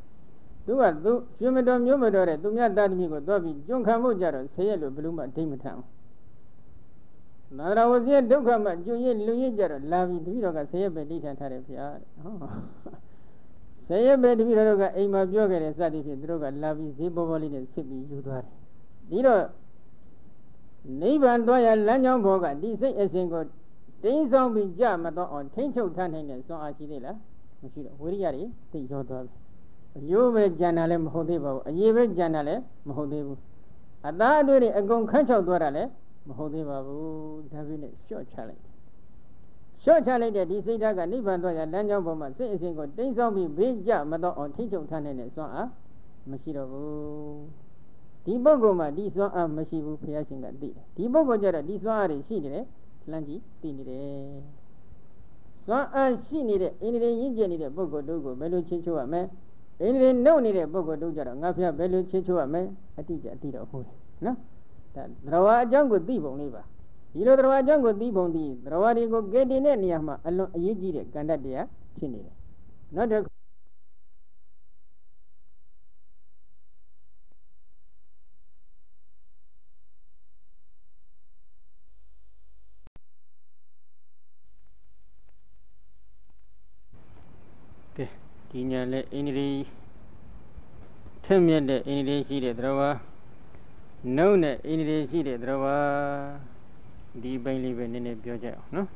A: သူကသူရွှေမတော်မျိုးမတော်တဲ့သူမြတ်သားသမီးကိုသွားပြီးကျွန်းခံမှုကြတော့ဆယ်ရက်လို့ဘယ်လို့မှအဓိမ္မထမ်းဘူး နာရဝစီဒုက္ခမှကျွရင်လူရင်ကြတော့လာပြီးတပည့်တော်ကဆယ်ရက်ပဲဋိဌာန်ထားတယ်ဗျာဟောဆယ်ရက်ပဲတပည့်တော်ကအိမ်မှာပြောခဲ့တယ်စသည်ဖြင့်သူတို့ကလာပြီးဈေးပေါ်ပေါ်လေးနဲ့စစ်ပြီးယူသွားတယ်ဒီတော့နိဗ္ဗာန်သွားရလမ်းကြောင်းဘောကဒီစိတ်အစဉ်ကိုတင်းဆောင်ပြီးကြမတော့အောင်ထိမ့်ချုပ်ထားနိုင်တဲ့စွမ်းအားရှိသေးလားမရှိတော့ဝိရိယတွေသိရောသွားပြီအယိုးပဲကြံတာလည်းမဟုတ်သေးပါဘူးအရေးပဲကြံတာလည်းမဟုတ်သေးဘူးအသားအသွေးတွေအကုန်ခန့်ချောက်သွားတာလည်း မဟုတ်သေးပါဘူးဒါပြည့်နဲ့ရှော့ချလိုက်ရှော့ချလိုက်တဲ့ဒီစိတ်ဓာတ်ကနိဗ္ဗာန်သွားရလမ်းကြောင်းပေါ်မှာစိတ်အစဉ်ကိုတင်းဆောင်ပြီးဘေးကြမတော့အောင်ထိမ့်ချုပ်ထားနိုင်တဲ့စွမ်းအားမရှိတော့ဘူးဒီပုဂ္ဂိုလ်မှာဒီစွမ်းအားမရှိဘူးဘုရားရှင်ကသိတယ်ဒီပုဂ္ဂိုလ်ကျတော့ဒီစွမ်းအားတွေရှိနေတယ်လှမ်းကြည့်သိနေတယ်စွမ်းအားရှိနေတဲ့အိန္ဒြေရင့်ကျက်နေတဲ့ပုဂ္ဂိုလ်တို့ကိုဘယ်လိုချင်းချိုးရမလဲအိန္ဒြေနှုတ်နေတဲ့ပုဂ္ဂိုလ်တို့ကြတော့ငါဖျားဘယ်လိုချင်းချိုးရမလဲအတိအကျအတိတော့ဟုတ်တယ်နော်ဒါ သရဝအကြောင်းကိုသိပုံလေးပါဒီလိုသရဝအကြောင်းကိုသိပုံသိသရဝတွေကိုကဲတင်တဲ့နေရာမှာအလွန်အရေးကြီးတဲ့ကံတတ်တရားဖြစ်နေတယ်နောက်တစ်ဒီညာလဲအိန္ဒြေထက်မြက်တဲ့အိန္ဒြေရှိတဲ့သရဝါ နှုတ်နဲ့အိန္ဒြေရှိတဲ့သရဝါဒီပိုင်းလေးပဲနည်းနည်းပြောကြအောင်နော်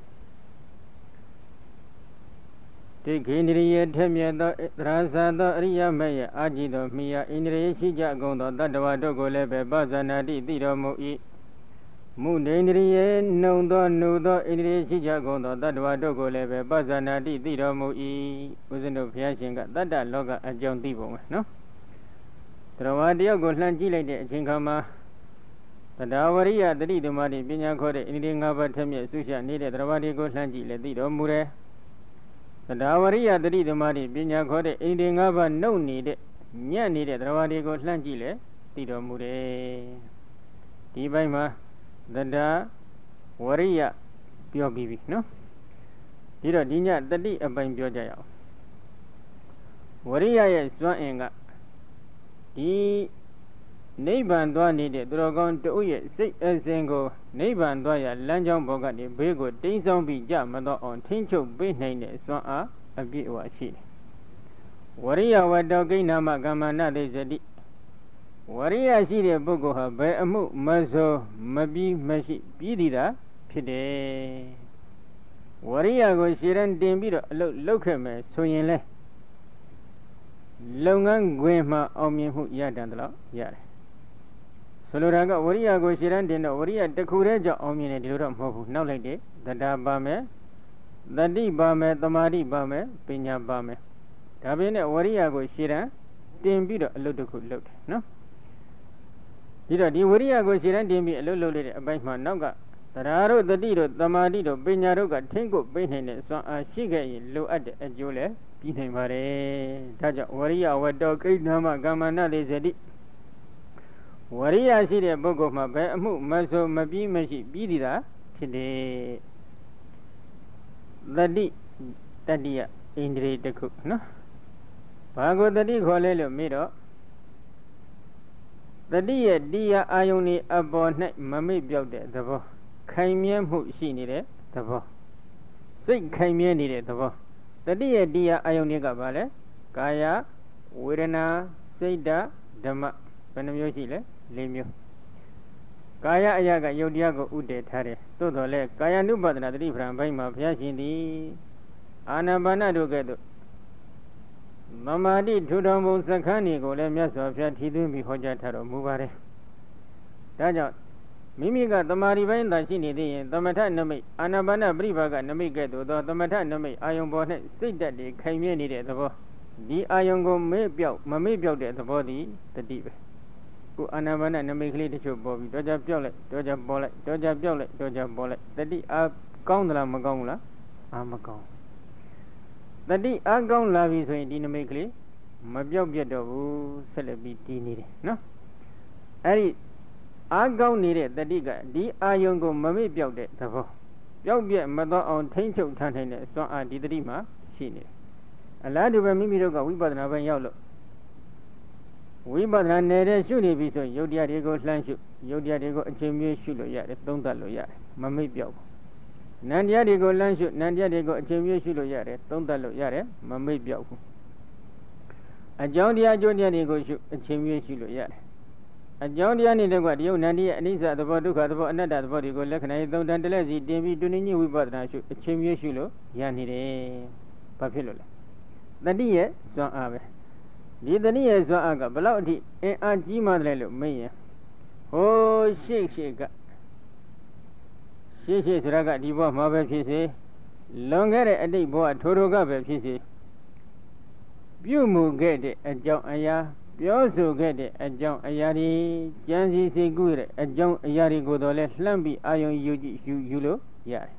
A: တိခေန္ဒြေယထက်မြက်သောသရဇာသောအရိယမေယအာကြည်သောမိယအိန္ဒြေရှိကြကုန်သောတတ္တဝါတို့ကိုလည်းပဲပဇာနာတိသိတော်မူ၏မုဒိန္ဒရိယေနှုံသောနှုသောဣန္ဒြေရှိကြကုန်သောတတ္တဝါတို့ကိုလည်းပဲပဇာနာတိသိတော်မူ၏ဦးဇင်းတို့ဘုရားရှင်ကတတ္တလောကအကြောင်းသိပုံပဲနော် တရားဝါတယောက်ကိုလှမ်းကြည့်လိုက်တဲ့အချိန်ခါမှာတရားဝရိယတတိဓမ္မတိပညာခေါ်တဲ့ဣန္ဒြေ၅ပါးထက်မြက်ဆုရှနေတဲ့တရားဝါတွေကိုလှမ်းကြည့်လည်းသိတော်မူတယ်တရားဝရိယတတိဓမ္မတိပညာခေါ်တဲ့ဣန္ဒြေ၅ပါးနှုတ်နေတဲ့ညံ့နေတဲ့တရားဝါတွေကိုလှမ်းကြည့်လည်းသိတော်မူတယ်ဒီဘက်မှာသဒ္ဒဝရိယပြောပြီးပြီနော်ဒီတော့ဒီညတတိအပိုင်ပြောကြရအောင်ဝရိယရဲ့စွမ်းအင်က ဒီနိဗ္ဗာန်သွားနေတဲ့သူတော်ကောင်းတို့ရဲ့စိတ်အစဉ်ကိုနိဗ္ဗာန်သွားရလမ်းကြောင်းဘောကနေဘေးကိုတိမ်းဆောင်ပြီးကြမတော့အောင်ထိမ့်ချုပ်ပေးနိုင်တဲ့စွမ်းအားအပြည့်အဝရှိတယ်ဝရိယဝတ္တကိဏ္ဏမကမ္မနာတိစတိဝရိယရှိတဲ့ပုဂ္ဂိုလ်ဟာဘယ်အမှုမဆိုမပြီးမရှိပြီးတည်တာဖြစ်တယ်ဝရိယကိုရှည်ရန်တင်ပြီးတော့အလုပ်လုပ်ခဲ့မယ်ဆိုရင်လဲ လုပ်ငန်းခွင်မှာအောင်မြင်မှုရတန်တယ်လို့ရတယ်ဆိုလိုတာကဝရိယကိုရှည်ရန်တင်တော့ဝရိယတစ်ခုတည်းကြောင့်အောင်မြင်တယ်ဒီလိုတော့မဟုတ်ဘူးနောက်လိုက်တယ်တရားပါမယ်တတိပါမယ်တမာတိပါမယ်ပညာပါမယ်ဒါပေမဲ့ဝရိယကိုရှည်ရန်တင်ပြီးတော့အလုပ်တစ်ခုလုပ်တယ်နော်ဒီတော့ဒီဝိရိယကိုခြေတန်းတင်ပြီးအလုပ်လုပ်လိုက်တဲ့အပိုင်းမှာနောက်က တရားတို့တတိတို့တမာတိတို့ပညာတို့ကထိမ့်ကိုပေးနိုင်တဲ့စွမ်းအားရှိခဲ့ရင်လိုအပ်တဲ့အကျိုးလည်းပြီးနိုင်ပါတယ်ဒါကြောင့်ဝရိယဝတ္တောကိဋ္ဌမကမ္မနာလေးစတိဝရိယရှိတဲ့ပုဂ္ဂိုလ်မှာဘယ်အမှုမဆိုမပြီးမရှိပြီးသည်သာဖြစ်တယ်တတိတတိယဣန္ဒြေတစ်ခုနော်ဘာကိုတတိခေါ်လဲလို့မေးတော့တတိယတရားအာယုန်ဤအပေါ်၌မမိတ်ပြောက်တဲ့သဘော ခိုင်မြဲမှုရှိနေတဲ့သဘောစိတ်ခိုင်မြဲနေတဲ့သဘောတတိယတရားအာယုန်တွေကဘာလဲကာယဝေဒနာစိတ်ဓာဓမ္မဘယ်နှမျိုးရှိလဲ၄မျိုးကာယအရာကယုတ်တရားကိုဥတည်ထားတယ်သို့တော်လည်းကာယ ानु ပါဒနာတတိပ္ပံဘိုင်းမှာဘုရားရှင်သည်အာနာပါနတို့ကဲ့သို့မမာတိထူထောင်ပုံစခန်းတွေကိုလည်းမြတ်စွာဘုရားထီးသွင်းပြီးဟောကြားထားတော်မူပါတယ်ဒါကြောင့် မိမိကတမာရီပိုင်းသာရှိနေသေးရင်သမထနမိတ်အာနာပါနပရိပါကနမိတ်ကဲ့သို့သောသမထနမိတ်အာယုံပေါ်၌စိတ်ဓာတ်တွေခိုင်မြဲနေတဲ့သဘောဒီအာယုံကိုမေ့ပြောက်မမေ့ပြောက်တဲ့သဘောသည်တတိပဲခုအာနာပါနနမိတ်ကလေးတချို့ပေါ်ပြီးတော့ကြပြောက်လိုက်တော့ကြပေါ်လိုက်တော့ကြပြောက်လိုက်တော့ကြပေါ်လိုက်တတိအာကောင်းသလားမကောင်းဘူးလားအာမကောင်းတတိအာကောင်းလာပြီဆိုရင်ဒီနမိတ်ကလေးမပြောက်ပြတ်တော့ဘူးဆက်လက်ပြီးတည်နေတယ်နော်အဲ့ဒီ အာကောင်းနေတဲ့တတိကဒီအာယုံကိုမမေ့ပြောက်တဲ့သဘောပြောက်ပြက်မတော့အောင်ထိမ့်ချုပ်ထားနိုင်တဲ့အစွမ်းအားဒီတတိမှာရှိနေတယ်အလားတူပဲမိမိတို့ကဝိပဿနာဘက်ရောက်လို့ဝိပဿနာနယ်ရှုနေပြီဆိုရင်ယုတ်တရားတွေကိုလှမ်းရှုယုတ်တရားတွေကိုအချိန်မျိုးရှုလို့ရတယ်သုံးသပ်လို့ရတယ်မမိတ်ပြောက်ဘူးနန္တရားတွေကိုလှမ်းရှုနန္တရားတွေကိုအချိန်မျိုးရှုလို့ရတယ်သုံးသပ်လို့ရတယ်မမိတ်ပြောက်ဘူးအကြောင်းတရားအကျိုးတရားတွေကိုရှုအချိန်မျိုးရှုလို့ရတယ် အကြောင်းတရားနေတဲ့ကတရုပ်နန္ဒီရဲ့အနိစ္စသဘောဒုက္ခသဘောအနတ္တသဘောတွေကိုလက္ခဏာရေးသုံးတန်တလက်စီတင်ပြီးတွင်ညဝိပဿနာရှုအချိန်မျိုးရှုလို့ရနေတယ်ဘာဖြစ်လို့လဲတတိရဲ့စွမ်းအားပဲဒီတတိရဲ့စွမ်းအားကဘလောက်အထိအင်အားကြီးမှတယ်လို့မေးရင်ဟိုးရှေ့ရှေ့ကရှေ့ရှေ့ဆိုတာကဒီဘဝမှာပဲဖြစ်စေလွန်ခဲ့တဲ့အတိတ်ဘဝထိုးထိုးကပဲဖြစ်စေပြုမှုခဲ့တဲ့အကြောင်းအရာ ပြောဆိုခဲ့တဲ့အကြောင်းအရာတွေကြံစည်စိတ်ကူးတဲ့အကြောင်းအရာတွေကိုတော့လဲလှမ်းပြီးအာယုံယူကြည့်ယူယူလို့ရတယ်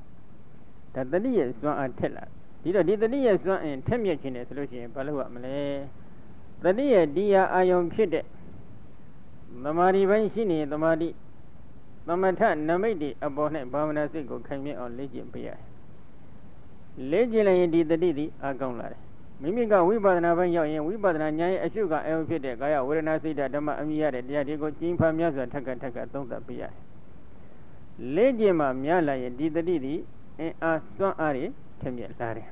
A: ဒါတတိယစွမ်းအားထက်လာဒီတော့ဒီတတိယစွမ်းအင်ထက်မြက်ခြင်းတယ်ဆိုလို့ရှိရင်ဘာလို့ရမလဲတတိယဒီယာအာယုံဖြစ်တဲ့သမာဓိပိုင်းရှိနေသမာဓိသမထနမိတ်တွေအပေါ်၌ဘာဝနာစိတ်ကိုခိုင်မြဲအောင်လေ့ကျင့်ပေးရတယ်လေ့ကျင့်လိုက်ရင်ဒီတတိသည်အကောင်းလာတယ် မိမိကဝိပဿနာဘက်ရောက်ရင်ဝိပဿနာဉာဏ်ရဲ့အရှုကအယုံဖြစ်တဲ့ကာယဝေဒနာစိတ်ဓမ္မအမိရတဲ့တရားတွေကိုကျင်းဖန်မြတ်စွာထက်ကထက်ကသုံးသပ်ပေးရတယ်။လေ့ကျင့်မှများလာရင်ဒီတတိသည်အင်းအားစွမ်းအားတွေထက်မြက်လာတယ်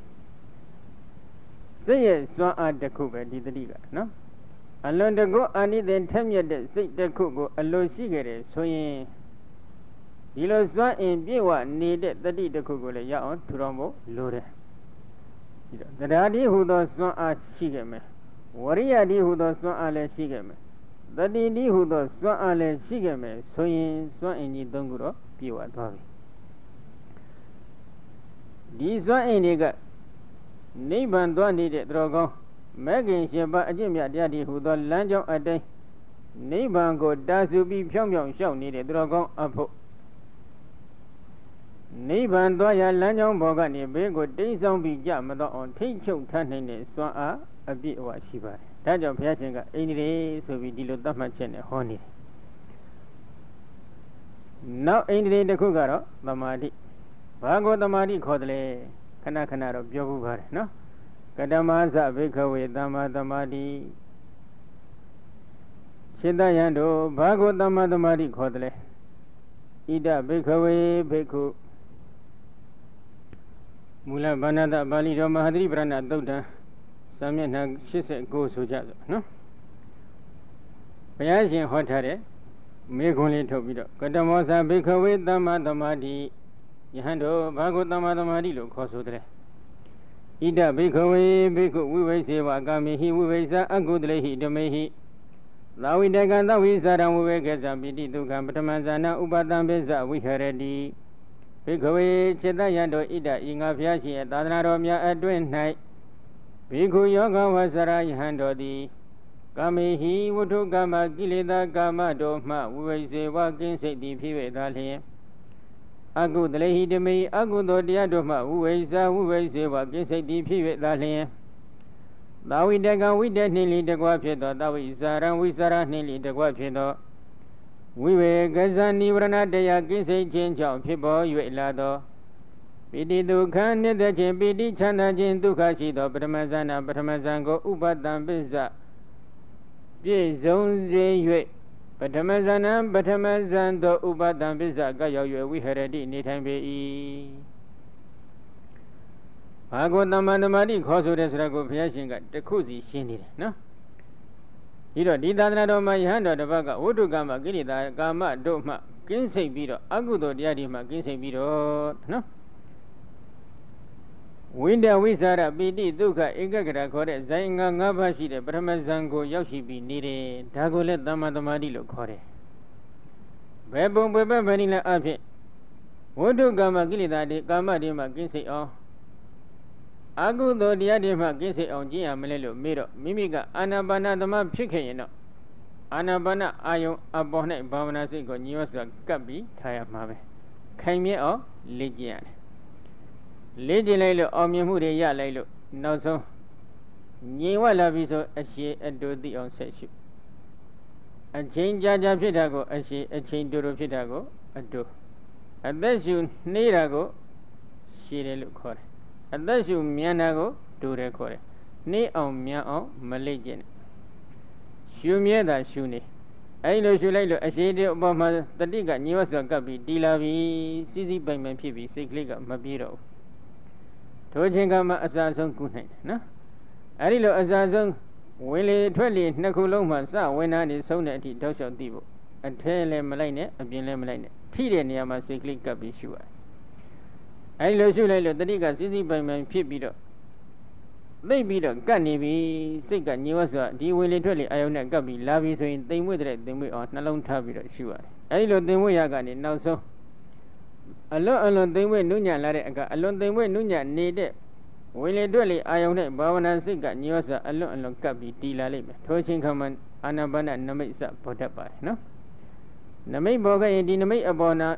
A: ။စိတ်ရဲ့စွမ်းအားတစ်ခုပဲဒီတတိကနော်။အလွန်တကုအာနိသင်ထက်မြက်တဲ့စိတ်တစ်ခုကိုအလိုရှိကြတယ်ဆိုရင်ဒီလိုစွမ်းအင်ပြည့်ဝနေတဲ့တတိတစ်ခုကိုလည်းရအောင်ထူထောင်ဖို့လိုတယ်။ ရှိတော့တရားတိဟူသောစွမ်းအားရှိခဲ့မယ်ဝရိယတိဟူသောစွမ်းအားလည်းရှိခဲ့မယ်တတိတိဟူသောစွမ်းအားလည်းရှိခဲ့မယ်ဆိုရင်စွမ်းအင်ကြီးသုံးခုတော့ပြည့်ဝသွားပြီဒီစွမ်းအင်တွေကနိဗ္ဗာန်သွားနေတဲ့တော်ကောင်းမဲခင်ရှင်ပါအကျင့်မြတ်တရားတိဟူသောလမ်းကြောင်းအတိုင်းနိဗ္ဗာန်ကိုတာဆူပြီးဖြောင်းဖြောင်းလျှောက်နေတဲ့တော်ကောင်းအဖို့ နိဗ္ဗာန်သွားရလမ်းကြောင်းဘောကနေဘေးကိုတိမ့်ဆောင်ပြီးကြမတော့အောင်ထိတ်ချုပ်ထားနိုင်တဲ့စွမ်းအားအပြည့်အဝရှိပါတယ်။ဒါကြောင့်ဘုရားရှင်ကအိန္ဒြေဆိုပြီးဒီလိုသတ်မှတ်ချက်နဲ့ဟောနေတယ်။နောက်အိန္ဒြေတစ်ခုကတော့သမာဓိ။ဘာကိုသမာဓိခေါ်တယ်လဲခဏခဏတော့ပြောဘူးပါတယ်နော်။ကတမသဘိခဝေသမ္မာသမာဓိရှင်းတယံတို့ဘာကိုသမ္မာသမာဓိခေါ်တယ်လဲဣဒဘိခဝေဘိက္ခု မူလဗန္နတပါဠိတော်မဟာသတိပရဏသုတ်တံစာမျက်နှာ89ဆိုကြဆိုနော်ဘုရားရှင်ဟောထားတဲ့မေခွန်းလေးထုတ်ပြီးတော့ကတမောသဘိခဝေသမ္မာသမာဓိယဟန်တို့ဘာကိုသမ္မာသမာဓိလို့ခေါ်ဆိုတဲ့ဣဒဘိခဝေဘိက္ခုဝိဝိစေဝကာမိဟိဝိဝိသအကုတလေဟိဓမေဟိသာဝိတကံသဝိသရံဝိဝေကေသပိတိဒုက္ခပထမဇာနာဥပတံပိစဝိဟရတိ ဘိခဝေจิตတယံတို့ဣဒဤငါဖျားရှင်ရဲ့သာသနာတော်များအတွင်း၌ဘိက္ခုယောဂဝဆရာယဟန်တော်သည်ကာမေဟိဝတ္ထုကမ္မကိလေသာကာမတို့မှဝိဝိစေဝကင်းစိတ်သည်ဖြစ်ပေသာလျှင်အကုသလေဟိတမေအကုသိုလ်တရားတို့မှဝိဝိဇာဝိဝိစေဝကိစိတ်တိဖြစ်၍သာလျင်သာဝိတကဝိတနှင်းလီတကွဖြစ်သောသာဝိဇာရံဝိဇာရနှင်းလီတကွဖြစ်သော ဝိဝေကဇာနိဝရဏတရားကိစိတ်ခြင်းကြောင့်ဖြစ်ပေါ်၍လာသောပိတိဒုက္ခနိတ္တခြင်းပိတိချမ်းသာခြင်းဒုက္ခရှိသောပထမဇာနာပထမဇံကိုဥပတံပစ္စပြည့်စုံစေ၍ပထမဇဏံပထမဇံသောဥပဒံပစ္စကရောက်၍ဝိဟရတိနေထိုင်ပေ၏ဘာကိုတမ္မာတမာတိခေါ်ဆိုတဲ့ဆိုတော့ကိုဘုရားရှင်ကတခုစီရှင်းနေတယ်နော် ပြီးတော့ဒီသာသနာတော်မှာယဟန်တော်တစ်ပတ်ကဝိတုကမကိရိတာကာမတို့မှကင်းစိတ်ပြီးတော့အကုသိုလ်တရားတွေမှကင်းစိတ်ပြီးတော့နော်ဝိန္ဒဝိသရပိတိဒုက္ခဧကဂရခေါ်တဲ့ဇိုင်းငါးငါးပါးရှိတဲ့ပထမဇန်ကိုရောက်ရှိပြီးနေတယ်ဒါကိုလည်းသမ္မာသမာဓိလို့ခေါ်တယ်ဘယ်ပုံဘယ်ဘက်ဗဏိလအဖြစ်ဝိတုကာမကိလေသာတွေကာမတွေမှကင်းစိတ်အောင် အကုသိုလ်တရားတွေမှကင်းစိတ်အောင်ကျင့်ရမလဲလို့မေးတော့မိမိကအာနာပါနသမဖြစ်ခဲ့ရင်တော့အာနာပါနအာယုံအပေါ်၌ဘာဝနာစိတ်ကိုညီဝစွာကပ်ပြီးထားရမှာပဲခိုင်မြဲအောင်လေ့ကျင့်ရတယ်လေ့ကျင့်လိုက်လို့အောင်မြင်မှုတွေရလိုက်လို့နောက်ဆုံးငြိမ်ဝလာပြီဆိုအရှိအတူသိအောင်ဆက်ရှုအချိန်ကြာကြာဖြစ်တာကိုအရှိအချိန်တူတူဖြစ်တာကိုအတူအသက်ရှူနှေးတာကိုရှည်တယ်လို့ခေါ်တယ် အသက်ရှူမြန်တာကိုတူတယ်ခေါ်တယ်နှေးအောင်မြန်အောင်မလေ့ကျင့်နဲ့ရှူမြဲတာရှူနေအဲ့လိုရှူလိုက်လို့အရှိတဲ့အပေါ်မှာတတိကညှို့စွာကပ်ပြီးတီလာပြီးစီစီပိုင်ပိုင်ဖြစ်ပြီးစိတ်ကလေးကမပြေတော့ဘူးထိုချင်းကမှအစာဆုံးကုနိုင်တယ်နော်အဲ့ဒီလိုအစာဆုံးဝင်လေထွက်လေနှစ်ခုလုံးမှာစဝင်နာနေဆုံးတဲ့အထိတောက်လျှောက်သိဖို့အထဲလည်းမလိုက်နဲ့အပြင်လည်းမလိုက်နဲ့ထိတဲ့နေရာမှာစိတ်ကလေးကပ်ပြီးရှုရတယ် အဲ့ဒီလိုရှုလိုက်လို့တတိကစစ်စစ်ပိုင်ပိုင်ဖြစ်ပြီးတော့သိပြီးတော့ကတ်နေပြီစိတ်ကညှို့ဆိုဒီဝင်လေထွက်လေအာယုံနဲ့ကပ်ပြီးလာပြီဆိုရင်တိမ်မွေ့တဲ့တိမ်မွေ့အောင်နှလုံးထားပြီးတော့ရှုရတယ်အဲ့ဒီလိုတိမ်မွေ့ရကနေနောက်ဆုံးအလွန်အလွန်သိမ့်ဝဲနုညံ့လာတဲ့အခါအလွန်သိမ့်ဝဲနုညံ့နေတဲ့ဝင်လေတွက်လေအာယုံနဲ့ဘာဝနာစိတ်ကညောစအလွန်အလွန်ကပ်ပြီးတည်လာလိမ့်မယ်ထိုချင်းခမှအာနာပါနနမိတ်စပေါ်တတ်ပါတယ်နော် နမိတ်ပေါ်ခဲ့ရင်ဒီနမိတ်အပေါ်နာ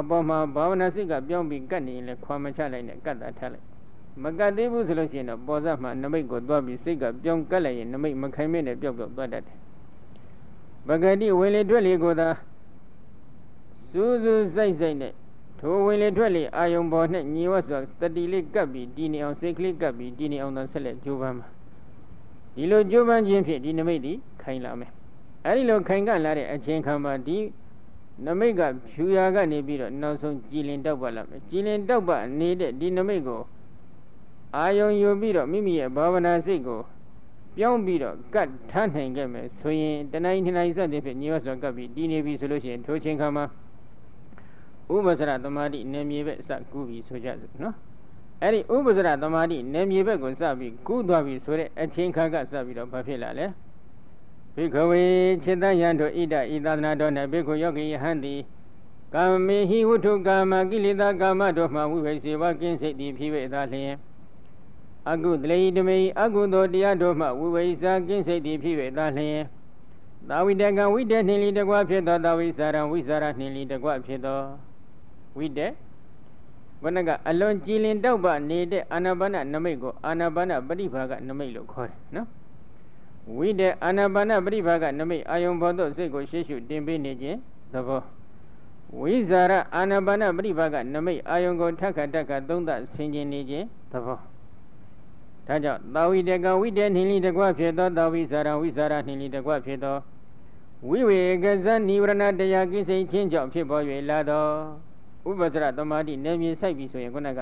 A: အပေါ်မှာဘာဝနာစိတ်ကပြောင်းပြီးကတ်နေရင်လည်းခွာမချလိုက်နဲ့ကတ်တာထားလိုက်မကတ်သေးဘူးဆိုလို့ရှိရင်တော့ပေါ်စားမှနမိတ်ကိုသွားပြီးစိတ်ကပြောင်းကတ်လိုက်ရင်နမိတ်မခိုင်မဲနဲ့ပျောက်ပျောက်သွားတတ်တယ်ပဂတိဝင်လေတွက်လေကိုသာစူးစူးစိုက်စိုက်နဲ့ထိုဝင်လေထွက်လေအာယုံပေါ်နဲ့ညီဝတ်စွာတတိလေးကပ်ပြီးတည်နေအောင်စိတ်ကလေးကပ်ပြီးတည်နေအောင်သာဆက်လက်ကြိုးပမ်းပါဒီလိုကြိုးပမ်းခြင်းဖြင့်ဒီနမိတ်ဒီခိုင်လာမယ်အဲဒီလိုခိုင်ကလာတဲ့အချိန်ခါမှာဒီ နမိတ်ကဖြူရာကနေပြီးတော့နောက်ဆုံးကြည်လင်တောက်ပါလာမယ်ကြည်လင်တောက်ပါနေတဲ့ဒီနမိတ်ကိုအာယုံယူပြီးတော့မိမိရဲ့ဘာဝနာစိတ်ကိုပြောင်းပြီးတော့ကတ်ထားနိုင်ခဲ့မယ်ဆိုရင်တဏှာနှစ်နိုင်စတဲ့ဖြင့်ညီဝတ်စွာကပ်ပြီးတည်နေပြီဆိုလို့ရှိရင်ထိုချိန်ခါမှာဥပစရသမာဓိနေမြေဘက်စကူးပြီဆိုကြစို့နော်အဲ့ဒီဥပစရသမာဓိနေမြေဘက်ကိုစပြီးကူးသွားပြီဆိုတဲ့အချင်းခါကစပြီးတော့ဘာဖြစ်လာလဲ ဘိခဝေจิตတယံတို့ဣဒဤသာသနာတော်၌ဘိက္ခုယောဂီယဟန်တိကာမေဟိဝုထုကာမကိလေသာကာမတို့မှဝိဝေစေဝကင်းစိတ်သည်ဖြစ်၍သာလျှင်အကုတလေတမေအကုသိုလ်တရားတို့မှဝိဝေစာကင်းစိတ်သည်ဖြစ်၍သာလျှင်သာဝိတကံဝိတေနှင်းလီတကွဖြစ်သောသာဝိစာရံဝိစာရနှင်းလီတကွဖြစ်သောဝိတက်ဘုနကအလွန်ကြည်လင်တောက်ပနေတဲ့အာနာပါနနမိတ်ကိုအာနာပါနပရိဘာကနမိတ်လို့ခေါ်တယ်နော် ဝိတက်အာနာပါနပရိဘာကနမိတ်အာယုံဘောသောစိတ်ကိုရှေ့ရှုတင်ပေးနေခြင်းသဘောဝိဇာရအာနာပါနပရိဘာကနမိတ်အာယုံကိုထက်ခါတက်ခါသုံးသဆင်ခြင်နေခြင်းသဘောဒါကြောင့်သာဝိတကဝိတေနှိလိတကွဖြစ်သောသာဝိဇာရဝိဇာရနှိလိတကွဖြစ်သောဝိဝေကဇနိဝရဏတရားကိစိချင်းကြောင့်ဖြစ်ပေါ်၍လာသောဥပဒရသမာဓိနယ်မြေဆိုင်ပြီဆိုရင်ခုနက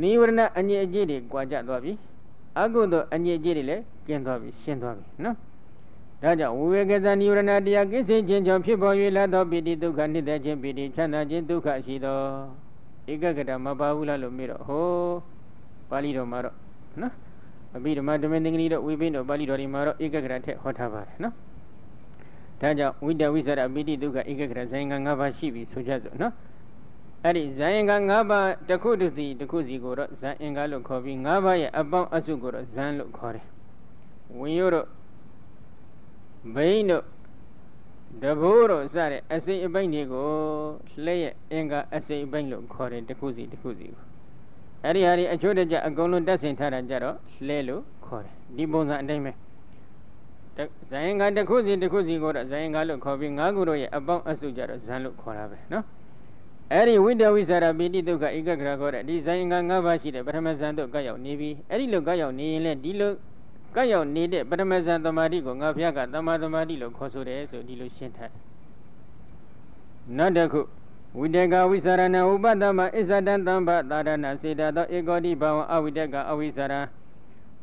A: နိဝရဏအညစ်အကြေးတွေကြွာကြသွားပြီ အကုသို့အညစ်အကြေးတွေလည်းကျင်းသွားပြီရှင်းသွားပြီနော်ဒါကြောင့်ဝိဝေကဇနိဝရဏတရားကိစ္စချင်းကြောင့်ဖြစ်ပေါ်၍လာသောပိဋိဒုက္ခနိတ္တချင်းပိဋိချမ်းသာခြင်းဒုက္ခရှိသောဧကဂတမပါဘူးလားလို့မေးတော့ဟိုပါဠိတော်မှာတော့နော်အဘိဓမ္မာဓမ္မသင်္ကလိတော့ဝိပိတော့ပါဠိတော်ဒီမှာတော့ဧကဂရထက်ဟောထားပါတယ်နော်ဒါကြောင့်ဝိတဝိသရပိဋိဒုက္ခဧကဂရဇိုင်က၅ပါးရှိပြီဆိုကြစို့နော် အဲ့ဒီဇိုင်က၅ပါးတစ်ခုတစ်စီတစ်ခုစီကိုတော့ဇန်အင်္ဂါလို့ခေါ်ပြီး၅ပါးရဲ့အပေါင်းအစုကိုတော့ဇန်လို့ခေါ်တယ်ဝင်ရို့တို့ဘိန်းတို့တဘိုးတို့စတဲ့အစိအပိုင်းတွေကိုလက်ရဲ့အင်္ဂါအစိအပိုင်းလို့ခေါ်တယ်တစ်ခုစီတစ်ခုစီကိုအဲ့ဒီဟာဒီအချို့တကြအကုန်လုံးတက်ဆင်ထားတာကြတော့လဲလို့ခေါ်တယ်ဒီပုံစံအတိုင်းပဲဇိုင်းကတစ်ခုစီတစ်ခုစီကိုတော့ဇိုင်းကလို့ခေါ်ပြီးငါးခုတို့ရဲ့အပေါင်းအစုကြတော့ဇန်လို့ခေါ်တာပဲနော် အဲ့ဒီဝိတဝိသရာပိတိဒုက္ခဧကဂရခေါ်တဲ့ဒီဇိုင်းက၅ပါးရှိတဲ့ပထမဇန်တို့ကရောက်နေပြီအဲ့ဒီလိုကရောက်နေရင်လည်းဒီလိုကရောက်နေတဲ့ပထမဇန်သမာဓိကိုငါဘုရားကသမာသမာဓိလို့ခေါ်ဆိုတယ်ဆိုဒီလိုရှင်းထားနောက်တစ်ခုဝိတကဝိသရဏဥပတ္တမအစ္ဆတံတံဘသာရဏစေတသောဧကောတိဘဝအဝိတကအဝိသရ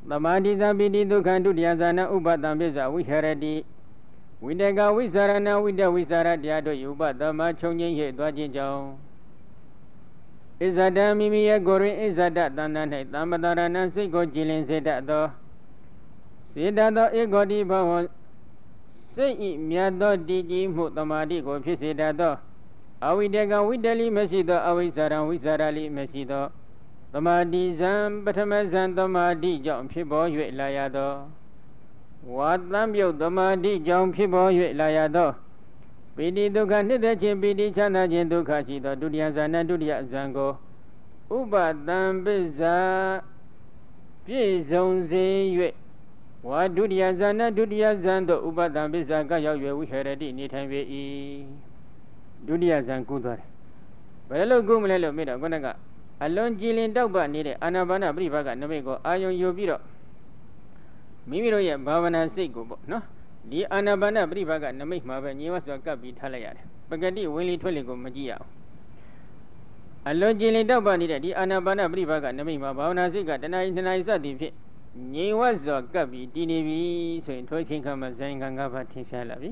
A: သမာဓိသပိတိဒုက္ခဒုတိယဇာနဥပတ္တံပိစ္ဆဝိဟရတိ ဝိတကဝိသရဏဝိတဝိသရတရားတို့ဥပတ္တမခြုံငိမ့်ဟိသွားခြင်းကြောင့်ဣဇဒံမိမိရဲ့ကိုယ်တွင်ဣဇဒတဏ္ဍ၌သမ္ပတရဏစိတ်ကိုကြည်လင်စေတတ်သောစေတသောဧကောတိဘဝစိတ်ဤမြတ်သောတည်ကြည်မှုတမာတိကိုဖြစ်စေတတ်သောအဝိတကဝိတလိမရှိသောအဝိဇ္ဇာရံဝိဇ္ဇာရလိမရှိသောတမာတိဇံပထမဇံတမာတိကြောင့်ဖြစ်ပေါ်၍လာရသော ဝါတံပြုတ်တမာတိကြောင့်ဖြစ်ပေါ်၍လာရသောပိတိဒုက္ခနှစ်သက်ခြင်းပိတိချမ်းသာခြင်းဒုက္ခရှိသောဒုတိယဇာနဒုတိယဇံကိုဥပတံပိစ္ဆာပြည့်စုံစေ၍ဝါဒုတိယဇာနဒုတိယဇံတို့ဥပတံပိစ္ဆာကရောက်၍ဝိဟရတိနေထိုင်ပေ၏ဒုတိယဇံကူးသွားတယ်ဘယ်လိုကူးမလဲလို့မေးတော့ခုနကအလွန်ကြည်လင်တောက်ပနေတဲ့အာနာပါနပြိပါကနမိတ်ကိုအာယုံယူပြီးတော့ မိမိတို့ရဲ့ဘာဝနာစိတ်ကိုပေါ့နော်ဒီအာနာပါနပြိပါကနမိတ်မှာပဲညီဝတ်စွာကပ်ပြီးထားလိုက်ရတယ်ပဂတိဝင်လေထွက်လေကိုမကြည့်ရအောင်အလွန်ကြည်လင်တောက်ပနေတဲ့ဒီအာနာပါနပြိပါကနမိတ်မှာဘာဝနာစိတ်ကတဏှာဤတဏှာဤစသည်ဖြင့်ငြိမ်ဝတ်စွာကပ်ပြီးတည်နေပြီဆိုရင်ထိုချိန်ခါမှာဇိုင်ကံ၅ပါးထင်ရှားလာပြီ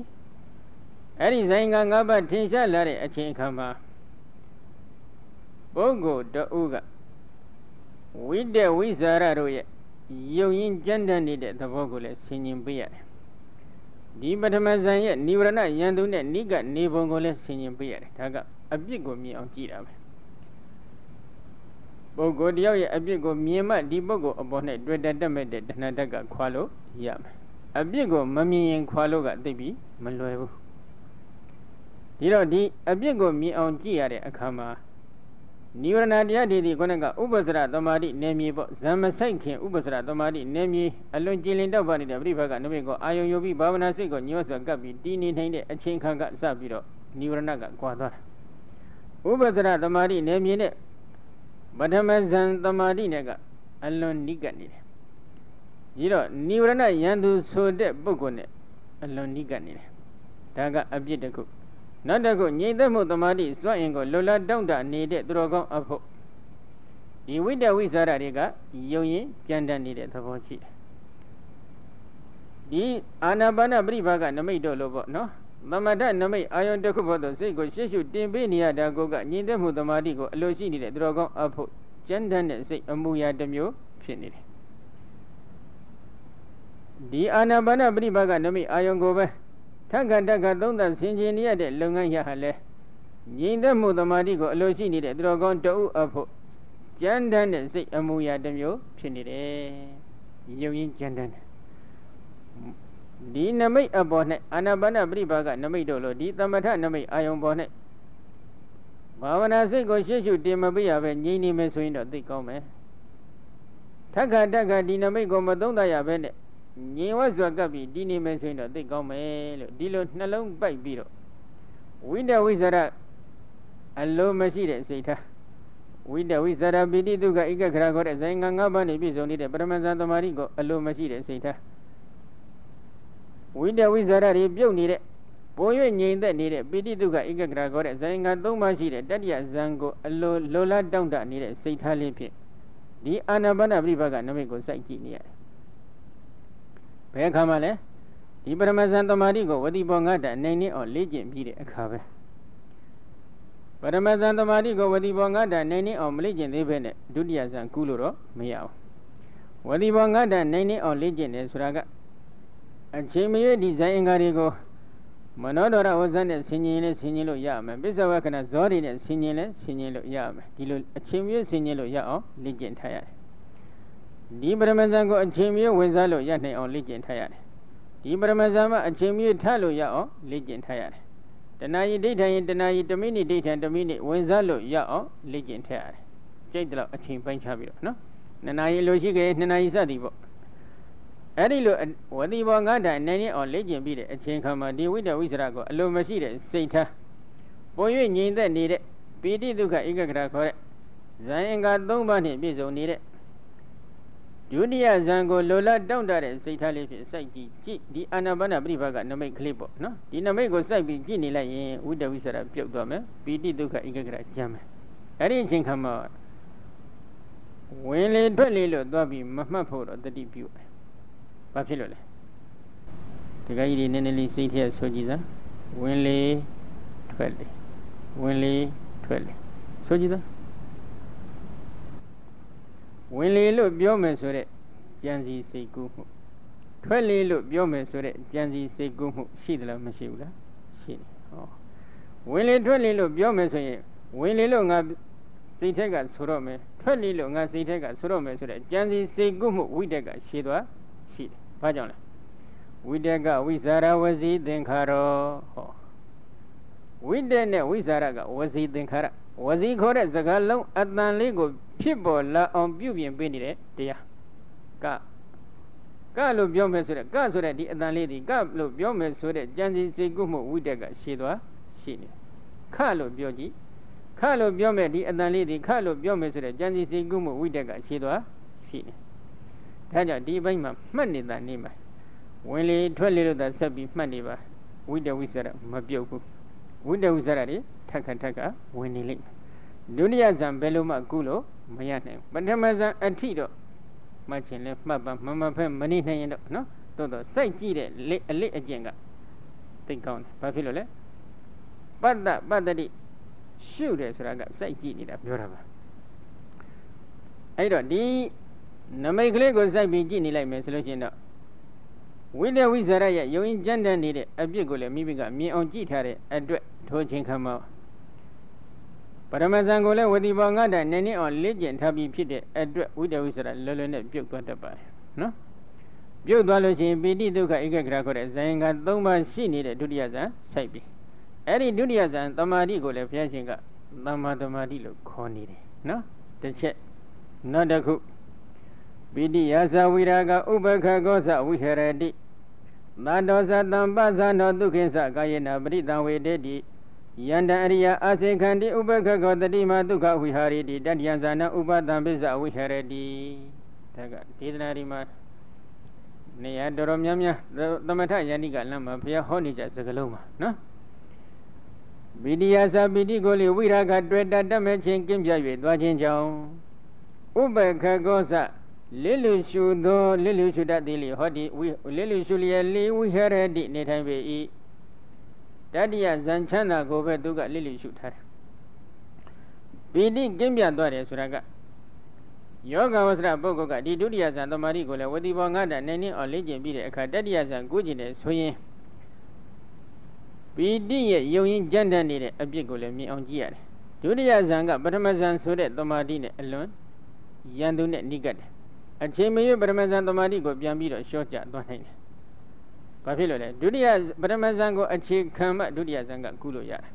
A: အဲ့ဒီဇိုင်ကံ၅ပါးထင်ရှားလာတဲ့အချိန်အခါမှာပုဂ္ဂိုလ်တဦးကဝိတ္တဝိဇာရတို့ရဲ့ ယုံရင်ကြမ်းတမ်းနေတဲ့သဘောကိုလည်းဆင်ញင်ပေးရတယ်။ဒီပထမဇန်ရဲ့နိဝရဏယန္တုနဲ့နိကနေပုံကိုလည်းဆင်ញင်ပေးရတယ်။ဒါကအပြစ်ကိုမြင်အောင်ကြည့်တာပဲ။ပုဂ္ဂိုလ်တယောက်ရဲ့အပြစ်ကိုမြင်မှဒီပုဂ္ဂိုလ်အပေါ်နဲ့တွေ့တတ်တတ်မဲ့တဲ့တဏှာတက်ကခွာလို့ရမယ်။အပြစ်ကိုမမြင်ရင်ခွာလို့ကသိပြီမလွယ်ဘူး။ဒီတော့ဒီအပြစ်ကိုမြင်အောင်ကြည့်ရတဲ့အခါမှာ နိဝရဏတရားတွေဒီခေါင်းကဥပ္ပစရသမာဓိနေမြေပေါ့ဇံမဆိုင်ခင်ဥပ္ပစရသမာဓိနေမြေအလွန်ကြည်လင်တောက်ပါနေတဲ့ပြိဖကနမိတ်ကိုအာယုံယုပြီးဘာဝနာစိတ်ကိုညှို့စွာကပ်ပြီးတည်နေနိုင်တဲ့အချိန်ခါကစပြီးတော့နိဝရဏကကွာသွားတာဥပ္ပစရသမာဓိနေမြေနဲ့ပထမဇံသမာဓိနဲ့ကအလွန်နိကနေတယ်ဒီတော့နိဝရဏယန္တုဆိုတဲ့ပုဂ္ဂိုလ်နဲ့အလွန်နိကနေတယ်ဒါကအပြစ်တစ်ခု နောက်တစ်ခုငြိမ့်သက်မှုတမာတိစွန့်ရင်ကိုလွတ်လပ်တောင့်တနေတဲ့သူတော်ကောင်းအဖို့ဒီဝိတ္တဝိဇာရတွေကယုံရင်ကြံတတ်နေတဲ့သဘောရှိတယ်ဒီအာနာပါနပရိပါကနမိတ်တို့လို့ပေါ့နော်သမထနမိတ်အာယုန်တစ်ခုပေါ်သို့စိတ်ကိုရှေ့ရှုတင်ပေးနေရတာကိုကငြိမ့်သက်မှုတမာတိကိုအလိုရှိနေတဲ့သူတော်ကောင်းအဖို့ကြံတတ်တဲ့စိတ်အမှုရာတစ်မျိုးဖြစ်နေတယ်ဒီအာနာပါနပရိပါကနမိတ်အာယုန်ကိုပဲ ထက္ကတက္ကသုံးသဆင်ခြင်ရတဲ့လုပ်ငန်းရဟာလဲငြိမ်သက်မှုသမာဓိကိုအလိုရှိနေတဲ့သူတော်ကောင်းတဦးအဖို့ကြမ်းတမ်းတဲ့စိတ်အမှုရာတစ်မျိုးဖြစ်နေတယ်။ယုံရင်ကြမ်းတမ်းတယ်။ဒီနမိတ်အပေါ်၌အာနာပါနပရိပါကနမိတ်တို့လို့ဒီသမထနမိတ်အာယုံပေါ်၌ဘာဝနာစိတ်ကိုရှေ့ရှုတင်မပြရပဲငြိမ်နေမယ်ဆိုရင်တော့သိကောင်းမယ်။ထက္ကတက္ကဒီနမိတ်ကိုမသုံးသရပဲနဲ့ ငြိမ်ဝတ်စွာကပ်ပြီးဒီနေမယ်ဆိုရင်တော့သိကောင်းမယ်လို့ဒီလိုနှလုံးပိုက်ပြီးတော့ဝိတဝိဇရအလိုမရှိတဲ့စိတ်ထားဝိတဝိဇရပိတိဒုက္ခဧကခရခေါ်တဲ့ဇိုင်ငံ၅ပါးနေပြည့်စုံနေတဲ့ပရမဇန်သမารိကိုအလိုမရှိတဲ့စိတ်ထားဝိတဝိဇရတွေပြုတ်နေတဲ့ဘုံ၍ငြိမ်သက်နေတဲ့ပိတိဒုက္ခဧကခရခေါ်တဲ့ဇိုင်ငံ၃ပါးရှိတဲ့တတ္တယဇံကိုအလိုလိုလားတောင့်တနေတဲ့စိတ်ထားလေးဖြင့်ဒီအာနာပါနပြိပကနမိတ်ကိုစိုက်ကြည့်နေရတယ် ဘယ်အခါမှလဲဒီပရမဇန်တမာတိကိုဝတိဘောငါတနိုင်နေအောင်လေ့ကျင့်ပြီးတဲ့အခါပဲပရမဇန်တမာတိကိုဝတိဘောငါတနိုင်နေအောင်မလေ့ကျင့်သေးဘဲနဲ့ဒုတိယဇန်ကူးလို့တော့မရအောင်ဝတိဘောငါတနိုင်နေအောင်လေ့ကျင့်တယ်ဆိုတာကအချိန်မရွေးဒီဇန်အင်္ဂါတွေကိုမနောဒရဝဇ္ဇနဲ့ဆင်ញင်နဲ့ဆင်ញင်လို့ရမယ်ပစ္စဝကနဇောတွေနဲ့ဆင်ញင်နဲ့ဆင်ញင်လို့ရမယ်ဒီလိုအချိန်မရွေးဆင်ញင်လို့ရအောင်လေ့ကျင့်ထားရတယ် ဒီပရမဇန်ကိုအချိန်မီဝင်စားလို့ရနိုင်အောင်လေ့ကျင့်ထားရတယ်ဒီပရမဇာမအချိန်မြင့်ထလို့ရအောင်လေ့ကျင့်ထားရတယ်တဏှာကြီးဒိဋ္ဌံရင်တဏှာကြီးတမိနစ်ဒိဋ္ဌံတမိနစ်ဝင်စားလို့ရအောင်လေ့ကျင့်ထားရတယ်ကြိတ်တော့အချိန်ပိုင်းခြားပြီးတော့နော်နှစ်နာရီလိုရှိခဲ့နှစ်နာရီစသည်ပေါ့အဲ့ဒီလိုဝတိဘောငါးတိုင်နေနေအောင်လေ့ကျင့်ပြီးတဲ့အချိန်ခါမှာဒီဝိတ္တဝိစရကိုအလိုမရှိတဲ့စိတ်ထားပုံ၍ငြိမ်သက်နေတဲ့ပိဋိဒုက္ခဧကဂရခေါ်တဲ့ဇန်အင်္ဂါ၃ပါးနဲ့ပြည့်စုံနေတဲ့ ဒုတိယဇန်ကိုလိုလားတောင့်တတဲ့စိတ်ထားလေးဖြင့်စိုက်ကြည့်ကြည့်ဒီအာနာပါနပြိပါကနမိတ်ကလေးပေါ့နော်ဒီနမိတ်ကိုစိုက်ပြီးကြည့်နေလိုက်ရင်ဝိတ္တဝိစရပြုတ်သွားမယ်ပိဋိဒုက္ခဧကဂရကျမ်းမယ်အဲ့ဒီအချိန်ခါမှာဝင်လေထွက်လေလို့သွားပြီးမမှတ်ဖို့တော့တတိပြုတယ်ဘာဖြစ်လို့လဲဒီကကြီးဒီနည်းနည်းလေးစိတ်ထဲဆိုကြည့်စမ်းဝင်လေထွက်လေဝင်လေထွက်လေဆိုကြည့်စမ်း ဝင်လေလို့ပြောမယ်ဆိုတဲ့ကြံစီစိတ်ကူးမှုထွက်လေလို့ပြောမယ်ဆိုတဲ့ကြံစီစိတ်ကူးမှုရှိသလားမရှိဘူးလားရှိတယ်ဟောဝင်လေထွက်လေလို့ပြောမယ်ဆိုရင်ဝင်လေလို့ငါစိတ်ထက်ကဆိုတော့မယ်ထွက်လေလို့ငါစိတ်ထက်ကဆိုတော့မယ်ဆိုတဲ့ကြံစီစိတ်ကူးမှုဝိတက်ကရှိသွားရှိတယ်ဘာကြောင့်လဲဝိတက်ကဝိဇာရဝစီသင်္ခါရောဟောဝိတက်နဲ့ဝိဇာရကဝစီသင်္ခါရဝစီခေါ်တဲ့စကားလုံးအတန်လေးကို ဖြစ်ပေါ်လာအောင်ပြုပြင်ပေးနေတဲ့တရားကကလို့ပြောမယ်ဆိုတဲ့ကဆိုတဲ့ဒီအတန်လေးဒီကလို့ပြောမယ်ဆိုတဲ့ကြံစီစိတ်ကူးမှုဝိတက်ကရှိသွားရှိနေခလို့ပြောကြည့်ခလို့ပြောမယ်ဒီအတန်လေးဒီခလို့ပြောမယ်ဆိုတဲ့ကြံစီစိတ်ကူးမှုဝိတက်ကရှိသွားရှိနေဒါကြောင့်ဒီဘက်မှာမှတ်နေတာနေမှာဝင်လေထွက်လေလို့သာဆက်ပြီးမှတ်နေပါဝိတဝိစရမပြုတ်ဘူးဝိတဝိစရတွေထက်ခါထက်ခါဝင်နေလိမ့်မယ် ဒုတိယဇံဘယ်လိုမှကုလို့မရနိုင်ဘူးပထမဇံအထိတော့မှတ်ခြင်းလဲမှတ်ပါမမဖက်မနေနိုင်ရင်တော့နော်တိုးတော့စိုက်ကြည့်တဲ့လက်အလက်အကျင့်ကသိကောင်းတယ်ဘာဖြစ်လို့လဲပတ္တပတ္တိရှုတယ်ဆိုတာကစိုက်ကြည့်နေတာပြောတာပါအဲ့တော့ဒီနမိတ်ကလေးကိုစိုက်ပြီးကြည့်နေလိုက်မယ်ဆိုလို့ရှိရင်တော့ဝိတ္တဝိဇာရရဲ့ယုံရင်ကြမ်းတမ်းနေတဲ့အပြစ်ကိုလည်းမိမိကမြင်အောင်ကြည့်ထားတဲ့အတွက်ထိုချင်းခမော ပရမဇန်ကိုလည်းဝတိဘောငါတာနည်းနည်းအောင်လေ့ကျင့်ထားပြီးဖြစ်တဲ့အတွက်ဝိတ္တဝိဇာရလောလောနဲ့ပြုတ်သွားတတ်ပါတယ်နော်ပြုတ်သွားလို့ရှိရင်ပိဋိဒုက္ခဧကဂရခေါ်တဲ့ဇယင်က၃ပါးရှိနေတဲ့ဒုတိယဇန်စိုက်ပြီအဲ့ဒီဒုတိယဇန်တမာတိကိုလည်းဘုရားရှင်ကသမ္မာတမာတိလို့ခေါ်နေတယ်နော်တစ်ချက်နောက်တစ်ခုပိဋိယသဝိရာကဥပခကောသဝိဟရတိသာတောသတံပသနောဒုက္ခိသကာယေနပရိတံဝေတေတိ ယန္တအရိယအာစေခန္တိဥပခကောတတိမဒုက္ခဝိဟာရိတိတတ္တယံဇာနဥပတံပစ္စဝိဟရတိဒါကဒေသနာဒီမှာနေရာတော်တော်များများသမထယန္တိကလမ်းမှာဘုရားဟောနေကြစကလုံးပါနော်ဗိဒိယသပိတိကိုလေဝိရာဂတွေ့တတ်တမဲ့ချင်းကင်းပြ၍သွားခြင်းကြောင့်ဥပခကောသလစ်လူရှုသောလစ်လူရှုတတ်သည်လေဟောဒီဝိလစ်လူရှုလျက်လေးဝိဟရတိနေထိုင်ပေ၏ တတ္တိယဇန်ချမ်းသာကိုပဲသူကလစ်လူရှုထားတယ်ပီတိကင်းပြသွားတယ်ဆိုတာကယောဂဝဆရာပုဂ္ဂိုလ်ကဒီဒုတိယဇန်သမာဓိကိုလည်းဝတိဘောငါတနေနေအောင်လေ့ကျင့်ပြီးတဲ့အခါတတ္တိယဇန်ကိုကျင်တယ်ဆိုရင်ပီတိရဲ့ယုံရင်ကြံ့တတ်နေတဲ့အပြစ်ကိုလည်းမြင်အောင်ကြည့်ရတယ်ဒုတိယဇန်ကပထမဇန်ဆိုတဲ့သမာဓိနဲ့အလွန်ရန်သူနဲ့နိကတ်တယ်အချိန်မရွေးပထမဇန်သမာဓိကိုပြန်ပြီးတော့ရှော့ကျသွားနိုင်တယ်။ ဘာဖြစ်လို့လဲဒုတိယပထမဇန်ကိုအခြေခံမှဒုတိယဇန်ကကုလို့ရတယ်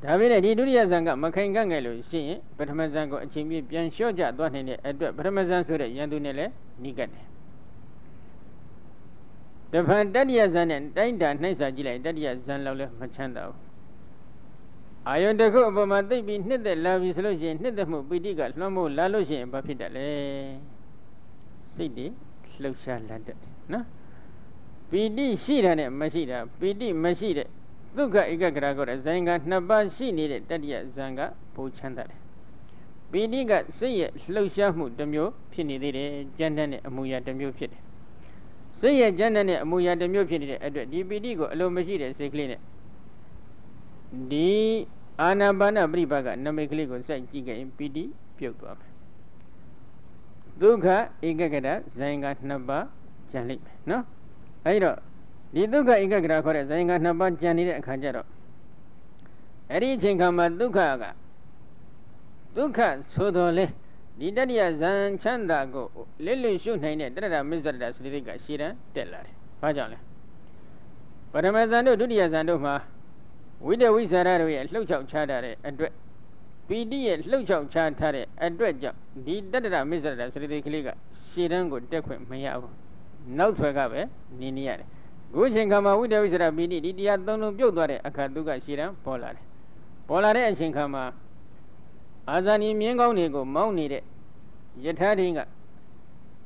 A: ။ဒါပေမဲ့ဒီဒုတိယဇန်ကမခိုင်ကန့်ငယ်လို့ရှိရင်ပထမဇန်ကိုအချိန်ပြည့်ပြန်လျှော့ကျသွားနိုင်တဲ့အတွက်ပထမဇန်ဆိုတဲ့ရန်သူနဲ့လည်းနိကတ်တယ်။တဖန်တတိယဇန်နဲ့တိုင်းတာနှိုက်စာကြည့်လိုက်တတိယဇန်လောက်လည်းမချမ်းသာဘူးအာယုန်တစ်ခုအပေါ်မှာသိပြီးနှစ်သက်လာပြီဆိုလို့ရှိရင်နှစ်သက်မှုပိဋိကလွှမ်းမိုးလာလို့ရှိရင်ဘာဖြစ်တတ်လဲစိတ်တွေလှုပ်ရှားလာတတ်တယ်နော် ပိဋိရှိတာနဲ့မရှိတာပိဋိမရှိတဲ့ဒုက္ခဧကဂရကောတဲ့ဇန်ကနှစ်ပါးရှိနေတဲ့တတိယဇန်ကပိုချမ်းသာတယ်ပိဋိကစိတ်ရဲ့လှုပ်ရှားမှုတစ်မျိုးဖြစ်နေသေးတယ်ကြမ်းတမ်းတဲ့အမူအရာတစ်မျိုးဖြစ်တယ်စိတ်ရဲ့ကြမ်းတမ်းတဲ့အမူအရာတစ်မျိုးဖြစ်နေတဲ့အတွက်ဒီပိဋိကိုအလိုမရှိတဲ့စိတ်ကလေးနဲ့ဒီအာနာပါနပြိပါကနမိတ်ကလေးကိုစိုက်ကြည့်ခဲ့ရင်ပီတိပြုတ်သွားမယ်ဒုက္ခဧကဂရဇိုင်ကနှစ်ပါးကျန်လိမ့်မယ်နော် အဲဒီတော့ဒီဒုက္ခဧကဂရခေါ်တဲ့ဇိုင်ကနှစ်ပါးကျန်နေတဲ့အခါကျတော့အဲ့ဒီအချိန်ခါမှာဒုက္ခကဒုက္ခဆိုတော်လဲဒီတတိယဇန်ချမ်းသာကိုလစ်လစ်ရှုနိုင်တဲ့တရတမစ္ဆရတစတိကရှည်တန်းတက်လာတယ်။ဘာကြောင့်လဲ။ပထမဇန်တို့ဒုတိယဇန်တို့မှာဝိတဝိသရတို့ရဲ့လှုပ်ချောက်ချတဲ့အတွက်ပီတိရဲ့လှုပ်ချောက်ချထားတဲ့အတွက်ကြောင့်ဒီတတရမစ္ဆရတစတိကလေးကရှည်တန်းကိုတက်ခွင့်မရဘူး။ နောက်ဆွဲကပဲနေနေရတယ်။ခုချိန်ခါမှာဝိတဝိသရပီတိဒီတရားသုံးလုံးပြုတ်သွားတဲ့အခါသူကရှည်တန်းပေါ်လာတယ်။ပေါ်လာတဲ့အချိန်ခါမှာအာဇာနည်မြင်းကောင်းတွေကိုမောင်းနေတဲ့ယထာရင်းက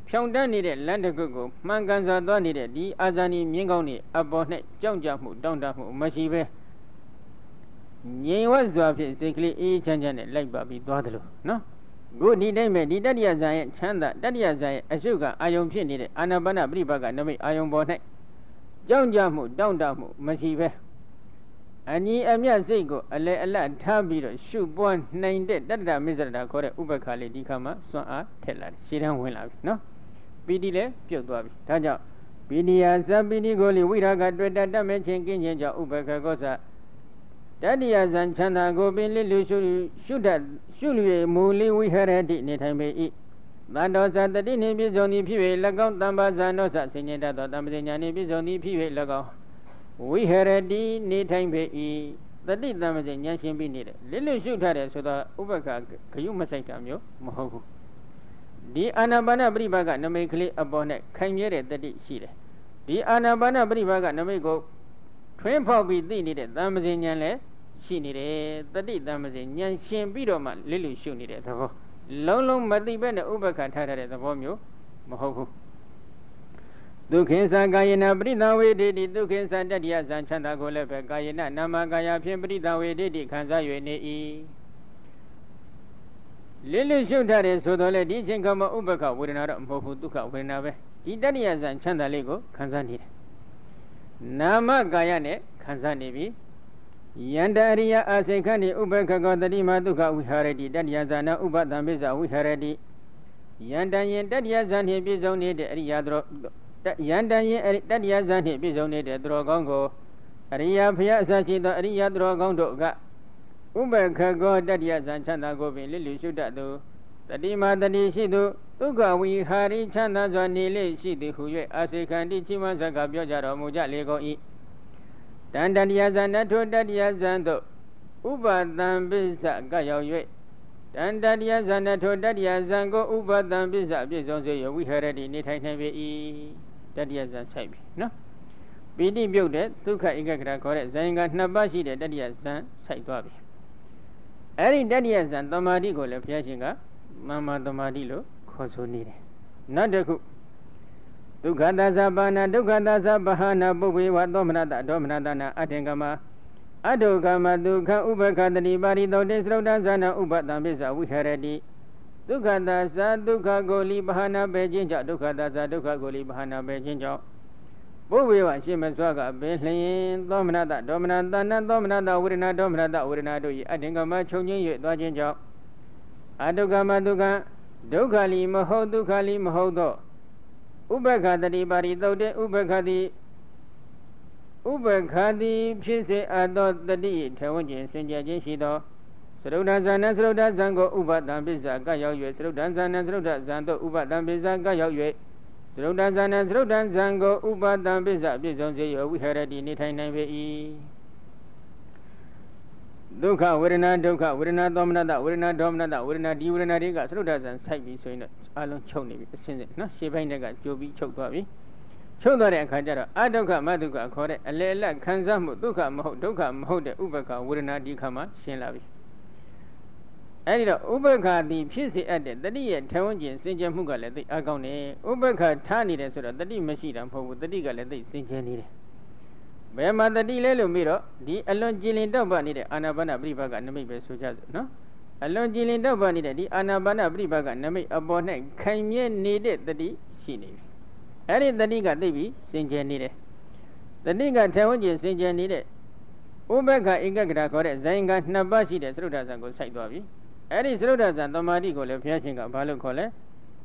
A: ဖြောင်တန်းနေတဲ့လမ်းတစ်ခုကိုမှန်ကန်စွာသွားနေတဲ့ဒီအာဇာနည်မြင်းကောင်းတွေအပေါ်၌ကြောက်ကြမှုတောင့်တမှုမရှိပဲငြိမ်ဝတ်စွာဖြင့်စိတ်ကလေးအေးချမ်းချမ်းနဲ့လိုက်ပါပြီးသွားတယ်လို့နော် ခုဒီတိုင်းပဲဒီတတ္တိယဇာရဲ့ချမ်းသာတတ္တိယဇာရဲ့အရှုကအာယုံဖြစ်နေတဲ့အာနာပါနပြိပကနမိတ်အာယုံပေါ်၌ကြောက်ကြမှုတောင့်တမှုမရှိပဲအညီအမျက်စိတ်ကိုအလဲအလတ်ထားပြီးတော့ရှုပွားနိုင်တဲ့တတ္တမစ္ဆရတာခေါ်တဲ့ဥပ္ပခါလေးဒီခါမှာစွန့်အားထက်လာတယ်ရှင်းတန်းဝင်လာပြီနော်ပီတိလည်းပြုတ်သွားပြီဒါကြောင့်ပီတိယသပီတိကိုလေဝိရာကတွေ့တတ်တတ်မဲ့ခြင်းကင်းခြင်းကြောင့်ဥပ္ပခါကောသ တတ္တိယဇံချမ်းသာကိုပင်လိလူရှုရှုတတ်ရှုလူရဲ့မူလိဝိဟရတိနေထိုင်ပေ၏တန်တော်သတတိနှင့်ပြည့်စုံသည်ဖြစ်၍၎င်းတမ္ပါဇာနောသဆင်ញင်တတ်သောတမ္ပဇဉာဏ်နှင့်ပြည့်စုံသည်ဖြစ်၍၎င်းဝိဟရတိနေထိုင်ပေ၏တတိတမ္ပဇဉာဏ်ရှင်ပြီးနေတယ်လစ်လစ်ရှုထားတယ်ဆိုတော့ဥပ္ပခဂယုမဆိုင်တာမျိုးမဟုတ်ဘူးဒီအာနာပါနပရိပါကနမိတ်ကလေးအပေါ်နဲ့ခိုင်မြဲတဲ့တတိရှိတယ်ဒီအာနာပါနပရိပါကနမိတ်ကို ထွင်းဖောက်ပြီးသိနေတဲ့တမ္ပဇဉာဏ်လည်းရှိနေတယ်တတိတမ္ပဇဉာဏ်ရှင်ပြီးတော့မှလစ်လစ်ရှုနေတဲ့သဘောလုံးလုံးမသိဘဲနဲ့ဥပ္ပခထားထားတဲ့သဘောမျိုးမဟုတ်ဘူးဒုက္ခိသကာယနာပရိသဝေဒိတိဒုက္ခိသတတ္တိယဇံချမ်းသာကိုလည်းပဲကာယနာနာမကာယဖြင့်ပရိသဝေဒိတိခံစား၍နေ၏လစ်လစ်ရှုထားတယ်ဆိုတော့လေဒီချိန်ကမှဥပ္ပခဝေဒနာတော့မဟုတ်ဘူးဒုက္ခဝေဒနာပဲဒီတတ္တိယဇံချမ်းသာလေးကိုခံစားနေတယ် နာမကာယနဲ့ခံစားနေပြီယန္တရိယအာစိခဏိဥပ္ပခကောတတိမဒုက္ခဝိဟာရတိတတ္တိယဇာနာဥပဒံပိစ္ဆဝိဟာရတိယန္တယင်တတ္တိယဇာနှင့်ပြည့်စုံနေတဲ့အရိယာတော်ယန္တယင်တတ္တိယဇာနှင့်ပြည့်စုံနေတဲ့သူတော်ကောင်းကိုအရိယာဖျားအစရှိသောအရိယာသူတော်ကောင်းတို့ကဥပ္ပခကောတတ္တိယဇာချမ်းသာကိုပင်လစ်လူရှုတတ်သူ တတိမာတတိရှိသူဒုက္ခဝိဟာရိချမ်းသာစွာနေလေရှိသည်ဟု၍အာစိခန္တိချိမဇကပြောကြတော်မူကြလေကုန်၏တန်တတရားဇန်တထိုတတရားဇန်တို့ဥပဒံပိစ္ဆကရောက်၍တန်တတရားဇန်တထိုတတရားဇန်ကိုဥပဒံပိစ္ဆပြည့်စုံစေရဝိဟရတိနေထိုင်နိုင်ပေ၏တတရားဇန်ဆိုင်ပြီနော်ပိဋိပြုတ်တဲ့ဒုက္ခဧကဂရခေါ်တဲ့ဇန်ကနှစ်ပါးရှိတဲ့တတရားဇန်ဆိုင်သွားပြီအဲ့ဒီတတရားဇန်တမာတိကိုလည်းဘုရားရှင်က မမ္မာတမာတိလို့ခေါ်ဆိုနေတယ်နောက်တစ်ခုဒုက္ခသသပါဏဒုက္ခသသပဟနာပုဗ္ဗေဝသောမနတဒေါမနတနာအထင်ကမအတုကမဒုက္ခဥပခတတိပါရိသောတေသရုဒ္ဒဇာနာဥပတံပိစ္ဆဝိဟရတိဒုက္ခသသဒုက္ခကိုလိပဟနာပဲခြင်းကြောင့်ဒုက္ခသသဒုက္ခကိုလိပဟနာပဲခြင်းကြောင့်ပုဗ္ဗေဝရှင်းမစွာကပင်လျင်သောမနတဒေါမနတနာသောမနတဝေဒနာဒေါမနတဝေဒနာတို့၏အထင်ကမခြုံငင်း၍သွားခြင်းကြောင့် အတုကမဒုက္ခဒုက္ခလိမဟုတ်ဒုက္ခလိမဟုတ်သောဥပက္ခတတိပါရိသုတ်တဲ့ဥပက္ခတိဥပက္ခတိဖြစ်စေအပ်သောတတိထေဝဉ္ဇဉ်စင်ကြယ်ခြင်းရှိသောသရုဒ္ဓဇာနသရုဒ္ဓဇံကိုဥပဒံပိစ္ဆာကရောက်၍သရုဒ္ဓဇာနသရုဒ္ဓဇံတို့ဥပဒံပိစ္ဆာကရောက်၍သရုဒ္ဓဇာနသရုဒ္ဓဇံကိုဥပဒံပိစ္ဆာပြည့်စုံစေရဝိဟရတိနေထိုင်နိုင်ပေ၏ ဒုက္ခဝေဒနာဒုက္ခဝေဒနာသောမနတဝေဒနာဒေါမနတဝေဒနာဒီဝေဒနာတွေကသရုဒ္ဓဇံစိုက်ပြီးဆိုရင်တော့အလုံးချုပ်နေပြီအစင်းစင်းနော်ရှေ့ပိုင်းတက်ကကြိုပြီးချုပ်သွားပြီချုပ်သွားတဲ့အခါကျတော့အဒုက္ခမဒုက္ခခေါ်တဲ့အလေအလတ်ခံစားမှုဒုက္ခမဟုတ်ဒုက္ခမဟုတ်တဲ့ဥပ္ပခဝေဒနာဒီခါမှာရှင်းလာပြီအဲဒီတော့ဥပ္ပခတိဖြစ်စေအပ်တဲ့တတိရဲ့ထေဝန်းကျင်စင်ကြယ်မှုကလည်းသိအကောင်းတယ်ဥပ္ပခထားနေတယ်ဆိုတော့တတိမရှိတာမဟုတ်ဘူးတတိကလည်းသိစင်ကြယ်နေတယ် ဘယ်မှာတတိလဲလို့ပြီးတော့ဒီအလွန်ကြည်လင်တောက်ပနေတဲ့အာနာပါနပြိပကနမိတ်ပဲဆိုကြစို့နော်အလွန်ကြည်လင်တောက်ပနေတဲ့ဒီအာနာပါနပြိပကနမိတ်အပေါ်၌ခိုင်မြဲနေတဲ့တတိရှိနေပြီအဲ့ဒီတတိကသိပြီစင်ကြယ်နေတယ်တတိကထေဝန်းကျင်စင်ကြယ်နေတဲ့ဥပ္ပခဧကဂရခေါ်တဲ့ဇိုင်ကနှစ်ပါးရှိတဲ့သရုဒ္ဓဇံကိုစိုက်သွားပြီအဲ့ဒီသရုဒ္ဓဇံတမာတိကိုလည်းဘုရားရှင်ကဘာလို့ခေါ်လဲ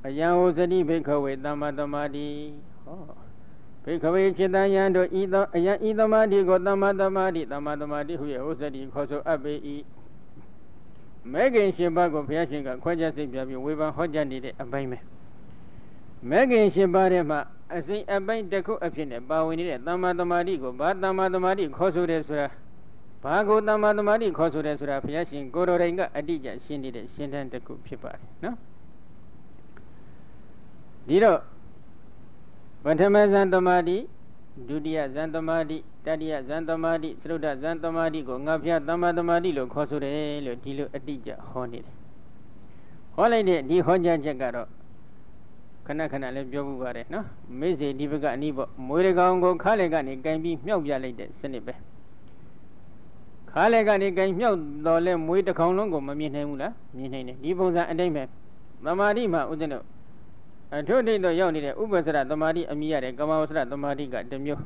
A: အယံဟောသတိဘိခဝေတမ္မာတမာတိဟော ဘိခဝေจิตယံတို့ဤသောအယံဤသမာတိကိုတမ္မာတမာတိတမ္မာတမာတိဟုရဲ့ဥစ္စတိခေါ်ဆိုအပ်ပေ၏မဲခင်ရှင်ပါးကိုဘုရားရှင်ကခွဲခြားစိတ်ပြပြီးဝေဖန်ဟောကြားနေတဲ့အပိုင်းပဲမဲခင်ရှင်ပါးထဲမှာအစိအပိုင်းတစ်ခုအဖြစ်နဲ့ပါဝင်နေတဲ့သမ္မာသမာဓိကိုဘာသမ္မာသမာဓိခေါ်ဆိုတယ်ဆိုတာဘာကိုသမ္မာသမာဓိခေါ်ဆိုတယ်ဆိုတာဘုရားရှင်ကိုယ်တော်တိုင်ကအတိအကျရှင်းနေတဲ့ရှင်းတန်းတစ်ခုဖြစ်ပါတယ်နော်ဒီတော့ ပထမဇန်သမာဓိဒုတိယဇန်သမာဓိတတိယဇန်သမာဓိသရုဒ္ဓဇန်သမာဓိကိုငါဖျားသမ္မာသမာဓိလို့ခေါ်ဆိုတယ်လို့ဒီလိုအတိအကျဟောနေတယ်ဟောလိုက်တဲ့ဒီဟောကြားချက်ကတော့ခဏခဏလည်းပြောမှုပါတယ်နော်မေစေဒီဘကအနည်းပေါ့မွေးရကောင်ကိုခါလေကနေကင်ပြီးမြှောက်ပြလိုက်တဲ့စနစ်ပဲခါလေကနေကင်မြှောက်တော့လဲမွေးတစ်ကောင်လုံးကိုမမြင်နိုင်ဘူးလားမြင်နိုင်တယ်ဒီပုံစံအတိုင်းပဲသမာဓိမှာဥဒ္ဒနု အထုဒိဋ္ဌိရောက်နေတဲ့ဥပ္ပစရသမာဓိအမိရတဲ့ကမ္မဝဆရသမာဓိကတစ်မျိုး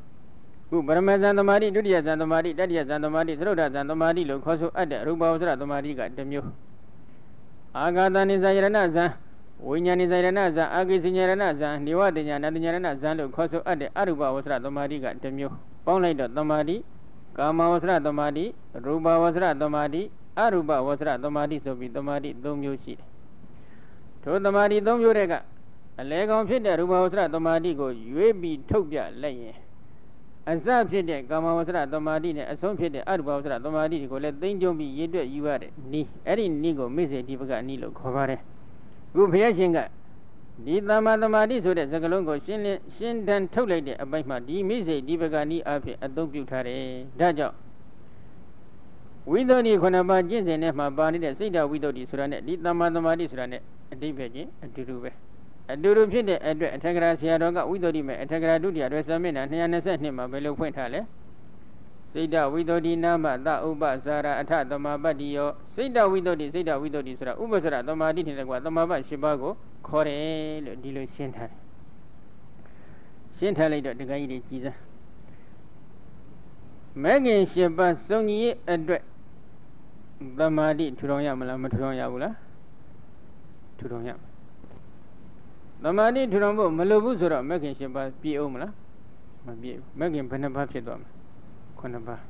A: ခုပရမဇန်သမာဓိဒုတိယဇန်သမာဓိတတိယဇန်သမာဓိသရုဒ္ဓဇန်သမာဓိလို့ခေါ်ဆိုအပ်တဲ့ရူပဝဆရသမာဓိကတစ်မျိုးအာဂါတနိဇာယရဏဇန်ဝိညာဉ်နိဇာယရဏဇန်အာဂိစိညာယရဏဇန်နေဝတညာနတညာယရဏဇန်လို့ခေါ်ဆိုအပ်တဲ့အရူပဝဆရသမာဓိကတစ်မျိုးပေါင်းလိုက်တော့သမာဓိကာမဝဆရသမာဓိရူပဝဆရသမာဓိအရူပဝဆရသမာဓိဆိုပြီးသမာဓိ၃မျိုးရှိတယ်ထိုသမာဓိ၃မျိုးတွေက အလဲကောင်ဖြစ်တဲ့ရူပဝဆရသမာဓိကိုရွေးပြီးထုတ်ပြလိုက်ရင်အစဖြစ်တဲ့ကာမဝဆရသမာဓိနဲ့အဆုံးဖြစ်တဲ့အရူပဝဆရသမာဓိကိုလည်းသိမ့်ကြုံပြီးရည်တွက်ယူရတဲ့နီးအဲ့ဒီနီးကိုမိစေဒီပကနီးလို့ခေါ်ပါတယ်ခုဘုရားရှင်ကဒီသမ္မာသမာဓိဆိုတဲ့စကားလုံးကိုရှင်းလင်းရှင်းတန်းထုတ်လိုက်တဲ့အပိုင်းမှာဒီမိစေဒီပကနီးအဖြစ်အသုံးပြုထားတယ်ဒါကြောင့်ဝိသုဒ္ဓိခုနှစ်ပါးကျင့်စဉ်ထဲမှာပါနေတဲ့စိတ်ဓာဝိသုဒ္ဓိဆိုတာနဲ့ဒီသမ္မာသမာဓိဆိုတာနဲ့အတိပ္ပယ်ချင်းအတူတူပဲ အတူတူဖြစ်တဲ့အတွက်အထက်ကရာဆရာတော်ကဝိသုဒ္ဓိမဲ့အထက်ကရာဒုတိယရွယ်စမျက်နှာ222မှာဘယ်လိုဖွင့်ထားလဲစိတ်တဝိသုဒ္ဓိနာမသဥပဇာရအထသမပတ္တိယောစိတ်တဝိသုဒ္ဓိစိတ်တဝိသုဒ္ဓိဆိုတာဥပ္ပစရသမာဓိနဲ့ကွာသမပ၈ပါးကိုခေါ်တယ်လို့ဒီလိုရှင်းထားတယ်ရှင်းထားလိုက်တော့တခါကြီးတွေကြည်စမ်းမဲခင်၈ပါးစုံကြီးအတွက်သမာဓိထူထောင်ရမလားမထူထောင်ရဘူးလားထူထောင်ရ သမာဓိထူထောင်ဖို့မလိုဘူးဆိုတော့မဂ်ခင်ရှင်ပါပြည့်အောင်မလားမပြည့်ဘူးမဂ်ခင်ဘယ်နှပါးဖြစ်သွားမလဲခုနှစ်ပါး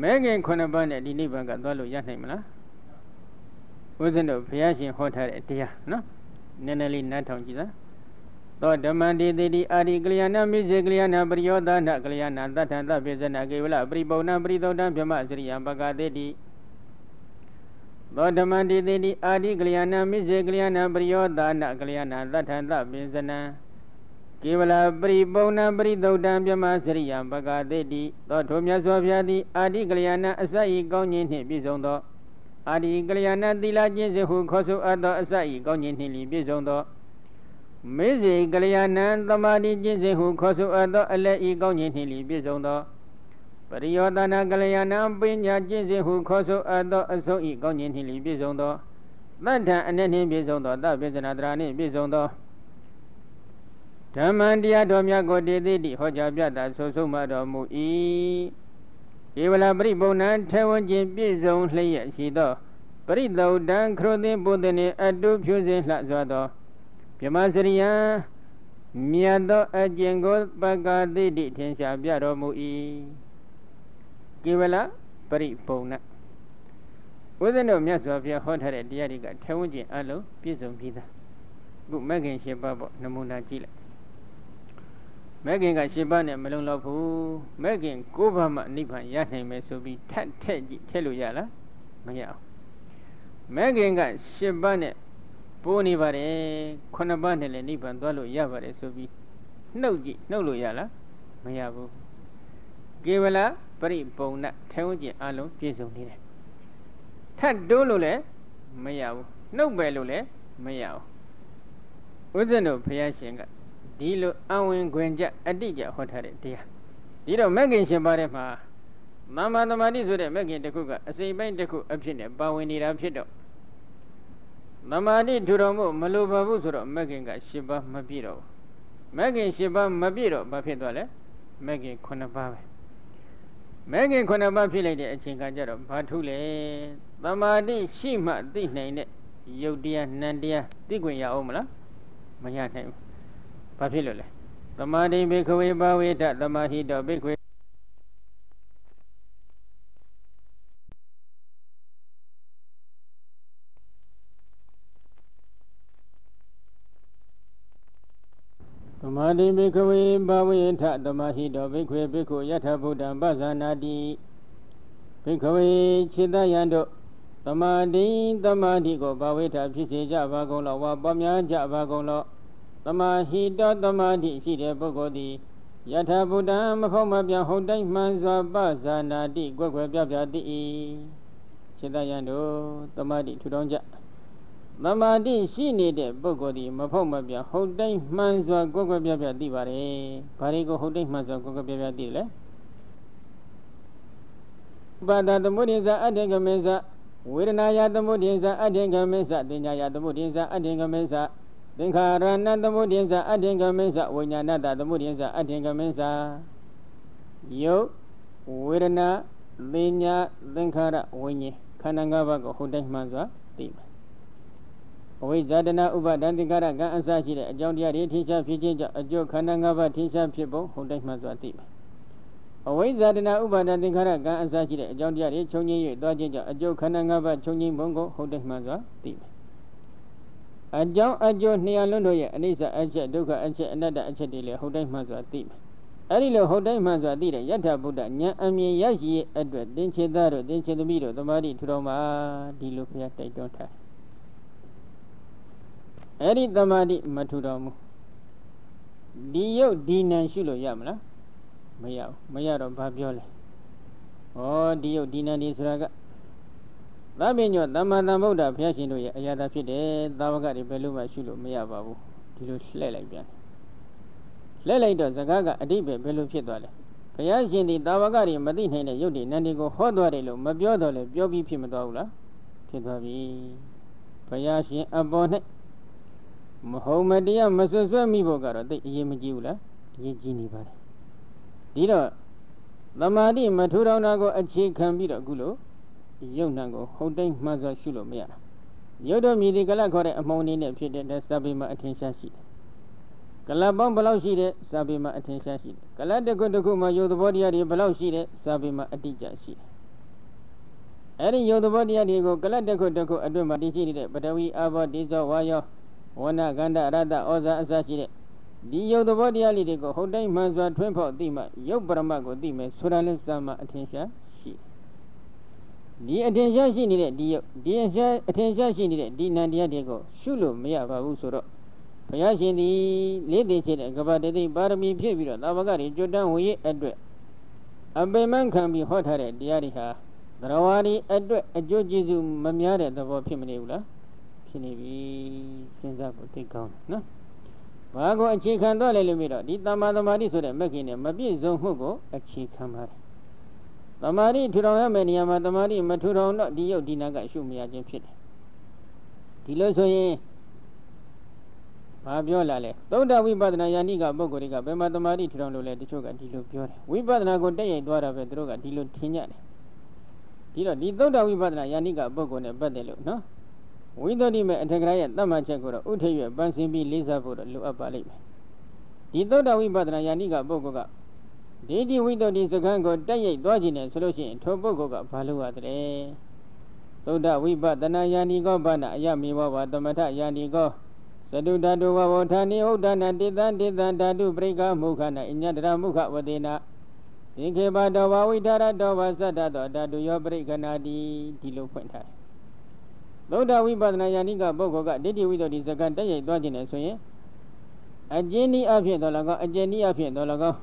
A: မဂ်ခင်ခုနှစ်ပါးနဲ့ဒီနိဗ္ဗာန်ကသွားလို့ရနိုင်မလားဦးဇင်းတို့ဘုရားရှင်ဟောထားတဲ့တရားနော်နည်းနည်းလေးနားထောင်ကြည့်သားသောဓမ္မတိတိတိအာရိကလျာဏမိစေကလျာဏပရိယောသနာကလျာဏသတ္ထံသပိစနာကေဝလပရိပုံဏပရိသုဒ္ဓံဗြဟ္မစရိယံပကတိတိ သောဓမ္မတိတိတိအာတိကလျာဏမိစေကလျာဏပရိယောသာနကလျာဏသတ္ထံသပိစနံကေဝလပရိပုံဏပရိသုဒ္ဓံပြမစရိယံပကတိတိသောထိုမြတ်စွာဘုရားသည်အာတိကလျာဏအစဤကောင်းခြင်းနှင့်ပြည့်စုံသောအာတိကလျာဏသီလကျင့်စေဟုခေါ်ဆိုအပ်သောအစဤကောင်းခြင်းနှင့်ပြည့်စုံသောမေဇေကလျာဏံသမာဓိကျင့်စေဟုခေါ်ဆိုအပ်သောအလက်ဤကောင်းခြင်းနှင့်ပြည့်စုံသော ပရိယောတနာကလျာဏပညာကျင့်စဉ်ဟုခေါ်ဆိုအပ်သောအဆုံးဤကောင်းခြင်းနှင့်လီပြည့်စုံသောတတ္ထအနည်းနှင့်ပြည့်စုံသောသဗ္ဗေဇနာတရာနှင့်ပြည့်စုံသောဓမ္မတရားတော်များကိုတည်သိတိဟောကြားပြတာဆိုဆုံးမတော်မူ၏ဧဝလပရိပုံဏံထေဝခြင်းပြည့်စုံလျက်ရှိသောပရိသုဒ္ဓံခရုသင်ပုဒ္ဒနေအတုဖြူစင်လှစွာသောဗြဟ္မစရိယံမြတ်သောအကျင့်ကိုပက္ကတိတိထင်ရှားပြတော်မူ၏ ကေဝလပရိပုံဏဦးဇင်းတို့မြတ်စွာဘုရားဟောထားတဲ့တရားတွေကထဲဝန်းကျင်အလုံးပြည့်စုံပြီးသားအခုမဂ်ခင်၈ပါးပေါ့နမူနာကြည့်လိုက်မဂ်ခင်က၈ပါးနဲ့မလုံလောက်ဘူးမဂ်ခင်၉ပါးမှနိဗ္ဗာန်ရနိုင်မယ်ဆိုပြီးထက်ထက်ကြည့်ထက်လို့ရလားမရအောင်မဂ်ခင်က၈ပါးနဲ့ပိုးနေပါတယ်ခုနှစ်ပါးနဲ့လည်းနိဗ္ဗာန်သွားလို့ရပါတယ်ဆိုပြီးနှုတ်ကြည့်နှုတ်လို့ရလားမရဘူးကေဝလ ပရိပုံဏထဲဝန်းကျင်အလုံးပြည့်စုံနေတယ်ထပ်တိုးလို့လည်းမရဘူးနှုတ်ပဲလို့လည်းမရဘူးဥစ္စံတို့ဘုရားရှင်ကဒီလိုအဝင်ခွင်ကြအတိကြဟောထားတဲ့တရားဒီတော့မဂ္ဂင်ရှင်ပါတဲ့မှာသမ္မာသမာဓိဆိုတဲ့မဂ္ဂင်တစ်ခုကအစိမ့်ပိုင်းတစ်ခုအဖြစ်နဲ့ပါဝင်နေတာဖြစ်တော့သမာဓိထူတော်မှုမလိုပါဘူးဆိုတော့မဂ္ဂင်က၈ပါးမပြည့်တော့ဘူးမဂ္ဂင်၈ပါးမပြည့်တော့ဘာဖြစ်သွားလဲမဂ္ဂင်9ပါးပဲ မဲခင်ခုနှစ်ပါးဖြစ်လိုက်တဲ့အချိန်ကကြတော့ဘာထုလဲသမာဓိရှိမှသိနိုင်တဲ့ယုတ်တရားနံတရားသိခွင့်ရအောင်မလားမရနိုင်ဘူးဘာဖြစ်လို့လဲသမာဓိဘေခဝေဘာဝေဒသမာဟိတောဘေခဝေ သမာဓိဘိကဝေဘာဝေထသမာဟိတောဘိခွေဘိက္ခုယထဗုဒ္ဓံပဇာနာတိဘိကဝေခြေတယံတို့သမာဓိသမာဓိကိုဘာဝေထဖြစ်စေကြပါကုန်လောဝါပေါများကြပါကုန်လောသမာဟိတောသမာဓိရှိတဲ့ပုဂ္ဂိုလ်သည်ယထဗုဒ္ဓံမဖောက်မပြဟုတ်တိုင်းမှန်စွာပဇာနာတိကွယ်ကွယ်ပြပြတိခြေတယံတို့သမာဓိထူထောင်ကြ သမာဓိရှိနေတဲ့ပုဂ္ဂိုလ်ဒီမဖောက်မပြဟုတ်တိုင်းမှန်စွာကိုယ်ကိုယ်ပြပြသိပါတယ်။ဘာတွေကိုဟုတ်တိုင်းမှန်စွာကိုယ်ကိုယ်ပြပြသိလဲ။ပါဒသမုဒိဇာအတ္တကမေဇဝေဒနာယသမုဒိဇာအတ္တကမေဇတင်ညာယသမုဒိဇာအတ္တကမေဇသင်္ခါရဏသမုဒိဇာအတ္တကမေဇဝိညာဏတသမုဒိဇာအတ္တကမေဇယုတ်ဝေဒနာသင်ညာသင်္ခါရဝိညာဉ်ခန္ဓာ၅ပါးကိုဟုတ်တိုင်းမှန်စွာသိမယ် အဝိဇ္ဇာတနာဥပါဒံသင်္ကာရကံအစရှိတဲ့အကြောင်းတရားတွေထင်ရှားဖြစ်ခြင်းကြောင့်အကျိုးခန္ဓာ၅ပါးထင်ရှားဖြစ်ပုံဟုတ်တိုင်းမှစွာသိမယ်။အဝိဇ္ဇာတနာဥပါဒံသင်္ကာရကံအစရှိတဲ့အကြောင်းတရားတွေခြုံငင်း၍သွားခြင်းကြောင့်အကျိုးခန္ဓာ၅ပါးခြုံငင်းပုံကိုဟုတ်တိုင်းမှစွာသိမယ်။အကြောင်းအကျိုးနှစ်ရလုံးတို့ရဲ့အနိစ္စအချက်ဒုက္ခအချက်အနတ္တအချက်တွေလည်းဟုတ်တိုင်းမှစွာသိမယ်။အဲဒီလိုဟုတ်တိုင်းမှစွာသိတဲ့ယထာဘုဒ္ဓဉာဏ်အမြင်ရရှိရဲ့အတွက်သင်္ချေသားတို့သင်္ချေသမီးတို့သမာဓိထူတော်မှာဒီလိုဖျားတိုက်တွန်းထား အဲ့ဒီတမာတိမထူတော်မူဒီယုတ်ဒီနံရှုလို့ရမလားမရဘူးမရတော့ဘာပြောလဲဩဒီယုတ်ဒီနံဒီဆိုတာကသဗ္ဗညောသမ္မာသမ္ဗုဒ္ဓဘုရားရှင်တို့ရဲ့အရာသာဖြစ်တယ်သာဝကတွေဘယ်လိုမှရှုလို့မရပါဘူးဒီလိုလှည့်လိုက်ပြန်လှည့်လိုက်တော့ဇကားကအတိပ္ပယ်ဘယ်လိုဖြစ်သွားလဲဘုရားရှင်ဒီသာဝကတွေမသိနိုင်တဲ့ယုတ်ဒီနံဒီကိုဟောသွားတယ်လို့မပြောတော့လဲပြောပြီးဖြစ်မသွားဘူးလားဖြစ်သွားပြီဘုရားရှင်အပေါ်၌ မဟုတ်မတရားမဆွဆွဲမိဖို့ကတော့သိအရေးမကြီးဘူးလားအရေးကြီးနေပါတယ်ဒီတော့သမာဓိမထူထောင်တာကိုအခြေခံပြီးတော့အခုလို့ယုံနှံကိုဟုတ်တိုင်းမှန်စွာရှုလို့မရတာယုတ်တော်မြည်ဒီကလခေါ်တဲ့အမုံနေနဲ့ဖြစ်တဲ့စပိမအထင်ရှားရှိတယ်ကလပေါင်းဘယ်လောက်ရှိတဲ့စပိမအထင်ရှားရှိတယ်ကလတစ်ခုတစ်ခုမှာယုတ်သဘောတရားတွေဘယ်လောက်ရှိတဲ့စပိမအတိကျရှိတယ်အဲ့ဒီယုတ်သဘောတရားတွေကိုကလတစ်ခုတစ်ခုအတွင်းမှာတည်ရှိနေတဲ့ပထဝီအာဘောတိဇောဝါယော ဝဏကန္တရတ္တဩဇာအစရှိတဲ့ဒီယုတ်သဘောတရားလေးတွေကိုဟုတ်တိုင်းမှန်စွာထွင်းဖောက်သိမှယုတ်ပရမတ်ကိုသိမယ်ဆိုတာလဲစမ်းမအထင်ရှားရှိဒီအထင်ရှားရှိနေတဲ့ဒီယုတ်ဒီအရှားအထင်ရှားရှိနေတဲ့ဒီနန္တရားတွေကိုရှုလို့မရပါဘူးဆိုတော့ဘုရားရှင်ဒီလေးသိရှိတဲ့ကပ္ပတတိပါရမီဖြစ်ပြီးတော့သာဝကတွေကျွတ်တန်းဝင်ရဲ့အတွက်အပိမန်ခံပြီးဟောထားတဲ့တရားတွေဟာသရဝါဒီအတွက်အကျိုးကျေးဇူးမများတဲ့သဘောဖြစ်မနေဘူးလား ဖြစ်နေပြီစဉ်းစားဖို့သိကောင်းတယ်နော်ဘာကိုအခြေခံတော့လဲလို့မြင်တော့ဒီတမ္မာသမာဓိဆိုတဲ့မက္ခိနဲ့မပြည့်စုံမှုကိုအခြေခံပါတယ်တမာဓိထူထောင်ရမယ့်နေရာမှာတမာဓိမထူထောင်တော့ဒီယုတ်ဒီနာကရှုမရခြင်းဖြစ်တယ်ဒီလိုဆိုရင်ဘာပြောလာလဲသုဒ္ဓဝိပဿနာယန္တိကပုဂ္ဂိုလ်တွေကဘယ်မှာတမာတိထထောင်လို့လဲတချို့ကဒီလိုပြောတယ်ဝိပဿနာကိုတက်ရိုက်သွားတာပဲသူတို့ကဒီလိုထင်ကြတယ်ဒီတော့ဒီသုဒ္ဓဝိပဿနာယန္တိကပုဂ္ဂိုလ်နဲ့ပတ်သက်လို့နော် ဝိသုဒ္ဓိမဲ့အထက်ကရာရဲ့တတ်မှတ်ချက်ကိုတော့ဥထိပ်ရပန်းစင်ပြီးလေးစားဖို့တော့လိုအပ်ပါလိမ့်မယ်ဒီသုဒ္ဓဝိပဿနာယန္တိကပုဂ္ဂိုလ်ကဒေတိဝိသုဒ္ဓိစကံကိုတက်ရိုက်သွားခြင်းနဲ့ဆိုလို့ရှိရင်ထိုပုဂ္ဂိုလ်ကဘာလို့ရတယ်သုဒ္ဓဝိပဿနာယန္တိကောဘာနာအယမေဘောဘာသမထယန္တိကောသတုဓာတုဝဝဌာနိဥဒ္ဒနာတိတံတိတံဓာတုပရိကမုခနာအညတရမုခဝတေနာသင်္ခေဘတောဝဝိထာရတောဝသတ္တတောဓာတုယောပရိကနာတိဒီလိုဖွင့်ထားတယ် သုဒ္ဓဝိပဿနာယန္တိကပုဂ္ဂိုလ်ကဒိဋ္ဌိဝိတ္တိစကံတက်ရိုက်သွားခြင်းနဲ့ဆိုရင်အကျဉ်းဤအဖြစ်တော်၎င်းအကျဉ်းဤအဖြစ်တော်၎င်း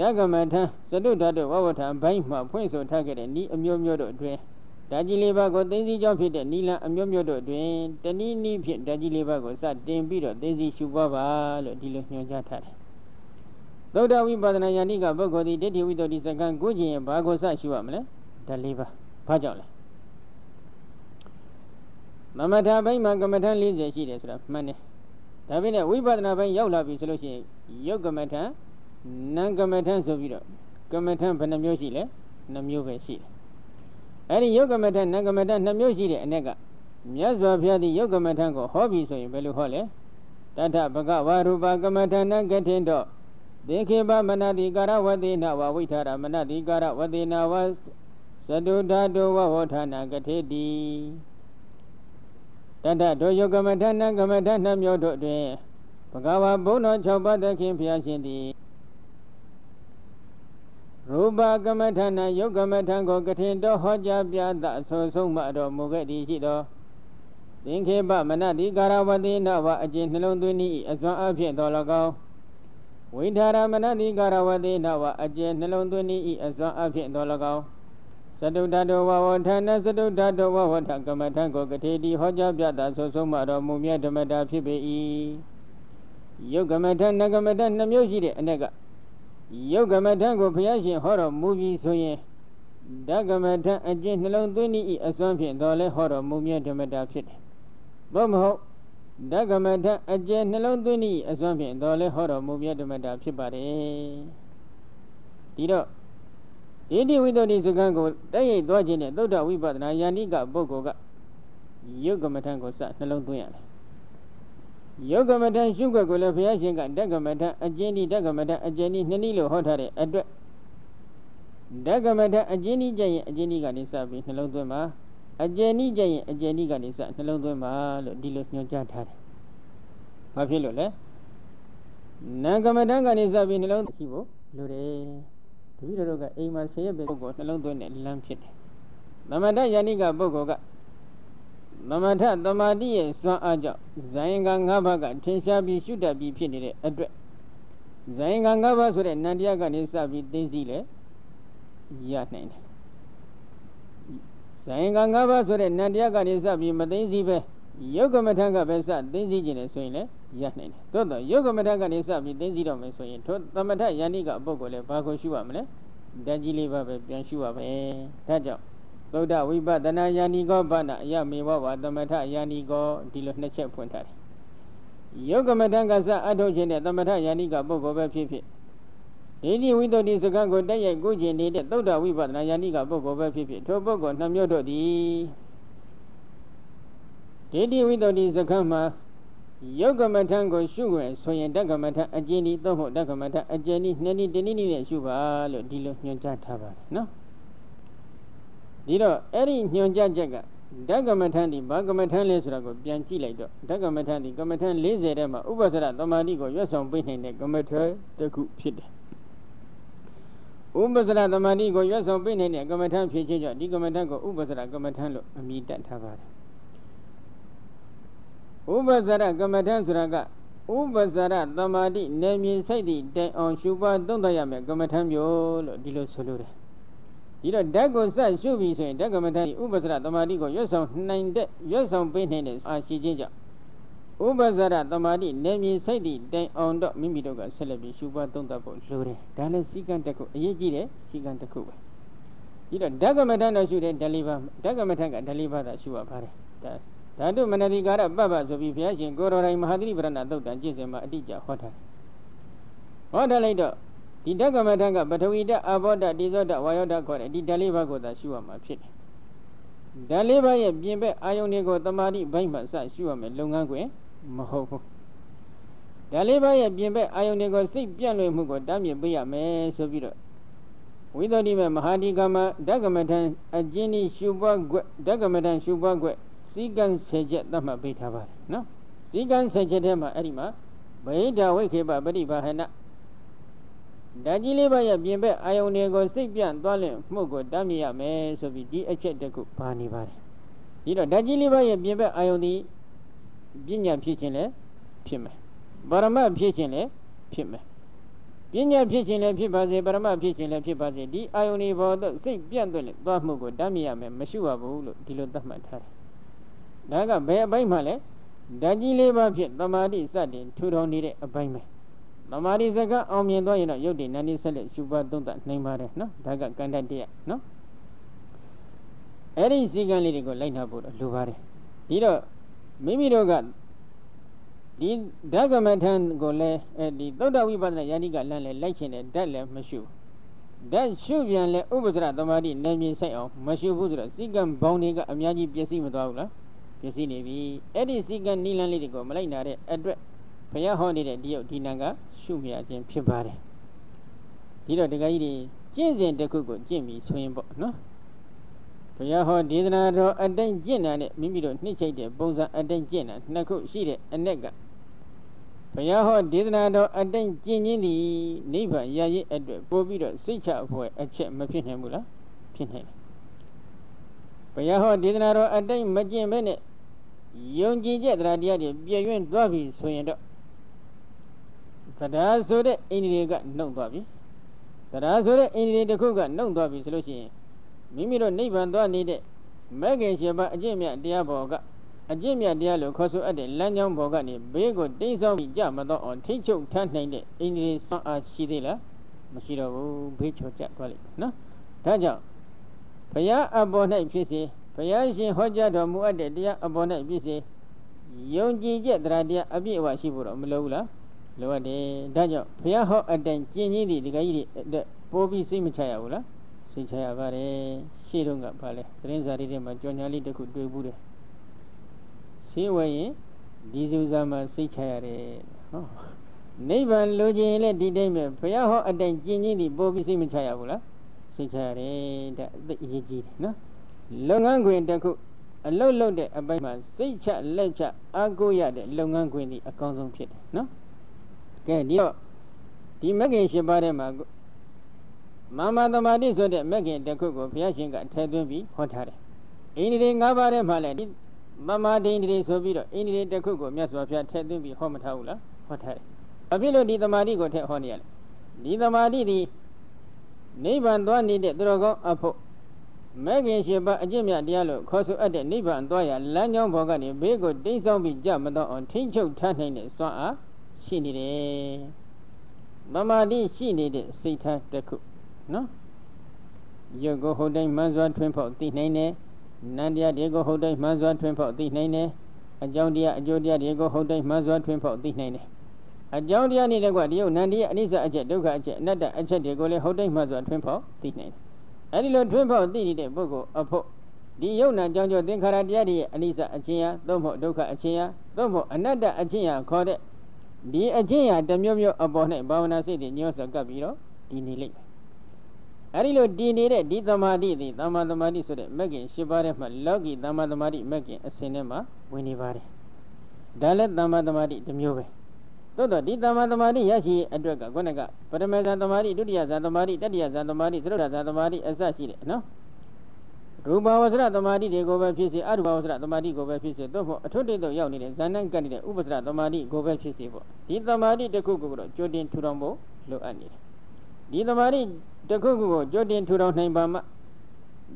A: ဓကမထံသတုဓာတုဝဝထံဘိုင်းမှဖွင့်ဆိုထားခဲ့တဲ့ဤအမျိုးမျိုးတို့အတွင်းဓာကြီးလေးပါးကိုသိသိကြောင့်ဖြစ်တဲ့နိလန်အမျိုးမျိုးတို့အတွင်တနည်းနည်းဖြင့်ဓာကြီးလေးပါးကိုစတင်ပြီးတော့သိသိရှုပွားပါလို့ဒီလိုညွှန်ကြားထားတယ်။သုဒ္ဓဝိပဿနာယန္တိကပုဂ္ဂိုလ်သည်ဒိဋ္ဌိဝိတ္တိစကံကိုကျင်ရင်ဘာကိုစရှုရမလဲဓာလေးပါးဘာကြောင့်လဲ မမထာဘိုင်းမှာကမ္မထ40ရှိတယ်ဆိုတာမှန်တယ်။ဒါပေမဲ့ဝိပဿနာဘိုင်းရောက်လာပြီဆိုလို့ရှိရင်ယုတ်ကမ္မထနံကမ္မထဆိုပြီးတော့ကမ္မထဘယ်နှမျိုးရှိလဲနှမျိုးပဲရှိတယ်အဲ့ဒီယုတ်ကမထနံကမထနှစ်မျိုးရှိတဲ့အ ਨੇ ကမြတ်စွာဘုရားဒီယုတ်ကမထကိုဟောပြီဆိုရင်ဘယ်လိုဟောလဲတထဘဂဝရူပကမထနံကထင်တော့ဒေခေပမနတိကာရဝတိနဝဝိထာရမနတိကာရဝတိနဝသတုဓာတုဝဟောဌာနကထေတိ တထတို့ယုတ်ကမထနံကမထနှစ်မျိုးတို့တွင်ဘကဝါဘုန်းတော်6ပါးသခင်ဘုရားရှင်သည်ရူပကမ္မထာနာယုတ်ကမ္မထာကိုကထင်တော်ဟောကြားပြသအဆောဆုံးမှတော်မူခဲ့သည်ရှိသောသင်္ခေပမနတိကာရဝတိနဝအကျင့်နှလုံးသွင်း၏အစွမ်းအဖြစ်တော်၎င်းဝိထာရမနတိကာရဝတိနဝအကျင့်နှလုံးသွင်း၏အစွမ်းအဖြစ်တော်၎င်း သတုတ္တတောဝဝဌာနသတုတ္တတောဝဝထကမ္မထံကိုကထေတိဟောကြားပြတာဆိုဆုံးမှတော်မူမြတ်ဓမ္မတာဖြစ်ပေ၏ယုတ်ကမ္မထနကမ္မထနှမျိုးရှိတဲ့အ ਨੇ ကယုတ်ကမ္မထကိုဘုရားရှင်ဟောတော်မူပြီးဆိုရင်ဓကမ္မထအကျင့်နှလုံးသွင်း၏အစွမ်းဖြင့်တော်လဲဟောတော်မူမြတ်ဓမ္မတာဖြစ်တယ်။ဘုမဟုတ်ဓကမ္မထအကျင့်နှလုံးသွင်း၏အစွမ်းဖြင့်တော်လဲဟောတော်မူမြတ်ဓမ္မတာဖြစ်ပါတယ်။ဒီတော့ ဣတိဝိတ္တိစကံကိုတိုက်ရိုက်သွားခြင်းနဲ့သုဒ္ဓဝိပဿနာယန္တိကပုဂ္ဂိုလ်ကယုတ်ကမ္မထံကိုစနှလုံးသွင်းရတယ်ယုတ်ကမ္မထံရှုွက်ကိုလည်းဘုရားရှင်ကဓကမ္မထံအကျဉ်းဒီဓကမ္မထံအကျဉ်းဒီနှစ်နည်းလို့ဟောထားတဲ့အတွက်ဓကမ္မထံအကျဉ်းဒီကြရင်အကျဉ်းဒီကနေစပြီးနှလုံးသွင်းပါအကျဉ်းဒီကြရင်အကျဉ်းဒီကနေစနှလုံးသွင်းပါလို့ဒီလိုညွှန်ကြားထားတယ်။ဘာဖြစ်လို့လဲ။နာကမ္မထံကနေစပြီးနှလုံးရှိဖို့လိုတယ် တပည့်တော်တို့ကအိမ်မှာဆင်းရဲပဲပုဂ္ဂိုလ်နှလုံးသွင်းတဲ့လမ်းဖြစ်တယ်။သမထယန္တိကပုဂ္ဂိုလ်ကသမထသမာတိရဲ့စွမ်းအားကြောင့်ဇိုင်းက၅ဘကထင်ရှားပြီးရှုတတ်ပြီးဖြစ်နေတဲ့အတွက်ဇိုင်းက၅ဘဆိုတဲ့နန္တရားကနေစပြီးသိသိလဲရနိုင်တယ်။ဇိုင်းက၅ဘဆိုတဲ့နန္တရားကနေစပြီးမသိသိပဲ ယုတ်ကမထကပဲစသိသိခြင်းနဲ့ဆိုရင်လည်းရနိုင်တယ်သို့တော့ယုတ်ကမထကနေစပြီးသိသိတော့မယ်ဆိုရင်ထိုသမထယန္တိကအပုဂ္ဂိုလ်လည်းဘာကိုရှုရမလဲဓာတ်ကြီးလေးပါပဲပြန်ရှုရမယ်ဒါကြောင့်သုဒ္ဓဝိပဿနာယန္တိကောဘာနာအယမေဝဝသမထယန္တိကောဒီလိုနှစ်ချက်ဖွင့်ထားတယ်ယုတ်ကမထကစအထုတ်ခြင်းနဲ့သမထယန္တိကပုဂ္ဂိုလ်ပဲဖြစ်ဖြစ်ဒိဋ္ဌိဝိတ္တိစကံကိုတက်ရိုက်ကိုကျင်နေတဲ့သုဒ္ဓဝိပဿနာယန္တိကပုဂ္ဂိုလ်ပဲဖြစ်ဖြစ်ထိုပုဂ္ဂိုလ်နှမျိုးတို့သည် ဒိဋ္ဌိဝိတ္တိစကံမှာယုတ်ကမထံကိုရှုွယ်ဆိုရင်တက္ကမထံအကျဉ်းဒီသို့မဟုတ်တက္ကမထံအကျဉ်းဒီနှစ်နည်းတနည်းနည်းနဲ့ရှုပါလို့ဒီလိုညွှန်ကြားထားပါတယ်နော်ဒီတော့အဲ့ဒီညွှန်ကြားချက်ကဓကမထံဒီဘာကမထံလဲဆိုတာကိုပြန်ကြည့်လိုက်တော့ဓကမထံဒီကမထံ40ထဲမှာဥပ္ပစရသမာဓိကိုရွတ်ဆောင်ပေးနိုင်တဲ့ကမထံတစ်ခုဖြစ်တယ်ဥပ္ပစရသမာဓိကိုရွတ်ဆောင်ပေးနိုင်တဲ့ကမထံဖြစ်ခြင်းကြောင့်ဒီကမထံကိုဥပ္ပစရကမထံလို့အမည်တက်ထားပါတယ် ဥပဇရကမ္မထံဆိုတာကဥပဇရသမာဓိနေမြင်စိတ်တည်တိုင်အောင်ရှုပါသုံးသပ်ရမယ်ကမ္မထံမျိုးလို့ဒီလိုဆိုလိုတယ်ဒီတော့ဓာတ်ကိုစရှုပြီဆိုရင်ဓာတ်ကမ္မထံဥပဇရသမာဓိကိုရွတ်ဆောင်နိုင်တဲ့ရွတ်ဆောင်ပေးနိုင်တဲ့အာရှိခြင်းကြောင့်ဥပဇရသမာဓိနေမြင်စိတ်တည်တိုင်အောင်တော့မိမိတို့ကဆက်လက်ပြီးရှုပါသုံးသပ်ဖို့လိုတယ်ဒါလည်းစီကံတစ်ခုအရေးကြီးတယ်စီကံတစ်ခုပဲဒီတော့ဓာတ်ကမ္မထံတော့ရှုတယ်ဓာတ်လေးပါဓာတ်ကမ္မထံကဓာတ်လေးပါသာရှုရပါတယ်ဒါ ဓာတုမနတိကာရပပ္ပဆိုပြီးဘုရားရှင်ကိုရောတိုင်းမဟာသတိပရဏသုတ်တံကျင့်စဉ်မှာအတိအကျဟောထားဟောထားလိုက်တော့ဒီဓကမထံကပထဝီဓာတ်အဘောဓာတ်တိဇောဓာတ်ဝါယောဓာတ်ခေါ်တဲ့ဒီဓာတ်လေးပါးကိုသာရှုရမှာဖြစ်တယ်ဓာတ်လေးပါးရဲ့ပြင်ဘက်အာယုန်တွေကိုတမာတိဘိုင်းမှာစရှုရမယ်လုပ်ငန်းခွင်မဟုတ်ဘူးဓာတ်လေးပါးရဲ့ပြင်ဘက်အာယုန်တွေကိုစိတ်ပြန့်လွင့်မှုကိုတားမြစ်ပေးရမယ်ဆိုပြီးတော့ဝိသုဒ္ဓိမေမဟာဒီကမဓကမထံအကျဉ်းဤရှုပွားွက်ဓကမထံရှုပွားွက် စည်းကမ်းဆယ်ချက်သတ်မှတ်ပေးထားပါတယ်နော်စည်းကမ်းဆယ်ချက်ထဲမှာအဲ့ဒီမှာဗိဓာဝိခေပပရိပါဟနဓာကြီးလေးပါးရဲ့ပြင်ဘက်အာယုန်တွေကိုစိတ်ပြန့်သွားလင့်မှုကိုတားမြစ်ရမယ်ဆိုပြီးဒီအချက်တခုပါနေပါတယ်ဒီတော့ဓာကြီးလေးပါးရဲ့ပြင်ဘက်အာယုန်ဒီပညာဖြစ်ခြင်းလည်းဖြစ်မယ်ပရမတ်ဖြစ်ခြင်းလည်းဖြစ်မယ်ပညာဖြစ်ခြင်းလည်းဖြစ်ပါစေပရမတ်ဖြစ်ခြင်းလည်းဖြစ်ပါစေဒီအာယုန်ဒီဘောတော့စိတ်ပြန့်သွားမှုကိုတားမြစ်ရမယ်မရှိပါဘူးလို့ဒီလိုသတ်မှတ်ထားတယ် ဒါကဘယ်အပိုင်းမှလဲဓာကြီးလေးပါးဖြင့်တမာတိစတင်ထူထောင်နေတဲ့အပိုင်းပဲတမာတိစကားအောင်မြင်သွားရင်တော့ယုတ်တိနန္ဒီဆက်လက်ရှုပါသုံးသနိုင်ပါတယ်နော်ဒါကကန္တတရနော်အဲ့ဒီစည်းကမ်းလေးတွေကိုလိုက်နာဖို့တော့လိုပါတယ်ဒီတော့မိမိတို့ကဒီဓကမထံကိုလည်းအဲဒီသုဒ္ဓဝိပဿနာယန္တိကလမ်းလည်းလိုက်ချင်တယ်ဓာတ်လည်းမရှုဓာတ်ရှုပြန်လဲဥပဒရသမာဓိနေမြင်ဆိုင်အောင်မရှုဘူးဆိုတော့စည်းကံဘောင်တွေကအများကြီးပြည့်စည်မသွားဘူးလား ပစ္စည်းနေပြီအဲ့ဒီစီကံနိလန်းလေးတွေကိုမလိုက်နာတဲ့အတွက်ဘုရားဟောနေတဲ့ဒီယုတ်ဒီနံကရှုမြခြင်းဖြစ်ပါတယ်ဒီတော့တခါကြီးတွေကျင့်စဉ်တစ်ခုကိုကျင့်ပြီးဆိုရင်ပေါ့နော်ဘုရားဟောဒေသနာတော်အတိုင်းကျင့်တာနဲ့မိမိတို့နှိမ့်ချိတ်တဲ့ပုံစံအတိုင်းကျင့်တာနှစ်ခုရှိတဲ့အ ਨੇ ကဘဘုရားဟောဒေသနာတော်အတိုင်းကျင့်ခြင်းသည်နိဗ္ဗာန်ရရည်အတွက်ပို့ပြီးတော့စိတ်ချအဖွဲ့အချက်မဖြစ်နိုင်ဘူးလားဖြစ်နိုင်တယ် ဘုရားဟောဒေသနာတော်အတိုင်းမကျင့်ဘဲနဲ့ယုံကြည်ချက်တရားတရားတွေပြည့်ရွံ့သွားပြီဆိုရင်တော့တရားဆိုတဲ့အိန္ဒိတွေကနှုတ်သွားပြီတရားဆိုတဲ့အိန္ဒိတွေတစ်ခုကနှုတ်သွားပြီဆိုလို့ရှိရင်မိမိတို့နိဗ္ဗာန်သွားနေတဲ့မဲ့ခင်ရှင်ပါအကျင့်မြတ်တရားဘောကအကျင့်မြတ်တရားလို့ခေါ်ဆိုအပ်တဲ့လမ်းကြောင်းဘောကနေဘေးကိုတိမ့်ဆောင်ပြီးကြမတော့အောင်ထိချုပ်ထမ်းနိုင်တဲ့အိန္ဒိဆွမ်းအားရှိသေးလားမရှိတော့ဘူးဘေးချော်ကျသွားလိမ့်မယ်နော်ဒါကြောင့် ဘုရားအပေါ်၌ဖြစ်စေဘုရားရှင်ဟောကြားတော်မူအပ်တဲ့တရားအပေါ်၌ဖြစ်စေယုံကြည်ချက်တရားတရားအပြည့်အဝရှိဖို့တော့မလိုဘူးလားလိုအပ်တယ်ဒါကြောင့်ဘုရားဟောအတိုင်းကျင့်ကြီးတွေဒီကကြီးတွေပိုးပြီးစိတ်မချရဘူးလားစိတ်ချရပါတယ်ရှေ့တုန်းကဗာလဲသတင်းစာတွေထဲမှာကြော်ညာလေးတစ်ခုတွေ့ဘူးတယ်ရှင်းဝဲရင်ဒီစုစားမှာစိတ်ချရတယ်ဟောနိဗ္ဗာန်လိုချင်လည်းဒီတိုင်းပဲဘုရားဟောအတိုင်းကျင့်ကြီးတွေပိုးပြီးစိတ်မချရဘူးလား စိတ်ချရတယ်ဒါအသိအရေးကြီးတယ်နော်လုပ်ငန်းခွင်တစ်ခုအလုတ်လုတ်တဲ့အပိုင်းမှာစိတ်ချလက်ချအားကိုးရတဲ့လုပ်ငန်းခွင်ဒီအကောင်းဆုံးဖြစ်တယ်နော်ကဲဒီတော့ဒီမဂ္ဂင်၈ပါးထဲမှာမာမသမာဓိဆိုတဲ့မဂ္ဂင်တစ်ခုကိုဘုရားရှင်ကထည့်သွင်းပြီးဟောထားတယ်အိန္ဒိ၅ပါးထဲမှာလည်းဒီမမဒိန္ဒိဆိုပြီးတော့အိန္ဒိတစ်ခုကိုမြတ်စွာဘုရားထည့်သွင်းပြီးဟောမထားဘူးလားဟောထားတယ်ဘာဖြစ်လို့ဒီသမာဓိကိုထည့်ဟောနေရလဲဒီသမာဓိဒီ နိဗ္ဗာန်သွားနေတဲ့သူတော်ကောင်းအဖို့မဲခင်ရှိပါအကျင့်မြတ်တရားလို့ခေါ်ဆိုအပ်တဲ့နိဗ္ဗာန်သွားရလမ်းကြောင်းဘောကနေဘေးကိုတိမ့်ဆောင်ပြီးကြမတော့အောင်ထိမ့်ချုပ်ထားနိုင်တဲ့စွမ်းအားရှိနေတယ်မမာတိရှိနေတဲ့စိတ်ထားတစ်ခုနော်ရုပ်ကိုဟုတ်တိုင်းမှန်စွာထွင်းဖောက်သိနိုင်တယ်နန္တရားတွေကိုဟုတ်တိုင်းမှန်စွာထွင်းဖောက်သိနိုင်တယ်အကြောင်းတရားအကျိုးတရားတွေကိုဟုတ်တိုင်းမှန်စွာထွင်းဖောက်သိနိုင်တယ် အကြောင်းတရားနေတဲ့ကွဒီယုတ်နန္တရားအနိစ္စအချက်ဒုက္ခအချက်အနတ္တအချက်တွေကိုလည်းဟုတ်တိုင်းမှန်စွာထွင်းဖောက်သိနိုင်တယ်အဲဒီလိုထွင်းဖောက်သိနေတဲ့ပုဂ္ဂိုလ်အဖို့ဒီယုံနာကြောင့်ကြောင့်သင်္ခါရတရားတွေရဲ့အနိစ္စအချင်းရာသို့မဟုတ်ဒုက္ခအချင်းရာသို့မဟုတ်အနတ္တအချင်းရာခေါ်တဲ့ဒီအချင်းရာတစ်မျိုးမျိုးအပေါ်၌ဘာဝနာစိတ်တွေညှောဆက်ကပ်ပြီးတော့ဒီနေလိမ့်မယ်အဲဒီလိုဒီနေတဲ့ဒီသမာဓိသည်သမ္မာသမာဓိဆိုတဲ့မဂ်ကင်၈ပါးထဲမှာလောကီသမ္မာသမာဓိမဂ်ကင်အစဉ်ထဲမှာဝင်နေပါတယ်ဒါလည်းသမ္မာသမာဓိတစ်မျိုးပဲ သို့တော့ဒီသမ္မာသမာဓိရရှိအတွက်ကခုနကပထမဇန်သမာဓိဒုတိယဇန်သမာဓိတတိယဇန်သမာဓိသရုပ်ဇန်သမာဓိအစရှိတယ်နော်ရူပဝဆရသမာဓိတွေကိုပဲဖြစ်စေအရူပဝဆရသမာဓိကိုပဲဖြစ်စေသို့မဟုတ်အထွတ်တိတ်တော့ရောက်နေတဲ့ဇန်နံကတ်နေတဲ့ဥပစရသမာဓိကိုပဲဖြစ်စေပေါ့ဒီသမာဓိတစ်ခုခုကိုတော့ကြိုတင်ထူထောင်ဖို့လိုအပ်နေတယ်ဒီသမာဓိတစ်ခုခုကိုကြိုတင်ထူထောင်နိုင်ပါမှ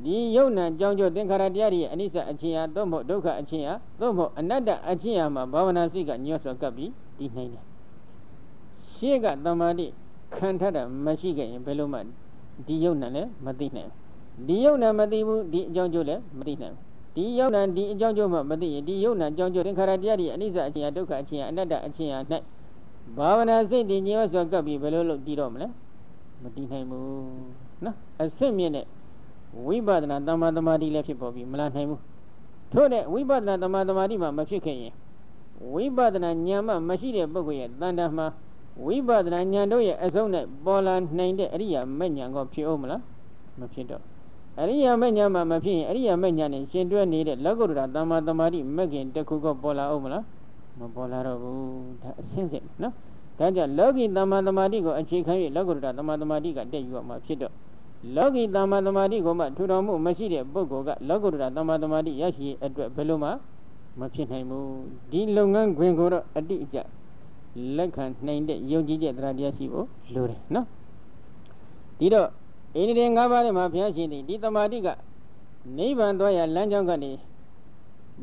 A: ဒီယုံနာကြောင့်ကြောင့်သင်္ခါရတရားတွေရဲ့အနိစ္စအချင်းဟာသို့မဟုတ်ဒုက္ခအချင်းဟာသို့မဟုတ်အနတ္တအချင်းဟာမှာဘာဝနာစိတ်ကညှော့ဆော့ကပ်ပြီးတည်နိုင်တယ် ရှေ့ကတမာတိခံထတာမရှိခဲ့ရင်ဘယ်လိုမှဒီယုံနာလည်းမသိနိုင်ဘူးဒီယုံနာမသိဘူးဒီအကြောင်းကျိုးလည်းမသိနိုင်ဘူးဒီယုံနာဒီအကြောင်းကျိုးမှမသိရင်ဒီယုံနာအကြောင်းကျိုးသင်္ခါရတရားတွေအနိစ္စအချင်းအဒုက္ခအချင်းအနတ္တအချင်းအ၌ဘာဝနာစိတ်တည်ညောစွာကပ်ပြီးဘယ်လိုလုပ်တည်တော့မလဲမတည်နိုင်ဘူးနော်အဆင့်မြင့်တဲ့ဝိပဿနာတမ္မာတမာတိလည်းဖြစ်ပေါ်ပြီးမလာနိုင်ဘူးထို့တဲ့ဝိပဿနာတမ္မာတမာတိမှမဖြစ်ခင်ရင်ဝိပဿနာဉာဏ်မှမရှိတဲ့ပုဂ္ဂိုလ်ရဲ့တန်တမှာ ဝိပဿနာဉာဏ်တို့ရဲ့အဆုံးနဲ့ပေါ်လာနိုင်တဲ့အရိယာမဉဏ်ကိုဖြစ်အောင်မလားမဖြစ်တော့အရိယာမဉဏ်မှမဖြစ်ရင်အရိယာမဉဏ်နဲ့ရှင်တွဲနေတဲ့လောကုတ္တရာတမ္မာတမာတိမဂ်ခင်တစ်ခုကပေါ်လာအောင်မလားမပေါ်လာတော့ဘူးဒါအရှင်းစစ်နော်ဒါကြောင့်လောကီတမ္မာတမာတိကိုအခြေခံ၍လောကုတ္တရာတမ္မာတမာတိကတက်ယူရမှာဖြစ်တော့လောကီတမ္မာတမာတိကိုမှထူထောင်မှုမရှိတဲ့ပုဂ္ဂိုလ်ကလောကုတ္တရာတမ္မာတမာတိရရှိအတွက်ဘယ်လိုမှမဖြစ်နိုင်ဘူးဒီလုပ်ငန်းခွင်ကိုတော့အတိအကျ လက်ခံနိုင်တဲ့ယုံကြည်တဲ့တရားတရားရှိဖို့လိုတယ်နော်ဒီတော့အိန္ဒိယ၅ပါးထဲမှာဘုရားရှင်ဒီဒီတမာတိကနိဗ္ဗာန်သွားရလမ်းကြောင်းကနေ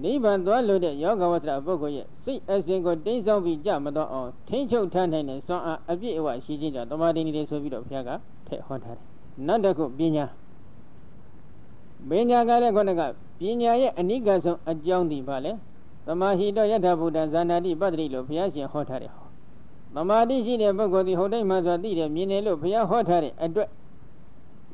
A: နိဗ္ဗာန်သွားလို့တဲ့ယောဂဝတ္တပုဂ္ဂိုလ်ရဲ့စိတ်အစဉ်ကိုတိမ့်ဆောင်ပြီးကြမတော့အောင်ထိမ့်ချုပ်ထားနိုင်တဲ့စွမ်းအားအပြည့်အဝရှိခြင်းကြောင့်တမာတိနေတယ်ဆိုပြီးတော့ဘုရားကထည့်ဟောထားတယ်နောက်တစ်ခုပညာပညာကလည်းခေါင်းကပညာရဲ့အနိကဆုံးအကြောင်းဒီပါလေ သမာဟိတောယထာဘုဒ္ဓဇာနာတိပတ္တိလို့ဘုရားရှင်ဟောထားတယ်ဟောသမာဓိရှိတဲ့ပုဂ္ဂိုလ်ဒီဟုတ်တိုင်းမှဆိုသိတယ်မြင်တယ်လို့ဘုရားဟောထားတဲ့အတွက်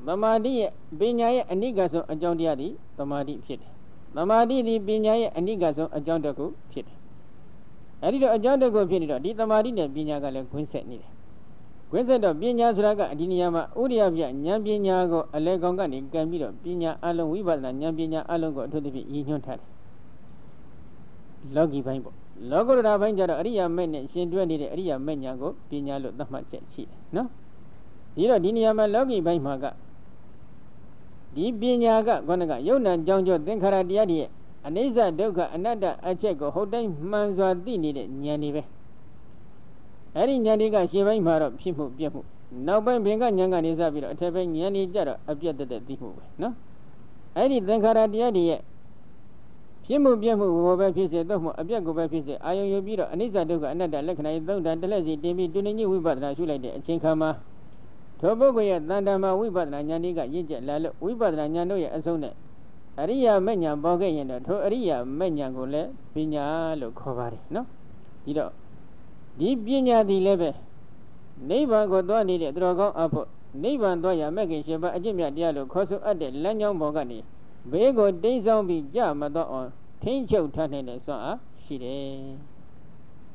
A: သမာဓိရဲ့ပညာရဲ့အနိကဆုံးအကြောင်းတရားဒီသမာဓိဖြစ်တယ်သမာဓိဒီပညာရဲ့အနိကဆုံးအကြောင်းတစ်ခုဖြစ်တယ်အဲဒီတော့အကြောင်းတစ်ခုဖြစ်နေတော့ဒီသမာဓိနဲ့ပညာကလည်းခွင်းဆက်နေတယ်ခွင်းဆက်တော့ပညာဆိုတာကအဒီနေရာမှာဥရိယပြဉာဏ်ပညာကိုအလဲကောင်ကနေကံပြီးတော့ပညာအလုံးဝိပဿနာဉာဏ်ပညာအလုံးကိုအထူးသဖြင့်ရည်ညွှန်းထားတယ် လောကီပိုင်းပေါ့လောကုတ္တရာဘိုင်းကျတော့အရိယာမဲ့နဲ့ရှင်တွဲနေတဲ့အရိယာမဲ့ညာကိုပညာလို့သတ်မှတ်ချက်ရှိတယ်နော်ဒီတော့ဒီနေရာမှာလောကီဘိုင်းမှာကဒီပညာကခေါင်းကယုံနာကြောင်းကြောသင်္ခါရတရားတွေရဲ့အနိစ္စဒုက္ခအနတ္တအချက်ကိုဟုတ်တိုင်းမှန်စွာသိနေတဲ့ဉာဏ်တွေပဲအဲ့ဒီဉာဏ်တွေကရှေ့ပိုင်းမှာတော့ဖြစ်မှုပြက်မှုနောက်ပိုင်းဘင်္ဂဉာဏ်ကနေစပြီးတော့အထက်ပိုင်းဉာဏ်တွေကြတော့အပြတ်တက်တက်သိမှုပဲနော်အဲ့ဒီသင်္ခါရတရားတွေရဲ့ ဖြစ်မှုပြက်မှုဘောပဲဖြစ်စေတော့မှအပြက်ကိုပဲဖြစ်စေအာယုံယူပြီးတော့အနိစ္စဒုက္ခအနတ္တလက္ခဏာသုံးတာတစ်လက်စီတင်ပြီးတွင်နေဝိပဿနာရှုလိုက်တဲ့အချိန်ခါမှာသောပုဂ္ဂိုလ်ရဲ့တန်တမာဝိပဿနာဉာဏ်တွေကရင့်ကျက်လာလို့ဝိပဿနာဉာဏ်တို့ရဲ့အဆုံးနဲ့အရိယာမဉ္ဇဉ်ပေါ်ခဲ့ရင်တော့ထိုအရိယာမဉ္ဇဉ်ကိုလည်းပညာလို့ခေါ်ပါတယ်နော်ဒီတော့ဒီပညာသည်လည်းပဲနိဗ္ဗာန်ကိုသွားနေတဲ့သူတော်ကောင်းအဖို့နိဗ္ဗာန်သွားရမဲ့ခင်ရှင်ပါအကျင့်မြတ်တရားလို့ခေါ်ဆိုအပ်တဲ့လမ်းကြောင်းပေါ်ကနေ ဘေးကိုတိမ့်ဆောင်ပြီးကြမတော့အောင်ထိမ့်ချုပ်ထားနိုင်တဲ့စွမ်းအားရှိတယ်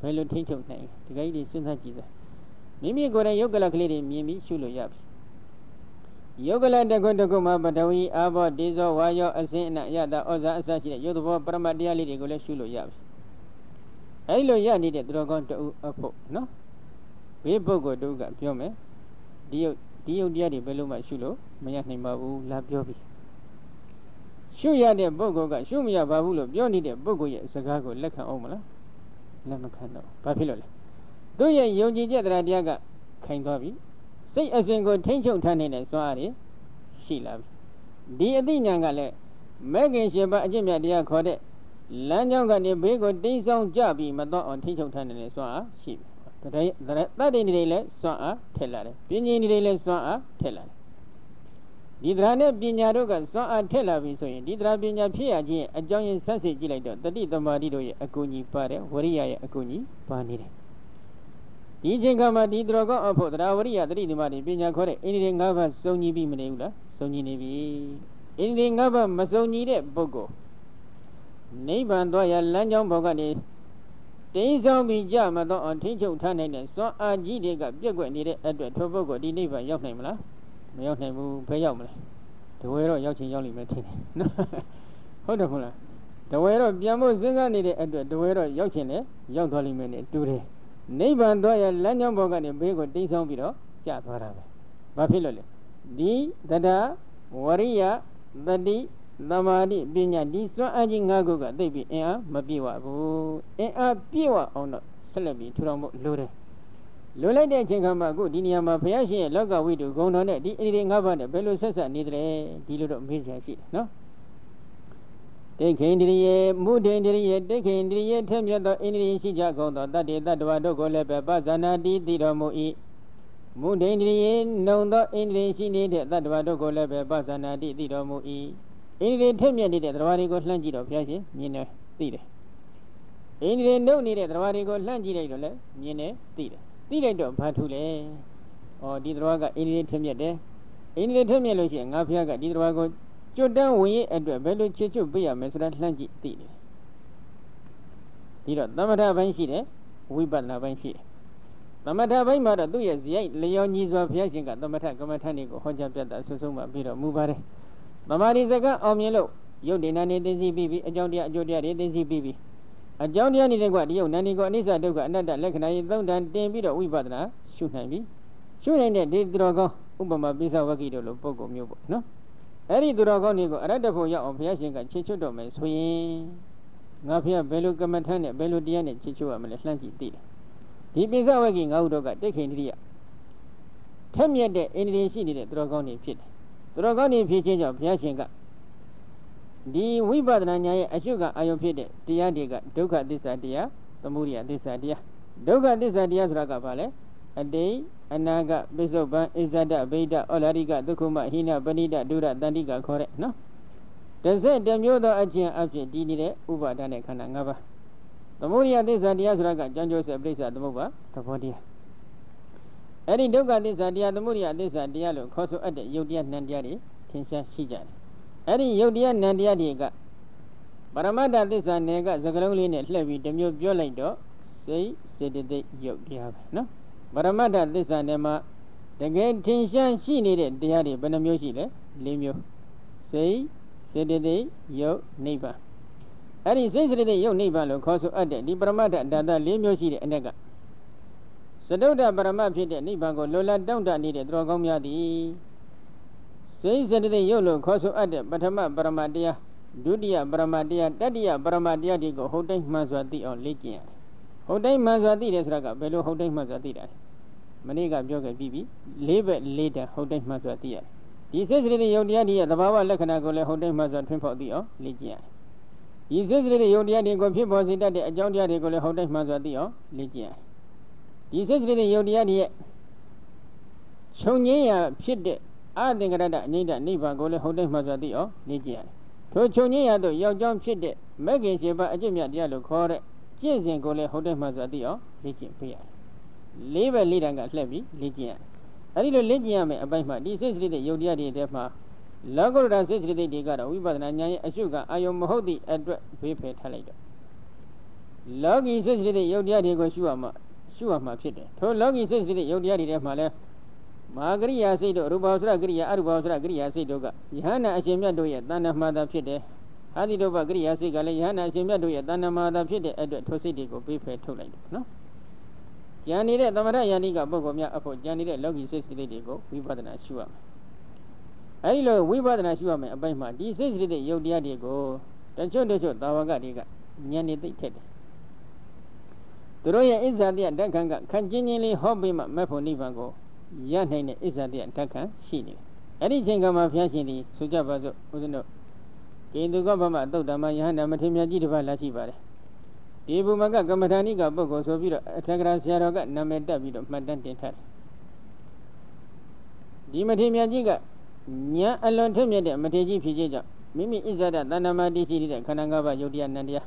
A: ဘယ်လိုထိမ့်ချုပ်နိုင်ဒီကိစ္စတွေစဉ်းစားကြည့်စမ်းမိမိကိုယ်တိုင်ယုတ်ကလကလေးတွေမြင်ပြီးရှုလို့ရပြီယုတ်ကလတကုတကုမှာပတဝီအာဘောဒေဇောဝါယောအစင်းအနယတာဩဇာအစရှိတဲ့ယုတ်သဘောပရမတရားလေးတွေကိုလည်းရှုလို့ရပြီအဲဒီလိုရနေတဲ့သူတော်ကောင်းတူအဖို့နော်ဘေးပုဂ္ဂိုလ်တူကပြောမယ်ဒီယုတ်ဒီယုတ်တရားတွေဘယ်လိုမှရှုလို့မရနိုင်ပါဘူးလာပြောပြီ ရှုရတဲ့ပုဂ္ဂိုလ်ကရှုမရပါဘူးလို့ပြောနေတဲ့ပုဂ္ဂိုလ်ရဲ့စကားကိုလက်ခံအောင်မလားလက်မခံတော့ဘာဖြစ်လို့လဲသူ့ရဲ့ယုံကြည်ချက်တရားတရားကခိုင်သွားပြီစိတ်အစဉ်ကိုထိမ့်ချုပ်ထားနေတဲ့စွမ်းအားတွေရှိလာပြီဒီအသိဉာဏ်ကလည်းမဲခင်ရှင်ပါအကျင့်မြတ်တရားခေါ်တဲ့လမ်းကြောင်းကနေဘေးကိုတိမ့်ဆောင်ကြပြီးမတော့အောင်ထိမ့်ချုပ်ထားနေတဲ့စွမ်းအားရှိပြီတတိတတိနေတွေလည်းစွမ်းအားထက်လာတယ်ပြင်းကြီးနေတွေလည်းစွမ်းအားထက်လာတယ် ဒီတရားနဲ့ပညာတို့ကစွမ်းအားထက်လာပြီဆိုရင်ဒီတရားပညာဖြစ်ရခြင်းအကြောင်းရင်းဆက်စစ်ကြည့်လိုက်တော့တတိတမာတိတို့ရဲ့အကူအညီပါတယ်ဝရိယရဲ့အကူအညီပါနေတယ်ဒီချိန်ခါမှာဒီတော်ကောင်းအဖို့တရားဝရိယတတိဒီမာတိပညာခေါ်တဲ့အိန္ဒိယ၅ပါးစုံညီပြီးမနေဘူးလားစုံညီနေပြီအိန္ဒိယ၅ပါးမစုံညီတဲ့ပုဂ္ဂိုလ်နိဗ္ဗာန်သွားရလမ်းကြောင်းဘောကနေတိမ်းဆောင်ပြီးကြမတော့အောင်ထိချုပ်ထားနိုင်တဲ့စွမ်းအားကြီးတွေကပြက်ကွက်နေတဲ့အတွက်ထိုပုဂ္ဂိုလ်ဒီနိဗ္ဗာန်ရောက်နိုင်မလား မရောက်နိုင်ဘူးဘယ်ရောက်မလဲတဝဲတော့ရောက်ချင်ရောက်လိမ့်မယ်ထင်တယ်နော်ဟုတ်တယ်မဟုတ်လားတဝဲတော့ပြန်ဖို့စဉ်းစားနေတဲ့အတွက်တဝဲတော့ရောက်ချင်တယ်ရောက်သွားလိမ့်မယ်နဲ့တူတယ်နိဗ္ဗာန်သွားရလမ်းကြောင်းဘောကနေဘေးကိုတိမ်းဆောင်ပြီးတော့ကျသွားတာပဲဘာဖြစ်လို့လဲဒီတတဝရိယတတိသမာဓိပညာဒီစွမ်းအားကြီး၅ခုကသိပြီးအင်အားမပြည့်ဝဘူးအင်အားပြည့်ဝအောင်တော့ဆက်လက်ပြီးထူထောင်ဖို့လိုတယ် လွန်လိုက်တဲ့အချိန်ခါမှာအခုဒီနေရာမှာဘုရားရှင်ရဲ့လောကဝိတုဂုံတော်နဲ့ဒီအိန္ဒိယ၅ပါးနဲ့ဘယ်လိုဆက်ဆက်နေတယ်ဒီလိုတော့မေးချင်ရှိတယ်နော်တိခိန္ဒရိယေမုဒိန္ဒရိယေတိခိန္ဒရိယေထက်မြတ်သောအိန္ဒိယရှိကြကုန်သောတတ္တေတ္တဝါတို့ကိုလည်းပဲပဇာနာတိသိတော်မူ၏မုဒိန္ဒရိယေနှုံသောအိန္ဒိယရှိနေတဲ့တတ္တဝါတို့ကိုလည်းပဲပဇာနာတိသိတော်မူ၏အိန္ဒိယထက်မြတ်နေတဲ့တရားတွေကိုလှမ်းကြည့်တော့ဘုရားရှင်မြင်တယ်သိတယ်အိန္ဒိယနှုတ်နေတဲ့တရားတွေကိုလှမ်းကြည့်လိုက်တော့လည်းမြင်တယ်သိတယ် သိလိုက်တော့ဘာထူလဲဩဒီတရားကအိန္ဒိယထက်မြတ်တယ်အိန္ဒိယထက်မြတ်လို့ရှိရင်ငါဘုရားကဒီတရားကိုကျွတ်တန်းဝင်ရဲ့အတွက်ဘယ်လိုချစ်ချွတ်ပြရမလဲဆိုတာလှမ်းကြည့်သိတယ်ဒီတော့သမထဘိုင်းရှိတယ်ဝိပဿနာဘိုင်းရှိတယ်သမထဘိုင်းမှာတော့သူ့ရဲ့ဇယိုက်လျော်ညီစွာဘုရားရှင်ကသမထကမ္မထန်တွေကိုဟောကြားပြတာဆွဆုံးမှပြီးတော့မူပါတယ်သမာဓိစကအောင်မြင်လို့ယုတ်ဒီနာနေသိသိပြီးပြီးအကြောင်းတရားအကျိုးတရားတွေသိသိပြီးပြီး အကြောင်းတရားနေတဲ့ကွဒီယုတ်နာနေကိုအနိစ္စဒုက္ခအနတ္တလက္ခဏာရေးသုံးတန်တင်ပြီးတော့ဝိပဿနာရှုနိုင်ပြီရှုနိုင်တဲ့ဒီသူတော်ကောင်းဥပမာပိဿဝဂ္ဂိတို့လိုပုံကုမျိုးပေါ့နော်အဲ့ဒီသူတော်ကောင်းတွေကိုအရတ္တဖို့ရောက်အောင်ဘုရားရှင်ကချေချွတ်တော်မယ်ဆိုရင်ငါဖះဘယ်လိုကမ္မထမ်းနဲ့ဘယ်လိုတရားနဲ့ချေချွတ်ရမလဲလှမ်းကြည့်သိတယ်ဒီပိဿဝဂ္ဂိငါ့ဟုတော့ကတိတ်ခိန်တရိယထက်မြက်တဲ့အိန္ဒိယရှိနေတဲ့သူတော်ကောင်းတွေဖြစ်တယ်သူတော်ကောင်းတွေဖြစ်ခြင်းကြောင့်ဘုရားရှင်က ဒီဝိပဿနာဉာဏ်ရဲ့အရှုကအာယုံဖြစ်တဲ့တရားတွေကဒုက္ခသစ္စာတရားသမုဒိယသစ္စာတရားဒုက္ခသစ္စာတရားဆိုတာကဘာလဲအတိတ်အနာကပိစ္ဆုပန်ဣဇဒဗိဒဩလာရိကဒုက္ခမဟိနပဏိဒဒုရတန္တိကခေါ်တဲ့နော်တစ်ဆက်တစ်မျိုးသောအခြင်းအဖြစ်တည်နေတဲ့ဥပါဒနဲ့ခန္ဓာ၅ပါးသမုဒိယသစ္စာတရားဆိုတာကကြံကြိုးဆက်ပြိစ္ဆာသမုပ္ပါသဘောတရားအဲ့ဒီဒုက္ခသစ္စာတရားသမုဒိယသစ္စာတရားလို့ခေါ်ဆိုအပ်တဲ့ယုတ်တရားနံတရားတွေထင်ရှားရှိကြတယ် အဲ့ဒီယုတ်တရားနံတရားတွေကပရမတ္တသစ္စာနယ်ကသကလုံးလေးနဲ့လှည့်ပြီးတစ်မျိုးပြောလိုက်တော့စိတ်စေတသိက်ယုတ်တရားပဲနော်ပရမတ္တသစ္စာနယ်မှာတကယ်ထင်ရှားရှိနေတဲ့တရားတွေဘယ်နှမျိုးရှိလဲ၄မျိုးစိတ်စေတသိက်ယုတ်နိဗ္ဗာန်အဲ့ဒီစိတ်စရိတဲ့ယုတ်နိဗ္ဗာန်လို့ခေါ်ဆိုအပ်တဲ့ဒီပရမတ္ထဓာတ်၄မျိုးရှိတဲ့အ ਨੇ ကသတုဒ္ဒပရမတ်ဖြစ်တဲ့နိဗ္ဗာန်ကိုလောလတောင့်တနေတဲ့သူတော်ကောင်းများသည် စိတ်စရိတဲ့ယုတ်လို့ခေါ်ဆိုအပ်တဲ့ပထမပရမတ်တရားဒုတိယပရမတ်တရားတတိယပရမတ်တရားဒီကိုဟုတ်တိုင်းမှန်စွာသိအောင်လေ့ကျင့်ရတယ်ဟုတ်တိုင်းမှန်စွာသိတယ်ဆိုတာကဘယ်လိုဟုတ်တိုင်းမှန်စွာသိတာလဲမနေ့ကပြောခဲ့ပြီးပြီလေးဘက်လေးတန်ဟုတ်တိုင်းမှန်စွာသိရတယ်ဒီစိတ်စရိတဲ့ယုတ်တရားဒီရဲ့သဘာဝလက္ခဏာကိုလည်းဟုတ်တိုင်းမှန်စွာထွန်းဖောက်သိအောင်လေ့ကျင့်ရတယ်ဒီစိတ်ကလေးတွေယုံတရားတွေကိုဖြစ်ပေါ်စေတတ်တဲ့အကြောင်းတရားတွေကိုလည်းဟုတ်တိုင်းမှန်စွာသိအောင်လေ့ကျင့်ရတယ်။ဒီစိတ်ကလေးတွေယုံတရားတွေရဲ့ခြုံငင်းရာဖြစ်တဲ့ အသင်္ကရတအငိမ့်တနိဗ္ဗာန်ကိုလည်းဟုတ်တိုင်းမှန်စွာသိအောင်လေ့ကျင့်ရတယ်။ထိုခြုံငင်းရာသို့ရောက်ကြောင်းဖြစ်တဲ့မဂ္ဂင်ရှင်ပါအကျင့်မြတ်တရားလို့ခေါ်တဲ့ကျင့်စဉ်ကိုလည်းဟုတ်တိုင်းမှန်စွာသိအောင်လေ့ကျင့်ပေးရတယ်။လေးပဲလေးတန်ကလှည့်ပြီးလေ့ကျင့်ရတယ်။အဲဒီလိုလေ့ကျင့်ရမယ်အပိုင်းမှာဒီစိတ်ကလေးတွေယုံတရားတွေထဲမှာလောကုတ္တရာစိတ်စိတ္တိတွေကတော့ဝိပဿနာဉာဏ်ရဲ့အရှုကအာယုံမဟုတ်သည့်အတွက်ဘေးဖယ်ထားလိုက်တော့လောကီစိတ်စိတ္တိယုတ်တရားတွေကိုရှုရမှာရှုရမှာဖြစ်တယ်ထိုလောကီစိတ်စိတ္တိယုတ်တရားတွေထဲမှာလဲ မဟာကရိယာစိတ်တို့ရူပဝဆရကရိယာအရူပဝဆရကရိယာစိတ်တို့ကယဟနာအရှင်မြတ်တို့ရဲ့တဏ္ဍမှာသာဖြစ်တယ်အာတိတုပကရိယာစိတ်ကလည်းယဟနာအရှင်မြတ်တို့ရဲ့တဏ္ဍမှာသာဖြစ်တဲ့အတွက်ထိုစိတ်တွေကိုဘေးဖယ်ထုတ်လိုက်တယ်နော်ဉာဏ်နေတဲ့သမထယန္တိကပုဂ္ဂိုလ်များအဖို့ဉာဏ်နေတဲ့လောကီစိတ်စိတ္တိတွေကိုဝိပဿနာရှုရမယ်အဲဒီလိုဝိပဿနာရှုရမယ်အပိုင်းမှာဒီစိတ်စိတ်တဲ့ယုတ်တရားတွေကိုတချို့တချို့သာဝကတွေကဉာဏ်နဲ့သိထက်တယ်သူတို့ရဲ့အစ္ဆာတရားဓာတ်ခံကခံချင်းချင်းလေးဟောပြီးမှမက်ဖို့နိဗ္ဗာန်ကို ရနိုင်တဲ့အစ္ဆာတရားဓာတ်ခံရှိနေတယ်အဲ့ဒီချိန်ကမှဘုရားရှင်ဒီဆိုကြပါစို့ဦးဇင်းတို့ကိန္တုကဗမသုတ်တမယဟန္တာမထေရမြတ်ကြီးတစ်ပါးလာရှိပါတယ်ဒီဘုမကကမ္မထာနိကပုဂ္ဂိုလ်ဆိုပြီးတော့အထက်ကရာဆရာတော်ကနာမည်တက်ပြီးတော့မှတ်တမ်းတင်ထားတယ်ဒီမထေရမြတ်ကြီးကညာအလွန်ထက်မြက်တဲ့မထေကြီးဖြစ်ခြင်းကြောင့်မိမိဣဇဒတဏ္ဍမတိရှိတဲ့ခန္ဓာ၅ပါးယုတ်တရားနန္တရား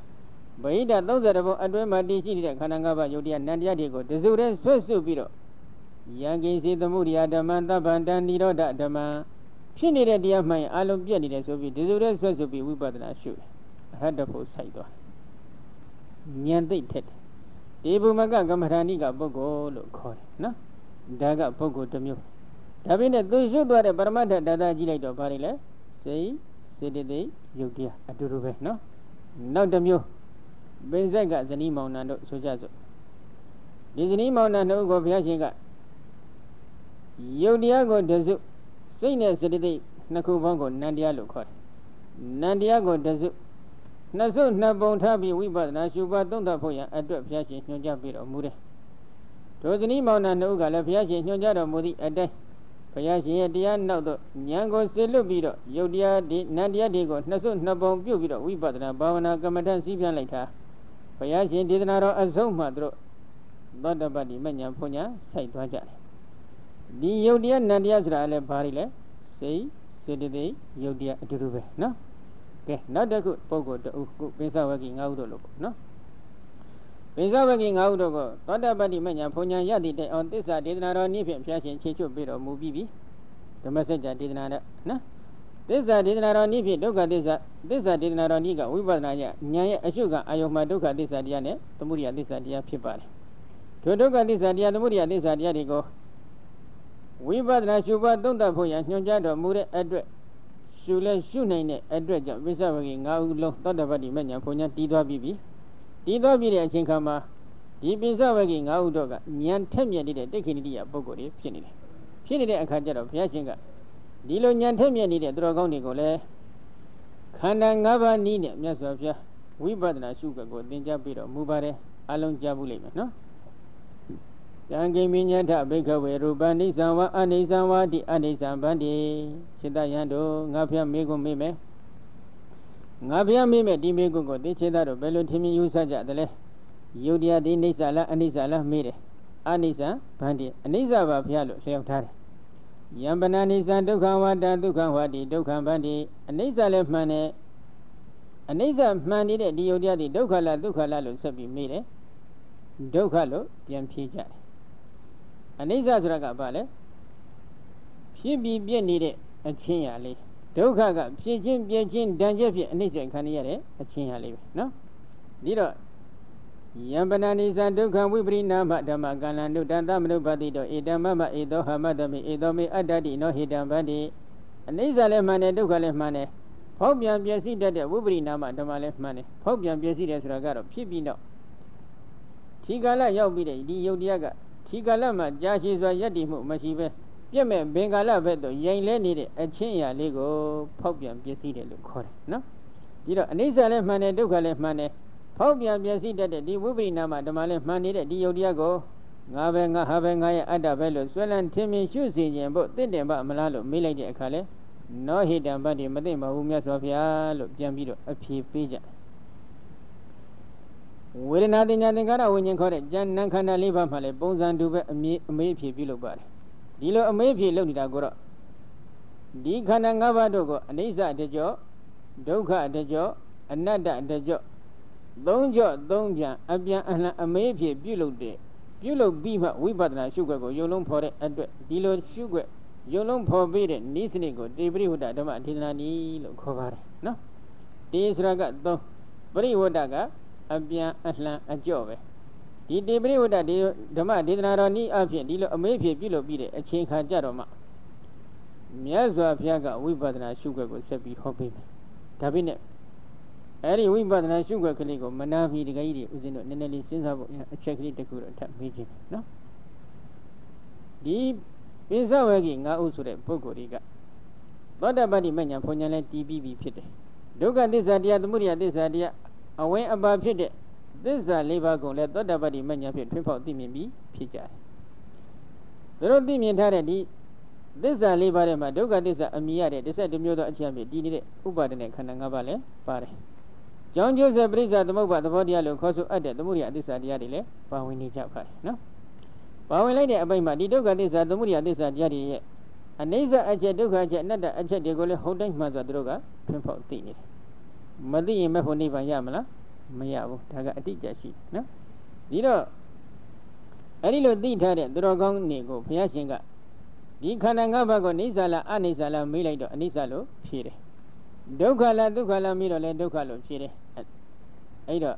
A: ဗိဓာ30ဘုံအတွဲမှာတည်ရှိတဲ့ခန္ဓာ၅ပါးယုတ်တရားနန္တရားတွေကိုတစုတည်းဆွတ်ဆွပြီးတော့ ယံကိစီသမှုရိယဓမ္မသဗ္ဗန္တနိရောဓဓမ္မဖြစ်နေတဲ့တရားမှန်အလုံးပြည့်နေတယ်ဆိုပြီးတစုတည်းဆွတ်ဆွပြီးဝိပဿနာရှုအဟတ္တဖို့စိုက်သွားဉာဏ်သိထက်တယ်ဒီဘုမကကမ္မထာဏိကပုဂ္ဂိုလ်လို့ခေါ်တယ်နော်ဒါကပုဂ္ဂိုလ်တစ်မျိုးဒါပေမဲ့သူရှုသွားတဲ့ပရမတ္ထဒါသာကြည့်လိုက်တော့ဘာတွေလဲစိတ်စေတသိက်ယုတ်တရားအတူတူပဲနော်နောက်တစ်မျိုးပင်ဆက်ကဇနီးမောင်နှံတို့ဆိုကြစို့ဒီဇနီးမောင်နှံတို့ကိုဘုရားရှင်က ယုတ်တရားကိုတစုစိတ်နဲ့စေတသိက်နှစ်ခုပေါင်းကိုနန္တရားလို့ခေါ်တယ်နန္တရားကိုတစုနှစ်စုနှစ်ပုံထားပြီးဝိပဿနာရှုပါသုံးသပ်ဖို့ရန်အတွက်ဘုရားရှင်ညွှန်ကြားပြီးတော်မူတယ်ဒုဇနီးမောင်နှံတို့ကလည်းဘုရားရှင်ညွှန်ကြားတော်မူသည့်အတိုင်းဘုရားရှင်ရဲ့တရားနောက်တော့ဉာဏ်ကိုစေလွတ်ပြီးတော့ယုတ်တရားဒီနန္တရားတွေကိုနှစ်စုနှစ်ပုံပြုတ်ပြီးတော့ဝိပဿနာဘာဝနာကမ္မဋ္ဌာန်းစည်းပြန်လိုက်တာဘုရားရှင်ဒေသနာတော်အဆုံးမှသူတို့သောတပတ္တိမညာဖွညာစိုက်သွားကြတယ် ဒီယုတ်တရားနန္တရားဆိုတာလည်းဘာတွေလဲစိတ်စေတသိက်ယုတ်တရားအတူတူပဲနော်ကဲနောက်တစ်ခုပုဂ္ဂိုလ်တူခုပိဿဝဂီ၅ခုတို့လို့ပေါ့နော်ပိဿဝဂီ၅ခုတို့ကိုသောတပတ္တိမညာဖွညာရသည့်တိုင်အောင်သစ္စာဒေသနာတော်နည်းဖြင့်ဘုရားရှင်ခြေချွတ်ပြီးတော်မူပြီးပြီဓမ္မစကြာဒေသနာနဲ့နော်သစ္စာဒေသနာတော်နည်းဖြင့်ဒုက္ခသစ္စာသစ္စာဒေသနာတော်နည်းကဝိပဿနာဉာဏ်ရဲ့အရှုကအာယုံမှာဒုက္ခသစ္စာတရားနဲ့သမုဒိယသစ္စာတရားဖြစ်ပါတယ်ထိုဒုက္ခသစ္စာတရားသမုဒိယသစ္စာတရားတွေကို ဝိပဿနာရှုပါသုံးသပ်ဖို့ရန်ညွှန်ကြားတော်မူတဲ့အတွက်ရှုလဲရှုနိုင်တဲ့အတွက်ကြောင့်ပိဿဝဂီ၅ဦးလုံးသောတပတ္တိမဉ္ဇဉ်ဘုံညာတီးသွားပြီးပြီတီးသွားပြီးတဲ့အချိန်ခါမှာဒီပိဿဝဂီ၅ဦးတို့ကဉာဏ်ထက်မြက်နေတဲ့တိက္ခိဏိတယပုဂ္ဂိုလ်တွေဖြစ်နေတယ်ဖြစ်နေတဲ့အခါကျတော့ဘုရားရှင်ကဒီလိုဉာဏ်ထက်မြက်နေတဲ့သူတော်ကောင်းတွေကိုလည်းခန္ဓာ၅ပါးနည်းနဲ့မြတ်စွာဘုရားဝိပဿနာရှုကကိုသင်ကြားပြီးတော့မူပါတယ်အလုံးကြားဘူးလိမ့်မယ်နော် တံကိမိညထဘိကဝေရူပနိသံဝအနိသံဝတိအနိသံဗန္တိစိတယံတို့ငါဖျက်မေကုန်မေးမယ်ငါဖျက်မေးမယ်ဒီမေကုန်ကိုသိချေသားတို့ဘယ်လိုထင်မြင်ယူဆကြသလဲယုတ်တရားဒီနိစ္စလားအနိစ္စလားမေးတယ်အနိစ္စဗန္တိအနိစ္စပါဖျက်လို့လျှောက်ထားတယ်ယံပနာနိစ္စဒုက္ခဝတ္တဒုက္ခဝတ္တိဒုက္ခဗန္တိအနိစ္စလည်းမှန်တယ်အနိစ္စမှန်နေတဲ့ဒီယုတ်တရားဒီဒုက္ခလားဒုက္ခလားလို့ဆက်ပြီးမေးတယ်ဒုက္ခလို့ပြန်ဖြေကြတယ် အနိစ္စဆိုတာကဘာလဲဖြစ်ပြီးပြည့်နေတဲ့အချင်းရလေးဒုက္ခကဖြစ်ချင်းပြည့်ချင်းဒဏ်ချက်ဖြစ်အနိစ္စခံရတဲ့အချင်းရလေးပဲနော်ဒီတော့ယံပနာနိသဒုက္ခဝိပရိနာမဓမ္မကလန္တုတန်သမနုပတိတောဧတမမဧသောဟမတမိဧသောမေအတ္တတိနောဟိတံဗန္တိအနိစ္စလည်းမှန်တယ်ဒုက္ခလည်းမှန်တယ်ဖဖောက်ပြန်ပျက်စီးတတ်တဲ့ဝိပရိနာမဓမ္မလည်းမှန်တယ်ဖောက်ပြန်ပျက်စီးတယ်ဆိုတာကတော့ဖြစ်ပြီးတော့ဒီကာလရောက်ပြီးတဲ့ဒီယုတ်တရားက ဒီကာလမှာကြာရှည်စွာယက်တည်မှုမရှိပဲပြည့်မဲ့ဘင်္ဂါလဘက်သို့ရင်လဲနေတဲ့အချင်းအရာလေးကိုဖောက်ပြန်ပျက်စီးတယ်လို့ခေါ်တယ်နော်ဒီတော့အနိစ္စလည်းမှန်တယ်ဒုက္ခလည်းမှန်တယ်ဖောက်ပြန်ပျက်စီးတတ်တဲ့ဒီဝိပရိနာမဓမ္မလည်းမှန်နေတဲ့ဒီယုတ်တရားကိုငါပဲငါဟာပဲငါရဲ့အတ္တပဲလို့ဆွဲလန်းထင်မြင်ရှုစီခြင်းဖို့တင့်တယ်မမလားလို့မေးလိုက်တဲ့အခါလဲနောဟိတံဗတ္တိမသိမဘူးမြတ်စွာဘုရားလို့ပြန်ပြီးတော့အဖြေပေးကြ ဝေဒနာတင်ညာသင်္ကာရဝိညာဉ်ခေါ်တဲ့ဉာဏ်နံခန္ဓာလေးပါးမှလည်းပုံစံတူပဲအမေးအမေးဖြေပြုလုပ်ပါတယ်ဒီလိုအမေးဖြေလုပ်နေတာကိုတော့ဒီခန္ဓာ၅ပါးတို့ကိုအနိစ္စတကြောဒုက္ခတကြောအနတ္တတကြောသုံးကြောသုံးပြန်အပြန်အလှန်အမေးဖြေပြုလုပ်တဲ့ပြုလုပ်ပြီးမှဝိပဿနာရှုွက်ကိုယုံလုံးဖော်တဲ့အတွက်ဒီလိုရှုွက်ယုံလုံးဖော်ပေးတဲ့နိစနစ်ကိုတေပရိဝတ္တဓမ္မဒေသနာနည်းလို့ခေါ်ပါတယ်နော်တေဆိုတာကသုံးပရိဝတ္တက အပြန်အလှန်အကြော့ပဲဒီတေပရိဝတ္တဒီဓမ္မဒေသနာတော်နည်းအဖြစ်ဒီလိုအမေးဖြေပြုလုပ်ပြီးတဲ့အချိန်ခါကြတော့မှမြတ်စွာဘုရားကဝိပဿနာရှုွက်ကိုဆက်ပြီးဟောပေးမယ်ဒါပေမဲ့အဲ့ဒီဝိပဿနာရှုွက်ကလေးကိုမနာမီတကကြီးတွေဥစဉ်တော့နည်းနည်းလေးစဉ်းစားဖို့အချက်ကလေးတစ်ခုတော့ထပ်မေးခြင်းနော်ဒီပိစဝဂိငါးဥဆိုတဲ့ပုဂ္ဂိုလ်တွေကသောတပတ္တိမညာဘုံညာလဲတည်ပြီးပြီဖြစ်တယ်ဒုက္ခသစ္စာတရားသမုဒိယသစ္စာတရား အဝိအပါဖြစ်တဲ့သစ္စာလေးပါးကိုလည်းသောတပတ္တိမညာဖြင့်ထွန်းဖောက်သိမြင်ပြီးဖြစ်ကြတယ်သူတို့သိမြင်ထားတဲ့ဒီသစ္စာလေးပါးထဲမှာဒုက္ခသစ္စာအမိရတဲ့တစ်ဆက်တစ်မျိုးသောအချက်အဖြစ်တည်နေတဲ့ဥပါဒနဲ့ခန္ဓာ၅ပါးလည်းပါတယ်ကြောင်းကျိုးဆက်ပြိဿသမုပ္ပါသဘောတရားလို့ခေါ်ဆိုအပ်တဲ့သမုဒိယသစ္စာတရားတွေလည်းပါဝင်နေကြပါတယ်နော်ပါဝင်လိုက်တဲ့အပိုင်းမှာဒီဒုက္ခသစ္စာသမုဒိယသစ္စာတရားတွေရဲ့အနိစ္စအချက်ဒုက္ခအချက်အနတ္တအချက်တွေကိုလည်းဟုတ်တိုင်းမှန်စွာသူတို့ကထွန်းဖောက်သိနေတယ် မသိရင်မဲ့ဖို့နိဗ္ဗာန်ရမလားမရဘူးဒါကအတိတ်ကြရှိနော်ဒီတော့အဲ့ဒီလိုသိထားတဲ့သူတော်ကောင်းတွေကိုဘုရားရှင်ကဒီခန္ဓာ၅ပါးကိုနိစ္စလားအနိစ္စလားမေးလိုက်တော့အနိစ္စလို့ဖြေတယ်ဒုက္ခလားဒုက္ခလားမေးတော့လည်းဒုက္ခလို့ဖြေတယ်အဲ့တော့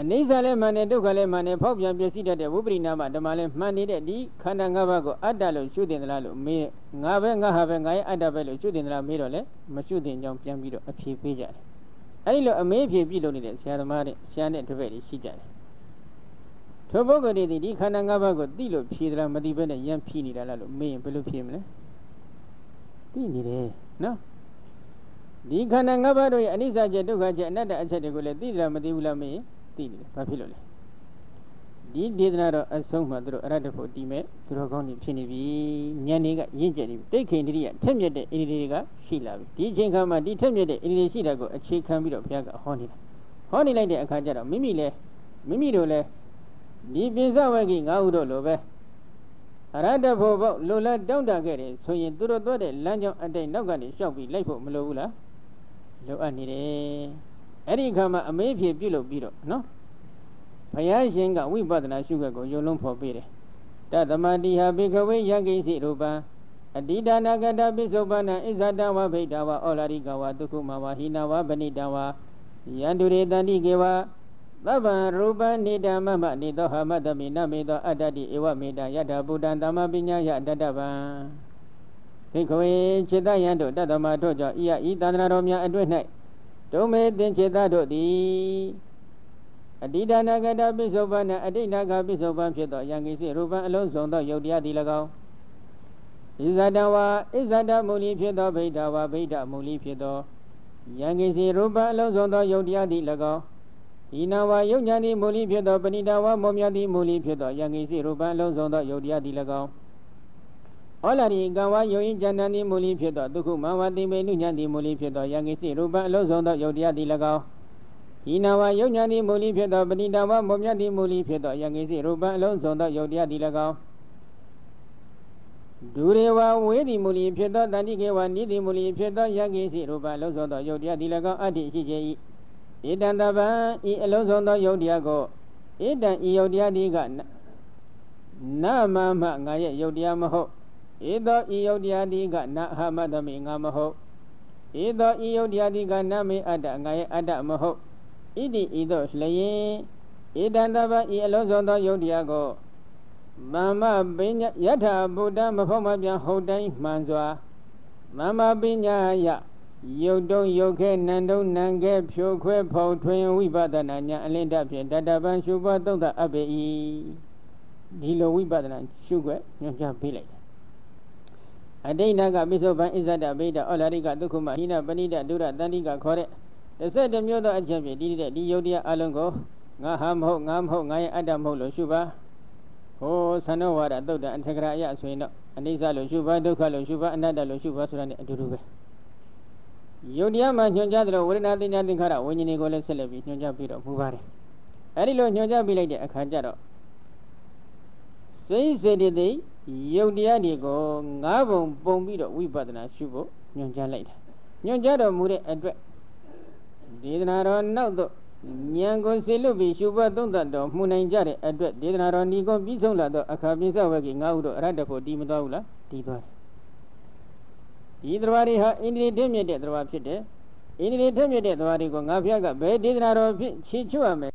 A: အနိစ္စလည်းမှန်တယ်ဒုက္ခလည်းမှန်တယ်ဖောက်ပြန်ပြည့်စည်တတ်တဲ့ဝိပရိနာမဓမ္မလည်းမှန်နေတဲ့ဒီခန္ဓာ၅ပါးကိုအတ္တလို့ရှုတင်သလားလို့မေးငါပဲငါဟာပဲငါရဲ့အတ္တပဲလို့ရှုတင်သလားမေးတော့လည်းမရှုတင်ကြောင်းပြန်ပြီးတော့အဖြေပေးကြတယ်အဲ့ဒီလိုအမေးဖြေပြုလုပ်နေတဲ့ဆရာသမားတွေဆရာနဲ့တပည့်တွေရှိကြတယ်ထိုပုဂ္ဂိုလ်တွေဒီခန္ဓာ၅ပါးကိုသိလို့ဖြေသလားမသိဘဲနဲ့ရမ်းဖြီးနေတာလားလို့မေးရင်ဘယ်လိုဖြေမလဲသိနေတယ်နော်ဒီခန္ဓာ၅ပါးတို့ရဲ့အနိစ္စချက်ဒုက္ခချက်အနတ္တအချက်တွေကိုလည်းသိသလားမသိဘူးလားမေးရင် သိနေတယ်ဘာဖြစ်လို့လဲဒီဒေသနာတော့အဆုံးမှသူတို့အရတ္တဖို့တီးမဲ့သူတော်ကောင်းတွေဖြစ်နေပြီဉာဏ်တွေကရင့်ကျက်နေပြီတိတ်ခိန်တရိယထက်မြက်တဲ့ဣန္ဒြေတွေကရှိလာပြီဒီအချိန်ခါမှာဒီထက်မြက်တဲ့ဣန္ဒြေရှိတာကိုအခြေခံပြီးတော့ဘုရားကဟောနေတာဟောနေလိုက်တဲ့အခါကျတော့မိမိလည်းမိမိတို့လည်းဒီပိစဝကိငါးဟုတို့လိုပဲအရတ္တဖို့ပေါ့လိုလားတောင့်တခဲ့တယ်ဆိုရင်သူတို့သွားတဲ့လမ်းကြောင်းအတိတ်နောက်ကနေရှောက်ပြီးလိုက်ဖို့မလိုဘူးလားလိုအပ်နေတယ် အဲ့ဒီအခါမှာအမေးဖြေပြုလုပ်ပြီးတော့နော်ဘုရားရှင်ကဝိပဿနာရှုခက်ကိုယုံလုံးဖော်ပေးတယ်တသမတိဟာဘေခဝေယကိစီရူပံအတိဒါနာကတပိစုပန္နဣဇဒဝဗိဒဝဩလာရိကဝဒုက္ခမဝဟိနဝဗဏိတဝယန္တုရေတန္တိကေဝသဗ္ဗံရူပနိတမမနိသောဟမတမိနမေသောအတ္တတိဧဝမေတယတဗုဒ္ဓံသမ္မပညာယတတ္တဗံခိခဝေจิตယံတို့တတ္တမတို့ကြောင့်ဤဤတန္တရာတော်များအတွဲ့၌ ဒုမေသင်္ချေတတို့သည်အတိဒါနာကတပိစုပန်နှင့်အတိနာကပိစုပန်ဖြစ်သောယံကိစီရူပံအလုံးစုံသောယုတ်တရားသည်၎င်းဣဇဒဝါဣဇဒမူလီဖြစ်သောဗိဒဝါဗိဒမူလီဖြစ်သောယံကိစီရူပံအလုံးစုံသောယုတ်တရားသည်၎င်းဤနာဝါယုတ်ညာတိမူလီဖြစ်သောပဏိတဝါမောမြတ်တိမူလီဖြစ်သောယံကိစီရူပံအလုံးစုံသောယုတ်တရားသည်၎င်း ဩလာရိကံဝါယုံဤဉာဏ်တိမူလီဖြစ်သောဒုက္ခမဝတိမေနုညံတိမူလီဖြစ်သောယံကိစီရူပံအလုံးစုံသောယုတ်တရားသည်၎င်းဤနာဝယုံညာတိမူလီဖြစ်သောပဏိတဝမောမြတ်တိမူလီဖြစ်သောယံကိစီရူပံအလုံးစုံသောယုတ်တရားသည်၎င်းဒုရေဝဝေဒီမူလီဖြစ်သောတန်တိကေဝနိတိမူလီဖြစ်သောယံကိစီရူပံအလုံးစုံသောယုတ်တရားသည်၎င်းအတ္တိရှိခြင်းဤဣတံတပံဤအလုံးစုံသောယုတ်တရားကိုဣတံဤယုတ်တရားဒီကနမမငါရဲ့ယုတ်တရားမဟုတ် ဧသောဤယုတ်တရားဒီကနဟမတမိငါမဟုတ်ဧသောဤယုတ်တရားဒီကနမေအတ္တငါရဲ့အတ္တမဟုတ်ဣတိဤသို့လျင်ဣတံတပဤအလုံးစုံသောယုတ်တရားကိုမမပညာယထာဗုဒ္ဓမဖို့မပြန်ဟုတ်တိုင်းမှန်စွာသမ္မာပညာယယုတ်တုံယုတ်ခဲနန္တုံနံခဲဖြိုခွဲဖောက်ထွင်းဝိပဿနာညာအလင်းတဖြင့်တတပံရှုပွားသုံးသအပ်ပေ၏ဒီလိုဝိပဿနာရှုွက်ညွှန်ပြပေးလိုက်တယ် အတိတ်နာကပိဿဗံဣဇဒဗိဒဩလာရိကဒုက္ခမဟိနပဏိဒဒုရတန္တိကခေါ်တဲ့တစ်ဆက်တစ်မျိုးသောအချက်ဖြင့်ဒီတဲ့ဒီယုတ်တရားအလုံးကိုငါဟာမဟုတ်ငါမဟုတ်ငါရဲ့အတ္တမဟုတ်လို့ရှုပါဟိုသန္နဝါဒသုတ်တံအထက်ကရာအယဆိုရင်တော့အနိစ္စလို့ရှုပါဒုက္ခလို့ရှုပါအနတ္တလို့ရှုပါဆိုတာ ਨੇ အတူတူပဲယုတ်တရားမှာညွှန်ကြားတယ်လို့ဝိရဏသင်္ညာသင်္ခါရဝိညာဉ်တွေကိုလည်းဆက်လက်ပြီးညွှန်ကြားပြီးတော့မူပါတယ်အဲဒီလိုညွှန်ကြားပြီးလိုက်တဲ့အခါကျတော့စိတ်စေတသိက် ယုတ်တရားတွေကိုငါးပုံပုံပြီးတော့ဝိပဿနာရှုဖို့ညွှန်ကြားလိုက်တာညွှန်ကြားတော်မူတဲ့အတွက်ဒေသနာတော်နောက်တော့ဉာဏ်ကိုစေလွတ်ပြီးရှုပွားသုံးသပ်တော်မှုနိုင်ကြတဲ့အတွက်ဒေသနာတော်ဤကိုပြီးဆုံးလာတော့အခါပြင်းစဝက်ကြီးငါ့ဟုတော့အရတ္တဖို့တီးမသွားဘူးလားတီးသွားတယ်ဒီတရားတွေဟာအိန္ဒြေတင့်မြတ်တဲ့တရားဖြစ်တယ်အိန္ဒြေတင့်မြတ်တဲ့တရားတွေကိုငါဖျားကဘယ်ဒေသနာတော်ဖြစ်ချေချွတ်ရမယ်